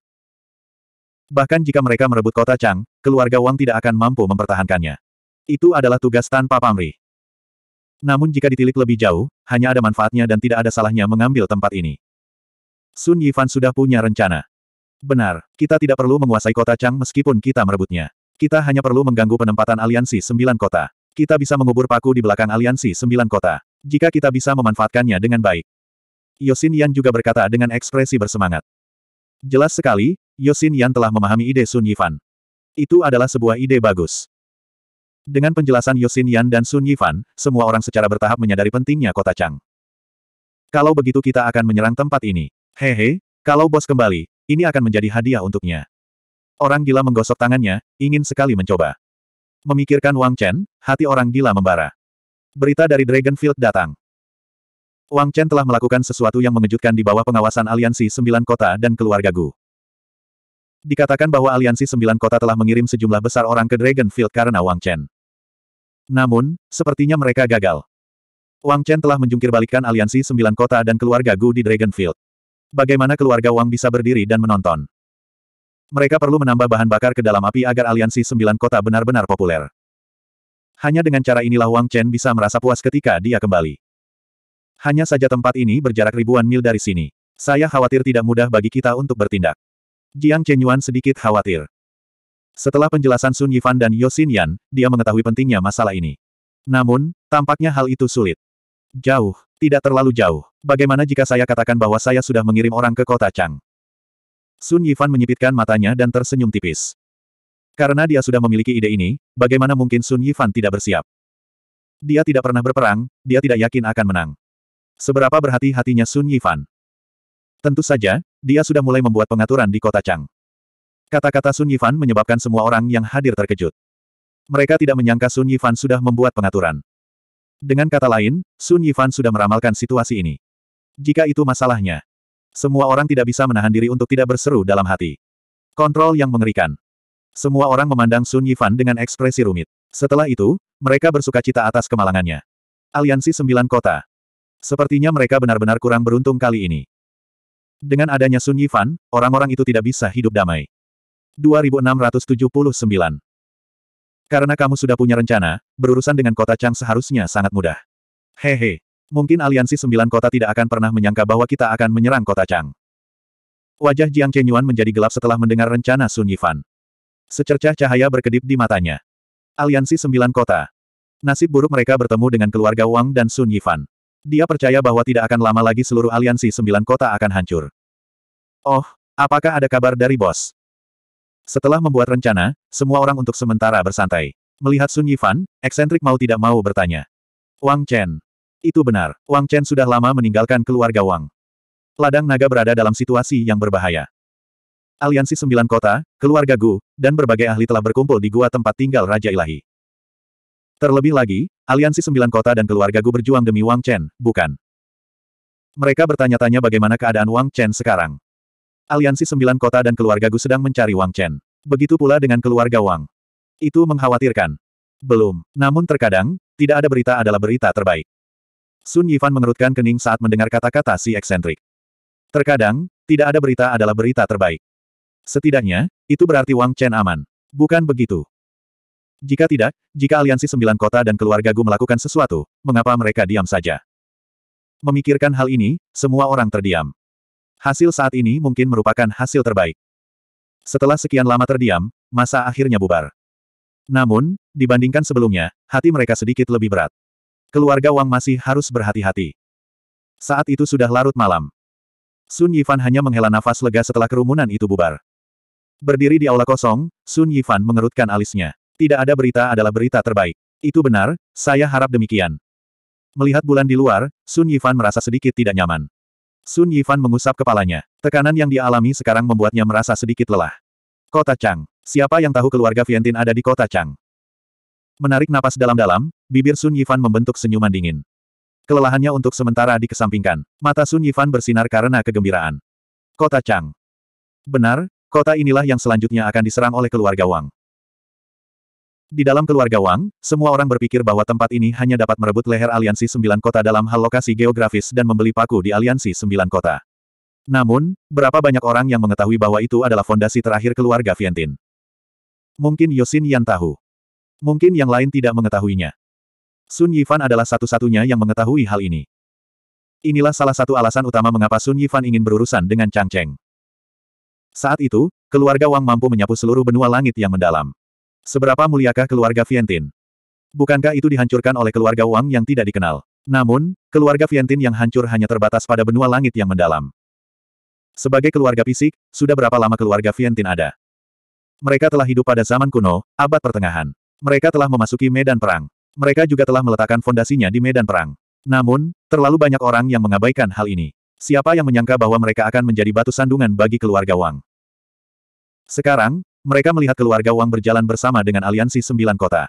Bahkan jika mereka merebut kota Chang, keluarga Wang tidak akan mampu mempertahankannya. Itu adalah tugas tanpa pamrih. Namun jika ditilik lebih jauh, hanya ada manfaatnya dan tidak ada salahnya mengambil tempat ini. Sun Yifan sudah punya rencana. Benar, kita tidak perlu menguasai kota Chang meskipun kita merebutnya. Kita hanya perlu mengganggu penempatan aliansi sembilan kota. Kita bisa mengubur paku di belakang aliansi sembilan kota. Jika kita bisa memanfaatkannya dengan baik. Yosin Yan juga berkata dengan ekspresi bersemangat. Jelas sekali, Yosin Yan telah memahami ide Sun Yifan. Itu adalah sebuah ide bagus. Dengan penjelasan Yosin Yan dan Sun Yifan, semua orang secara bertahap menyadari pentingnya kota Chang. Kalau begitu kita akan menyerang tempat ini. Hehe, kalau bos kembali, ini akan menjadi hadiah untuknya. Orang gila menggosok tangannya, ingin sekali mencoba. Memikirkan Wang Chen, hati orang gila membara. Berita dari Dragonfield datang. Wang Chen telah melakukan sesuatu yang mengejutkan di bawah pengawasan aliansi sembilan kota dan keluarga Gu. Dikatakan bahwa aliansi sembilan kota telah mengirim sejumlah besar orang ke Dragonfield karena Wang Chen. Namun, sepertinya mereka gagal. Wang Chen telah menjungkir balikan aliansi sembilan kota dan keluarga Gu di Dragonfield. Bagaimana keluarga Wang bisa berdiri dan menonton? Mereka perlu menambah bahan bakar ke dalam api agar aliansi sembilan kota benar-benar populer. Hanya dengan cara inilah Wang Chen bisa merasa puas ketika dia kembali. Hanya saja tempat ini berjarak ribuan mil dari sini. Saya khawatir tidak mudah bagi kita untuk bertindak. Jiang Chenyuan sedikit khawatir. Setelah penjelasan Sun Yifan dan Yosin Yan, dia mengetahui pentingnya masalah ini. Namun, tampaknya hal itu sulit. Jauh, tidak terlalu jauh. Bagaimana jika saya katakan bahwa saya sudah mengirim orang ke kota Chang? Sun Yifan menyipitkan matanya dan tersenyum tipis. Karena dia sudah memiliki ide ini, bagaimana mungkin Sun Yifan tidak bersiap? Dia tidak pernah berperang, dia tidak yakin akan menang. Seberapa berhati-hatinya Sun Yifan? Tentu saja, dia sudah mulai membuat pengaturan di kota Chang. Kata-kata Sun Yifan menyebabkan semua orang yang hadir terkejut. Mereka tidak menyangka Sun Yifan sudah membuat pengaturan. Dengan kata lain, Sun Yifan sudah meramalkan situasi ini. Jika itu masalahnya, semua orang tidak bisa menahan diri untuk tidak berseru dalam hati. Kontrol yang mengerikan. Semua orang memandang Sun Yifan dengan ekspresi rumit. Setelah itu, mereka bersuka cita atas kemalangannya. Aliansi Sembilan Kota. Sepertinya mereka benar-benar kurang beruntung kali ini. Dengan adanya Sun Yifan, orang-orang itu tidak bisa hidup damai. 2679. Karena kamu sudah punya rencana, berurusan dengan kota Chang seharusnya sangat mudah. Hehe. Mungkin aliansi sembilan kota tidak akan pernah menyangka bahwa kita akan menyerang kota Chang. Wajah Jiang Chenyuan menjadi gelap setelah mendengar rencana Sun Yifan. Secercah cahaya berkedip di matanya. Aliansi sembilan kota. Nasib buruk mereka bertemu dengan keluarga Wang dan Sun Yifan. Dia percaya bahwa tidak akan lama lagi seluruh aliansi sembilan kota akan hancur. Oh, apakah ada kabar dari bos? Setelah membuat rencana, semua orang untuk sementara bersantai. Melihat Sun Yifan, eksentrik mau tidak mau bertanya. Wang Chen. Itu benar, Wang Chen sudah lama meninggalkan keluarga Wang. Ladang naga berada dalam situasi yang berbahaya. Aliansi sembilan kota, keluarga Gu, dan berbagai ahli telah berkumpul di gua tempat tinggal Raja Ilahi. Terlebih lagi, aliansi sembilan kota dan keluarga Gu berjuang demi Wang Chen, bukan? Mereka bertanya-tanya bagaimana keadaan Wang Chen sekarang. Aliansi sembilan kota dan keluarga Gu sedang mencari Wang Chen. Begitu pula dengan keluarga Wang. Itu mengkhawatirkan. Belum. Namun terkadang, tidak ada berita adalah berita terbaik. Sun Yifan mengerutkan kening saat mendengar kata-kata si eksentrik. Terkadang, tidak ada berita adalah berita terbaik. Setidaknya, itu berarti Wang Chen aman. Bukan begitu. Jika tidak, jika aliansi sembilan kota dan keluarga Gu melakukan sesuatu, mengapa mereka diam saja? Memikirkan hal ini, semua orang terdiam. Hasil saat ini mungkin merupakan hasil terbaik. Setelah sekian lama terdiam, masa akhirnya bubar. Namun, dibandingkan sebelumnya, hati mereka sedikit lebih berat. Keluarga Wang masih harus berhati-hati. Saat itu sudah larut malam. Sun Yifan hanya menghela nafas lega setelah kerumunan itu bubar. Berdiri di aula kosong, Sun Yifan mengerutkan alisnya. Tidak ada berita adalah berita terbaik. Itu benar, saya harap demikian. Melihat bulan di luar, Sun Yifan merasa sedikit tidak nyaman. Sun Yifan mengusap kepalanya. Tekanan yang dialami sekarang membuatnya merasa sedikit lelah. Kota Chang. Siapa yang tahu keluarga Vientin ada di kota Chang? Menarik napas dalam-dalam, bibir Sun Yifan membentuk senyuman dingin. Kelelahannya untuk sementara dikesampingkan. Mata Sun Yifan bersinar karena kegembiraan. Kota Chang. Benar, kota inilah yang selanjutnya akan diserang oleh keluarga Wang. Di dalam keluarga Wang, semua orang berpikir bahwa tempat ini hanya dapat merebut leher aliansi sembilan kota dalam hal lokasi geografis dan membeli paku di aliansi sembilan kota. Namun, berapa banyak orang yang mengetahui bahwa itu adalah fondasi terakhir keluarga Vientin? Mungkin Yosin yang tahu. Mungkin yang lain tidak mengetahuinya. Sun Yifan adalah satu-satunya yang mengetahui hal ini. Inilah salah satu alasan utama mengapa Sun Yifan ingin berurusan dengan Chang Cheng. Saat itu, keluarga Wang mampu menyapu seluruh benua langit yang mendalam. Seberapa muliakah keluarga Vientin? Bukankah itu dihancurkan oleh keluarga Wang yang tidak dikenal? Namun, keluarga Vientin yang hancur hanya terbatas pada benua langit yang mendalam. Sebagai keluarga fisik, sudah berapa lama keluarga Vientin ada? Mereka telah hidup pada zaman kuno, abad pertengahan. Mereka telah memasuki medan perang. Mereka juga telah meletakkan fondasinya di medan perang. Namun, terlalu banyak orang yang mengabaikan hal ini. Siapa yang menyangka bahwa mereka akan menjadi batu sandungan bagi keluarga Wang? Sekarang, mereka melihat keluarga Wang berjalan bersama dengan aliansi sembilan kota.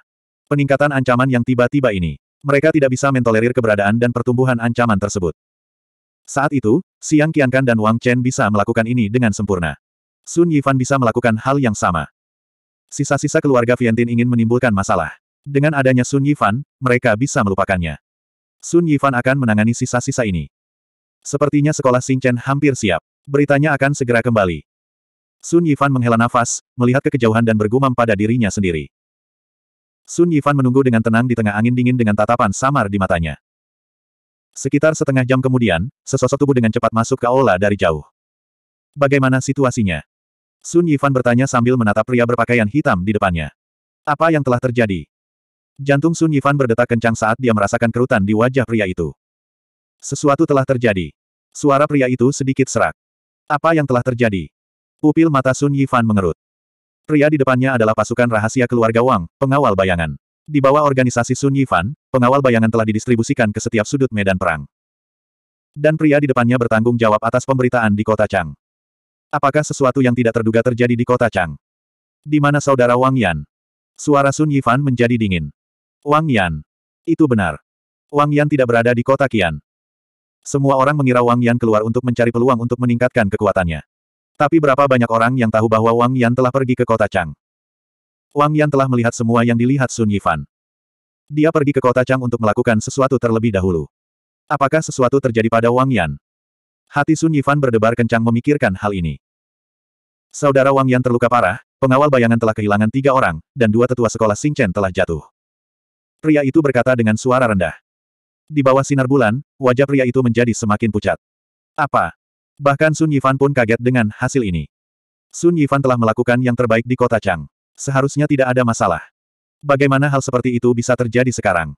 Peningkatan ancaman yang tiba-tiba ini. Mereka tidak bisa mentolerir keberadaan dan pertumbuhan ancaman tersebut. Saat itu, Xiang Qiankan dan Wang Chen bisa melakukan ini dengan sempurna. Sun Yifan bisa melakukan hal yang sama. Sisa-sisa keluarga Vientin ingin menimbulkan masalah. Dengan adanya Sun Yifan, mereka bisa melupakannya. Sun Yifan akan menangani sisa-sisa ini. Sepertinya sekolah Xingchen hampir siap. Beritanya akan segera kembali. Sun Yifan menghela nafas, melihat ke kejauhan dan bergumam pada dirinya sendiri. Sun Yifan menunggu dengan tenang di tengah angin dingin dengan tatapan samar di matanya. Sekitar setengah jam kemudian, sesosok tubuh dengan cepat masuk ke aula dari jauh. Bagaimana situasinya? Sun Yifan bertanya sambil menatap pria berpakaian hitam di depannya. Apa yang telah terjadi? Jantung Sun Yifan berdetak kencang saat dia merasakan kerutan di wajah pria itu. Sesuatu telah terjadi. Suara pria itu sedikit serak. Apa yang telah terjadi? Pupil mata Sun Yifan mengerut. Pria di depannya adalah pasukan rahasia keluarga Wang, pengawal bayangan. Di bawah organisasi Sun Yifan, pengawal bayangan telah didistribusikan ke setiap sudut medan perang. Dan pria di depannya bertanggung jawab atas pemberitaan di kota Chang. Apakah sesuatu yang tidak terduga terjadi di kota Chang? Di mana saudara Wang Yan? Suara Sun Yifan menjadi dingin. Wang Yan. Itu benar. Wang Yan tidak berada di kota Qian. Semua orang mengira Wang Yan keluar untuk mencari peluang untuk meningkatkan kekuatannya. Tapi berapa banyak orang yang tahu bahwa Wang Yan telah pergi ke kota Chang? Wang Yan telah melihat semua yang dilihat Sun Yifan. Dia pergi ke kota Chang untuk melakukan sesuatu terlebih dahulu. Apakah sesuatu terjadi pada Wang Yan? Hati Sun Yifan berdebar kencang memikirkan hal ini. Saudara Wang Yan terluka parah, pengawal bayangan telah kehilangan tiga orang, dan dua tetua sekolah Xingchen telah jatuh. Pria itu berkata dengan suara rendah. Di bawah sinar bulan, wajah pria itu menjadi semakin pucat. Apa? Bahkan Sun Yifan pun kaget dengan hasil ini. Sun Yifan telah melakukan yang terbaik di kota Chang. Seharusnya tidak ada masalah. Bagaimana hal seperti itu bisa terjadi sekarang?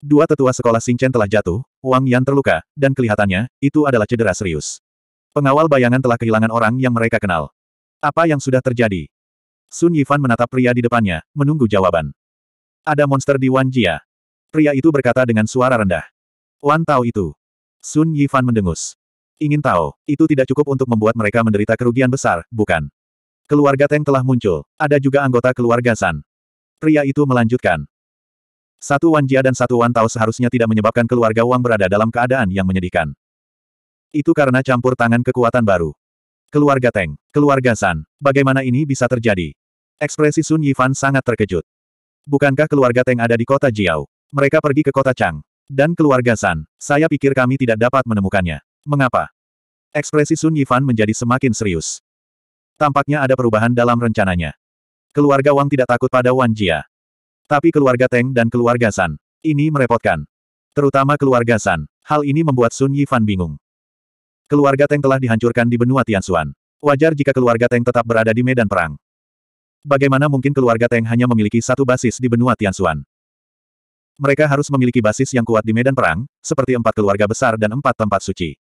Dua tetua sekolah Xingchen telah jatuh, Wang Yan terluka, dan kelihatannya, itu adalah cedera serius. Pengawal bayangan telah kehilangan orang yang mereka kenal. Apa yang sudah terjadi? Sun Yifan menatap pria di depannya, menunggu jawaban. Ada monster di Wan Jia. Pria itu berkata dengan suara rendah. Wan tahu itu. Sun Yifan mendengus. Ingin tahu, itu tidak cukup untuk membuat mereka menderita kerugian besar, bukan? Keluarga Teng telah muncul. Ada juga anggota keluarga San. Pria itu melanjutkan. Satu Wan Jia dan satu Wan Tao seharusnya tidak menyebabkan keluarga Wang berada dalam keadaan yang menyedihkan. Itu karena campur tangan kekuatan baru. Keluarga Teng, keluarga San, bagaimana ini bisa terjadi? Ekspresi Sun Yifan sangat terkejut. Bukankah keluarga Teng ada di kota Jiao? Mereka pergi ke kota Chang. Dan keluarga San. Saya pikir kami tidak dapat menemukannya. Mengapa? Ekspresi Sun Yifan menjadi semakin serius. Tampaknya ada perubahan dalam rencananya. Keluarga Wang tidak takut pada Wan Jia. Tapi keluarga Teng dan keluarga San. Ini merepotkan. Terutama keluarga San. Hal ini membuat Sun Yifan bingung. Keluarga Teng telah dihancurkan di benua Tianxuan. Wajar jika keluarga Teng tetap berada di medan perang. Bagaimana mungkin keluarga Teng hanya memiliki satu basis di benua Tianxuan? Mereka harus memiliki basis yang kuat di medan perang, seperti empat keluarga besar dan empat tempat suci.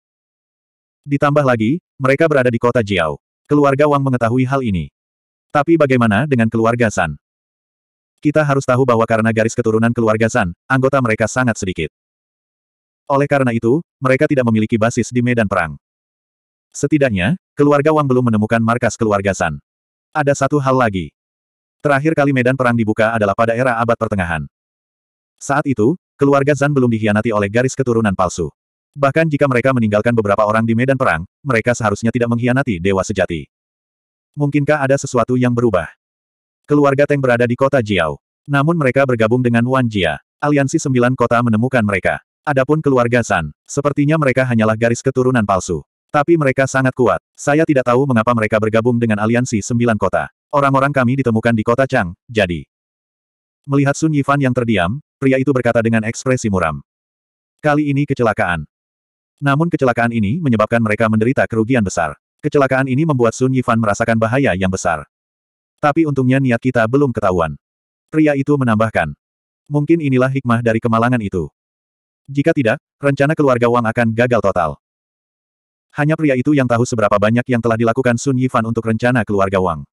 Ditambah lagi, mereka berada di kota Jiao. Keluarga Wang mengetahui hal ini. Tapi bagaimana dengan keluarga San? Kita harus tahu bahwa karena garis keturunan keluarga San, anggota mereka sangat sedikit. Oleh karena itu, mereka tidak memiliki basis di medan perang. Setidaknya, keluarga Wang belum menemukan markas keluarga San. Ada satu hal lagi. Terakhir kali medan perang dibuka adalah pada era abad pertengahan. Saat itu, keluarga Zan belum dikhianati oleh garis keturunan palsu. Bahkan jika mereka meninggalkan beberapa orang di medan perang, mereka seharusnya tidak mengkhianati dewa sejati. Mungkinkah ada sesuatu yang berubah? Keluarga Teng berada di kota Jiao. Namun mereka bergabung dengan Wan Jia. Aliansi sembilan kota menemukan mereka. Adapun keluarga San, sepertinya mereka hanyalah garis keturunan palsu. Tapi mereka sangat kuat. Saya tidak tahu mengapa mereka bergabung dengan aliansi sembilan kota. Orang-orang kami ditemukan di kota Chang, jadi. Melihat Sun Yifan yang terdiam, Pria itu berkata dengan ekspresi muram. Kali ini kecelakaan. Namun kecelakaan ini menyebabkan mereka menderita kerugian besar. Kecelakaan ini membuat Sun Yifan merasakan bahaya yang besar. Tapi untungnya niat kita belum ketahuan. Pria itu menambahkan. Mungkin inilah hikmah dari kemalangan itu. Jika tidak, rencana keluarga Wang akan gagal total. Hanya pria itu yang tahu seberapa banyak yang telah dilakukan Sun Yifan untuk rencana keluarga Wang.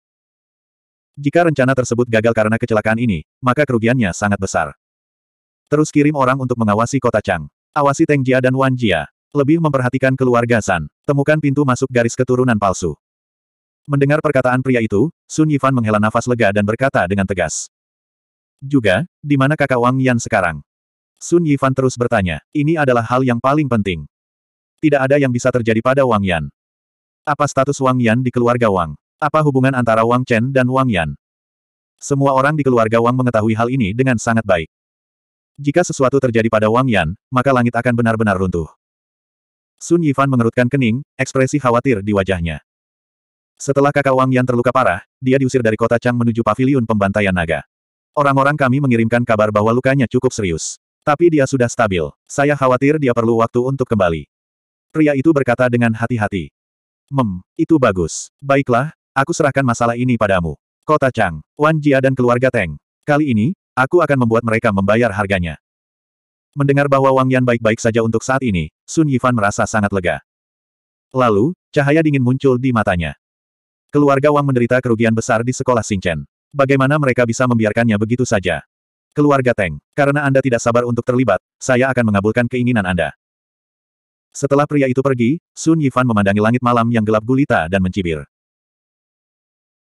Jika rencana tersebut gagal karena kecelakaan ini, maka kerugiannya sangat besar. Terus kirim orang untuk mengawasi kota Chang. Awasi Teng Jia dan Wan Jia. Lebih memperhatikan keluarga San. Temukan pintu masuk garis keturunan palsu. Mendengar perkataan pria itu, Sun Yifan menghela nafas lega dan berkata dengan tegas. Juga, di mana kakak Wang Yan sekarang? Sun Yifan terus bertanya, ini adalah hal yang paling penting. Tidak ada yang bisa terjadi pada Wang Yan. Apa status Wang Yan di keluarga Wang? Apa hubungan antara Wang Chen dan Wang Yan? Semua orang di keluarga Wang mengetahui hal ini dengan sangat baik. Jika sesuatu terjadi pada Wang Yan, maka langit akan benar-benar runtuh. Sun Yifan mengerutkan kening, ekspresi khawatir di wajahnya. Setelah kakak Wang Yan terluka parah, dia diusir dari kota Chang menuju paviliun pembantaian naga. Orang-orang kami mengirimkan kabar bahwa lukanya cukup serius. Tapi dia sudah stabil. Saya khawatir dia perlu waktu untuk kembali. Pria itu berkata dengan hati-hati. Mem, itu bagus. Baiklah, aku serahkan masalah ini padamu. Kota Chang, Wan Jia dan keluarga Teng. Kali ini, Aku akan membuat mereka membayar harganya. Mendengar bahwa Wang Yan baik-baik saja untuk saat ini, Sun Yifan merasa sangat lega. Lalu, cahaya dingin muncul di matanya. Keluarga Wang menderita kerugian besar di sekolah Xingchen. Bagaimana mereka bisa membiarkannya begitu saja? Keluarga Teng, karena Anda tidak sabar untuk terlibat, saya akan mengabulkan keinginan Anda. Setelah pria itu pergi, Sun Yifan memandangi langit malam yang gelap gulita dan mencibir.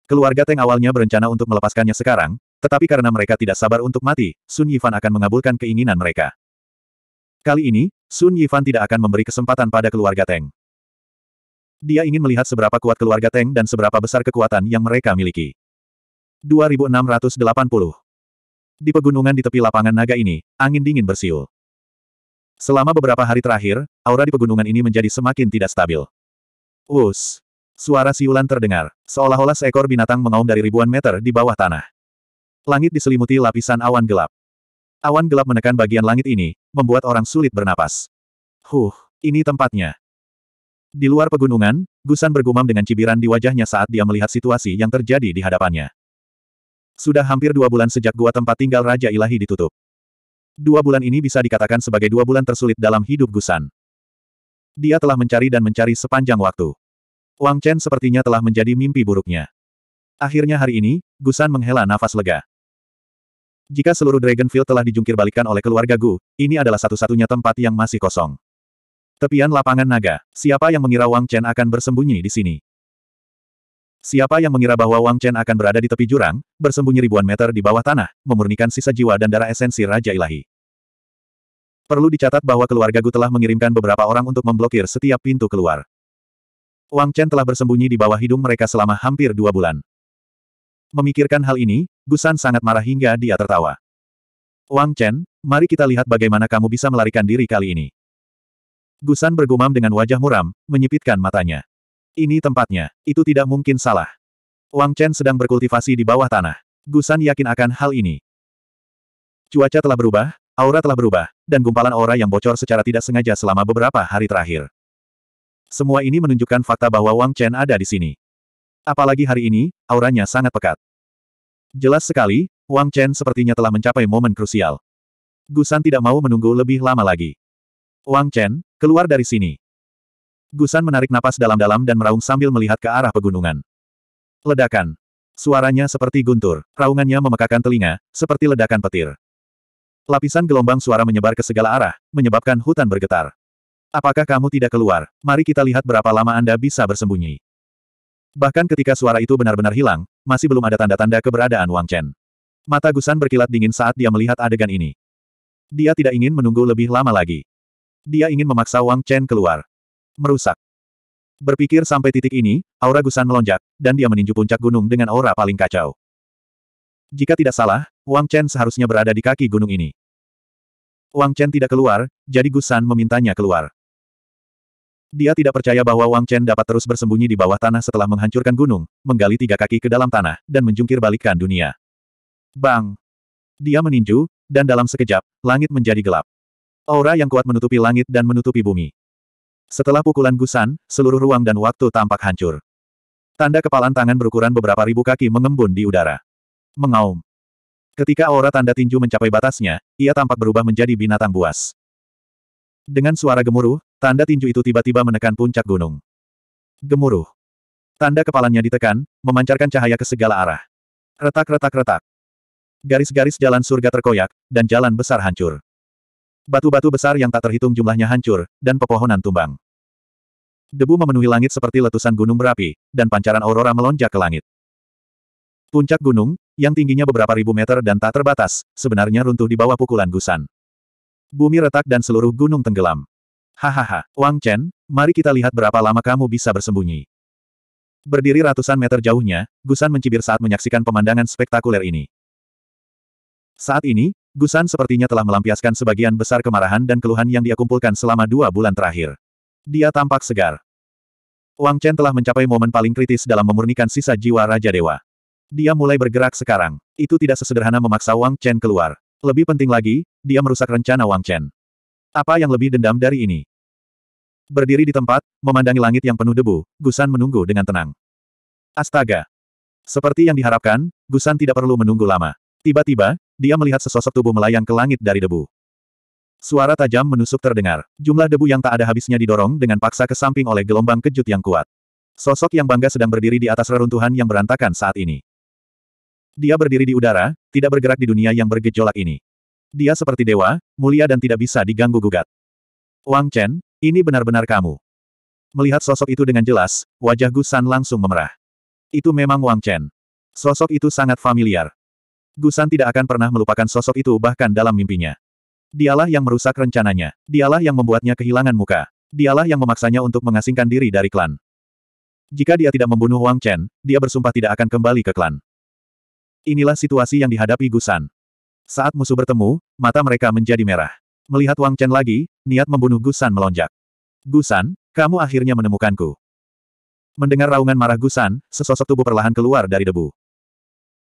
Keluarga Teng awalnya berencana untuk melepaskannya sekarang, tetapi karena mereka tidak sabar untuk mati, Sun Yifan akan mengabulkan keinginan mereka. Kali ini, Sun Yifan tidak akan memberi kesempatan pada keluarga Teng. Dia ingin melihat seberapa kuat keluarga Teng dan seberapa besar kekuatan yang mereka miliki. 2680 Di pegunungan di tepi lapangan naga ini, angin dingin bersiul. Selama beberapa hari terakhir, aura di pegunungan ini menjadi semakin tidak stabil. Us! Suara siulan terdengar, seolah-olah seekor binatang mengaum dari ribuan meter di bawah tanah. Langit diselimuti lapisan awan gelap. Awan gelap menekan bagian langit ini, membuat orang sulit bernapas. Huh, ini tempatnya. Di luar pegunungan, Gusan bergumam dengan cibiran di wajahnya saat dia melihat situasi yang terjadi di hadapannya. Sudah hampir dua bulan sejak gua tempat tinggal Raja Ilahi ditutup. Dua bulan ini bisa dikatakan sebagai dua bulan tersulit dalam hidup Gusan. Dia telah mencari dan mencari sepanjang waktu. Wang Chen sepertinya telah menjadi mimpi buruknya. Akhirnya hari ini, Gusan menghela nafas lega. Jika seluruh Dragonfield telah dijungkir balikan oleh keluarga Gu, ini adalah satu-satunya tempat yang masih kosong. Tepian lapangan naga, siapa yang mengira Wang Chen akan bersembunyi di sini? Siapa yang mengira bahwa Wang Chen akan berada di tepi jurang, bersembunyi ribuan meter di bawah tanah, memurnikan sisa jiwa dan darah esensi Raja Ilahi? Perlu dicatat bahwa keluarga Gu telah mengirimkan beberapa orang untuk memblokir setiap pintu keluar. Wang Chen telah bersembunyi di bawah hidung mereka selama hampir dua bulan. Memikirkan hal ini, Gusan sangat marah hingga dia tertawa. Wang Chen, mari kita lihat bagaimana kamu bisa melarikan diri kali ini. Gusan bergumam dengan wajah muram, menyipitkan matanya. Ini tempatnya, itu tidak mungkin salah. Wang Chen sedang berkultivasi di bawah tanah. Gusan yakin akan hal ini. Cuaca telah berubah, aura telah berubah, dan gumpalan aura yang bocor secara tidak sengaja selama beberapa hari terakhir. Semua ini menunjukkan fakta bahwa Wang Chen ada di sini. Apalagi hari ini, auranya sangat pekat. Jelas sekali, Wang Chen sepertinya telah mencapai momen krusial. Gusan tidak mau menunggu lebih lama lagi. Wang Chen, keluar dari sini. Gusan menarik napas dalam-dalam dan meraung sambil melihat ke arah pegunungan. Ledakan. Suaranya seperti guntur, raungannya memekakan telinga, seperti ledakan petir. Lapisan gelombang suara menyebar ke segala arah, menyebabkan hutan bergetar. Apakah kamu tidak keluar? Mari kita lihat berapa lama Anda bisa bersembunyi. Bahkan ketika suara itu benar-benar hilang, masih belum ada tanda-tanda keberadaan Wang Chen. Mata Gusan berkilat dingin saat dia melihat adegan ini. Dia tidak ingin menunggu lebih lama lagi. Dia ingin memaksa Wang Chen keluar. Merusak. Berpikir sampai titik ini, aura Gusan melonjak, dan dia meninju puncak gunung dengan aura paling kacau. Jika tidak salah, Wang Chen seharusnya berada di kaki gunung ini. Wang Chen tidak keluar, jadi Gusan memintanya keluar. Dia tidak percaya bahwa Wang Chen dapat terus bersembunyi di bawah tanah setelah menghancurkan gunung, menggali tiga kaki ke dalam tanah, dan menjungkir balikkan dunia. Bang! Dia meninju, dan dalam sekejap, langit menjadi gelap. Aura yang kuat menutupi langit dan menutupi bumi. Setelah pukulan Gusan, seluruh ruang dan waktu tampak hancur. Tanda kepalan tangan berukuran beberapa ribu kaki mengembun di udara. Mengaum. Ketika aura tanda tinju mencapai batasnya, ia tampak berubah menjadi binatang buas. Dengan suara gemuruh, tanda tinju itu tiba-tiba menekan puncak gunung. Gemuruh. Tanda kepalanya ditekan, memancarkan cahaya ke segala arah. Retak-retak-retak. Garis-garis jalan surga terkoyak, dan jalan besar hancur. Batu-batu besar yang tak terhitung jumlahnya hancur, dan pepohonan tumbang. Debu memenuhi langit seperti letusan gunung berapi, dan pancaran aurora melonjak ke langit. Puncak gunung, yang tingginya beberapa ribu meter dan tak terbatas, sebenarnya runtuh di bawah pukulan gusan. Bumi retak dan seluruh gunung tenggelam. Hahaha, Wang Chen, mari kita lihat berapa lama kamu bisa bersembunyi. Berdiri ratusan meter jauhnya, Gusan mencibir saat menyaksikan pemandangan spektakuler ini. Saat ini, Gusan sepertinya telah melampiaskan sebagian besar kemarahan dan keluhan yang dia kumpulkan selama dua bulan terakhir. Dia tampak segar. Wang Chen telah mencapai momen paling kritis dalam memurnikan sisa jiwa Raja Dewa. Dia mulai bergerak sekarang. Itu tidak sesederhana memaksa Wang Chen keluar. Lebih penting lagi, dia merusak rencana Wang Chen. Apa yang lebih dendam dari ini? Berdiri di tempat, memandangi langit yang penuh debu, Gusan menunggu dengan tenang. Astaga! Seperti yang diharapkan, Gusan tidak perlu menunggu lama. Tiba-tiba, dia melihat sesosok tubuh melayang ke langit dari debu. Suara tajam menusuk terdengar. Jumlah debu yang tak ada habisnya didorong dengan paksa ke samping oleh gelombang kejut yang kuat. Sosok yang bangga sedang berdiri di atas reruntuhan yang berantakan saat ini. Dia berdiri di udara, tidak bergerak di dunia yang bergejolak ini. Dia seperti dewa, mulia dan tidak bisa diganggu-gugat. Wang Chen, ini benar-benar kamu. Melihat sosok itu dengan jelas, wajah Gu San langsung memerah. Itu memang Wang Chen. Sosok itu sangat familiar. Gu San tidak akan pernah melupakan sosok itu bahkan dalam mimpinya. Dialah yang merusak rencananya. Dialah yang membuatnya kehilangan muka. Dialah yang memaksanya untuk mengasingkan diri dari klan. Jika dia tidak membunuh Wang Chen, dia bersumpah tidak akan kembali ke klan. Inilah situasi yang dihadapi Gusan. Saat musuh bertemu, mata mereka menjadi merah. Melihat Wang Chen lagi, niat membunuh Gusan melonjak. Gusan, kamu akhirnya menemukanku. Mendengar raungan marah Gusan, sesosok tubuh perlahan keluar dari debu.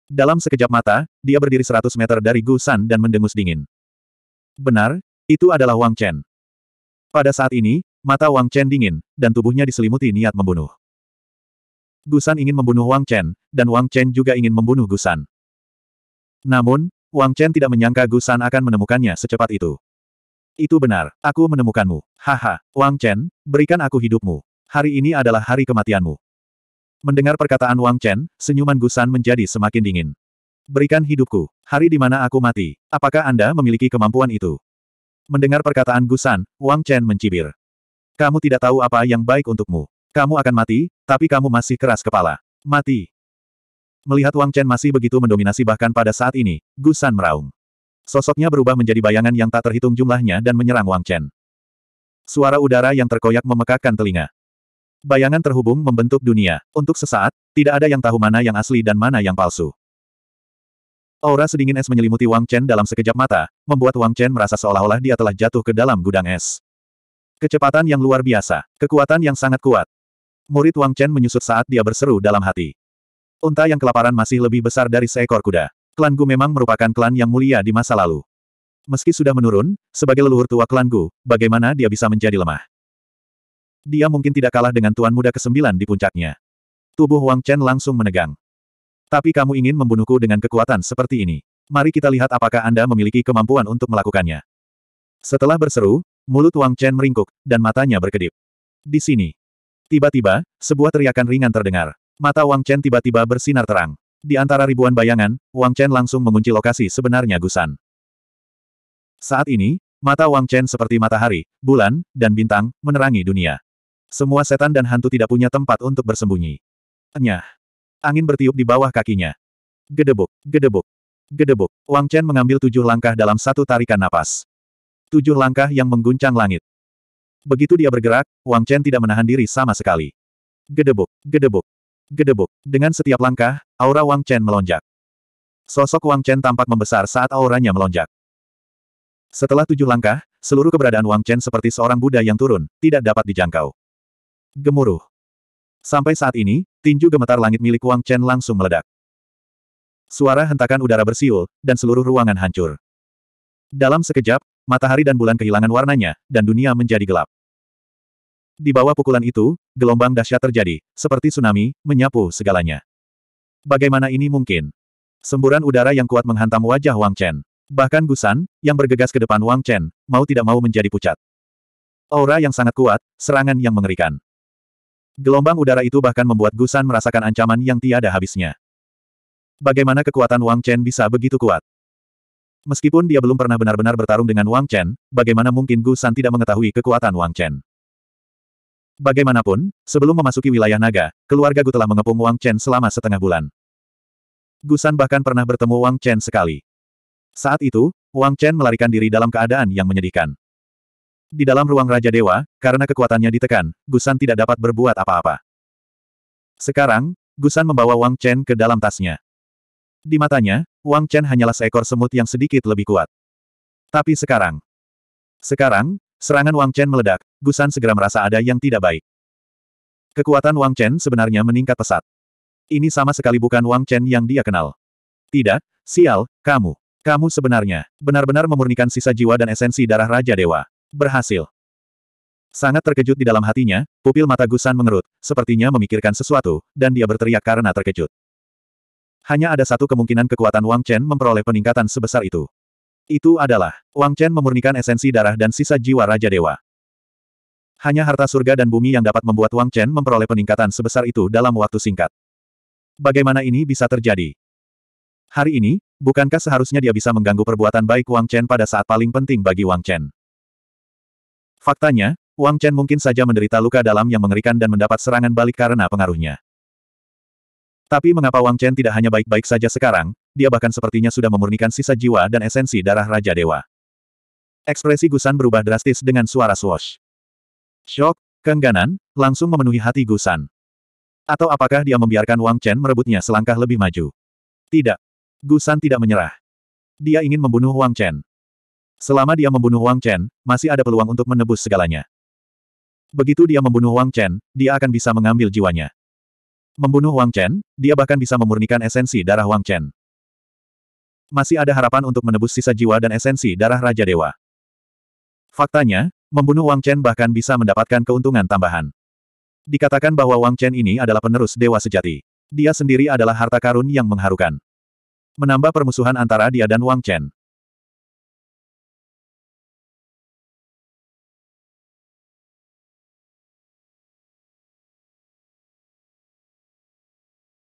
Dalam sekejap mata, dia berdiri 100 meter dari Gusan dan mendengus dingin. Benar, itu adalah Wang Chen. Pada saat ini, mata Wang Chen dingin, dan tubuhnya diselimuti niat membunuh. Gusan ingin membunuh Wang Chen, dan Wang Chen juga ingin membunuh Gusan. Namun, Wang Chen tidak menyangka Gusan akan menemukannya secepat itu. Itu benar, aku menemukanmu. Haha, Wang Chen, berikan aku hidupmu. Hari ini adalah hari kematianmu. Mendengar perkataan Wang Chen, senyuman Gusan menjadi semakin dingin. Berikan hidupku. Hari di mana aku mati. Apakah Anda memiliki kemampuan itu? Mendengar perkataan Gusan, Wang Chen mencibir. Kamu tidak tahu apa yang baik untukmu. Kamu akan mati, tapi kamu masih keras kepala. Mati. Melihat Wang Chen masih begitu mendominasi bahkan pada saat ini, Gu San meraung. Sosoknya berubah menjadi bayangan yang tak terhitung jumlahnya dan menyerang Wang Chen. Suara udara yang terkoyak memekakkan telinga. Bayangan terhubung membentuk dunia. Untuk sesaat, tidak ada yang tahu mana yang asli dan mana yang palsu. Aura sedingin es menyelimuti Wang Chen dalam sekejap mata, membuat Wang Chen merasa seolah-olah dia telah jatuh ke dalam gudang es. Kecepatan yang luar biasa, kekuatan yang sangat kuat. Murid Wang Chen menyusut saat dia berseru dalam hati. Unta yang kelaparan masih lebih besar dari seekor kuda. Klan Gu memang merupakan klan yang mulia di masa lalu. Meski sudah menurun, sebagai leluhur tua klan Gu, bagaimana dia bisa menjadi lemah? Dia mungkin tidak kalah dengan tuan muda kesembilan di puncaknya. Tubuh Wang Chen langsung menegang. Tapi kamu ingin membunuhku dengan kekuatan seperti ini. Mari kita lihat apakah Anda memiliki kemampuan untuk melakukannya. Setelah berseru, mulut Wang Chen meringkuk, dan matanya berkedip. Di sini. Tiba-tiba, sebuah teriakan ringan terdengar. Mata Wang Chen tiba-tiba bersinar terang. Di antara ribuan bayangan, Wang Chen langsung mengunci lokasi sebenarnya Gusan. Saat ini, mata Wang Chen seperti matahari, bulan, dan bintang, menerangi dunia. Semua setan dan hantu tidak punya tempat untuk bersembunyi. Nyah. Angin bertiup di bawah kakinya. Gedebuk, gedebuk, gedebuk. Wang Chen mengambil tujuh langkah dalam satu tarikan napas. Tujuh langkah yang mengguncang langit. Begitu dia bergerak, Wang Chen tidak menahan diri sama sekali. Gedebuk, gedebuk, gedebuk. Dengan setiap langkah, aura Wang Chen melonjak. Sosok Wang Chen tampak membesar saat auranya melonjak. Setelah tujuh langkah, seluruh keberadaan Wang Chen seperti seorang Buddha yang turun, tidak dapat dijangkau. Gemuruh. Sampai saat ini, tinju gemetar langit milik Wang Chen langsung meledak. Suara hentakan udara bersiul, dan seluruh ruangan hancur. Dalam sekejap, matahari dan bulan kehilangan warnanya, dan dunia menjadi gelap. Di bawah pukulan itu, gelombang dahsyat terjadi, seperti tsunami, menyapu segalanya. Bagaimana ini mungkin? Semburan udara yang kuat menghantam wajah Wang Chen. Bahkan Gusan, yang bergegas ke depan Wang Chen, mau tidak mau menjadi pucat. Aura yang sangat kuat, serangan yang mengerikan. Gelombang udara itu bahkan membuat Gusan merasakan ancaman yang tiada habisnya. Bagaimana kekuatan Wang Chen bisa begitu kuat? Meskipun dia belum pernah benar-benar bertarung dengan Wang Chen, bagaimana mungkin Gusan tidak mengetahui kekuatan Wang Chen? Bagaimanapun, sebelum memasuki wilayah naga, keluarga Gu telah mengepung Wang Chen selama setengah bulan. Gusan bahkan pernah bertemu Wang Chen sekali. Saat itu, Wang Chen melarikan diri dalam keadaan yang menyedihkan. Di dalam ruang Raja Dewa, karena kekuatannya ditekan, Gusan tidak dapat berbuat apa-apa. Sekarang, Gusan membawa Wang Chen ke dalam tasnya. Di matanya, Wang Chen hanyalah seekor semut yang sedikit lebih kuat. Tapi sekarang... Sekarang, serangan Wang Chen meledak, Gusan segera merasa ada yang tidak baik. Kekuatan Wang Chen sebenarnya meningkat pesat. Ini sama sekali bukan Wang Chen yang dia kenal. Tidak, sial, kamu. Kamu sebenarnya, benar-benar memurnikan sisa jiwa dan esensi darah Raja Dewa. Berhasil. Sangat terkejut di dalam hatinya, pupil mata Gusan mengerut, sepertinya memikirkan sesuatu, dan dia berteriak karena terkejut. Hanya ada satu kemungkinan kekuatan Wang Chen memperoleh peningkatan sebesar itu. Itu adalah, Wang Chen memurnikan esensi darah dan sisa jiwa Raja Dewa. Hanya harta surga dan bumi yang dapat membuat Wang Chen memperoleh peningkatan sebesar itu dalam waktu singkat. Bagaimana ini bisa terjadi? Hari ini, bukankah seharusnya dia bisa mengganggu perbuatan baik Wang Chen pada saat paling penting bagi Wang Chen? Faktanya, Wang Chen mungkin saja menderita luka dalam yang mengerikan dan mendapat serangan balik karena pengaruhnya. Tapi mengapa Wang Chen tidak hanya baik-baik saja sekarang, dia bahkan sepertinya sudah memurnikan sisa jiwa dan esensi darah Raja Dewa. Ekspresi Gusan berubah drastis dengan suara swoosh. Shock, keengganan, langsung memenuhi hati Gusan. Atau apakah dia membiarkan Wang Chen merebutnya selangkah lebih maju? Tidak. Gusan tidak menyerah. Dia ingin membunuh Wang Chen. Selama dia membunuh Wang Chen, masih ada peluang untuk menebus segalanya. Begitu dia membunuh Wang Chen, dia akan bisa mengambil jiwanya. Membunuh Wang Chen, dia bahkan bisa memurnikan esensi darah Wang Chen. Masih ada harapan untuk menebus sisa jiwa dan esensi darah Raja Dewa. Faktanya, membunuh Wang Chen bahkan bisa mendapatkan keuntungan tambahan. Dikatakan bahwa Wang Chen ini adalah penerus dewa sejati. Dia sendiri adalah harta karun yang mengharukan. Menambah permusuhan antara dia dan Wang Chen.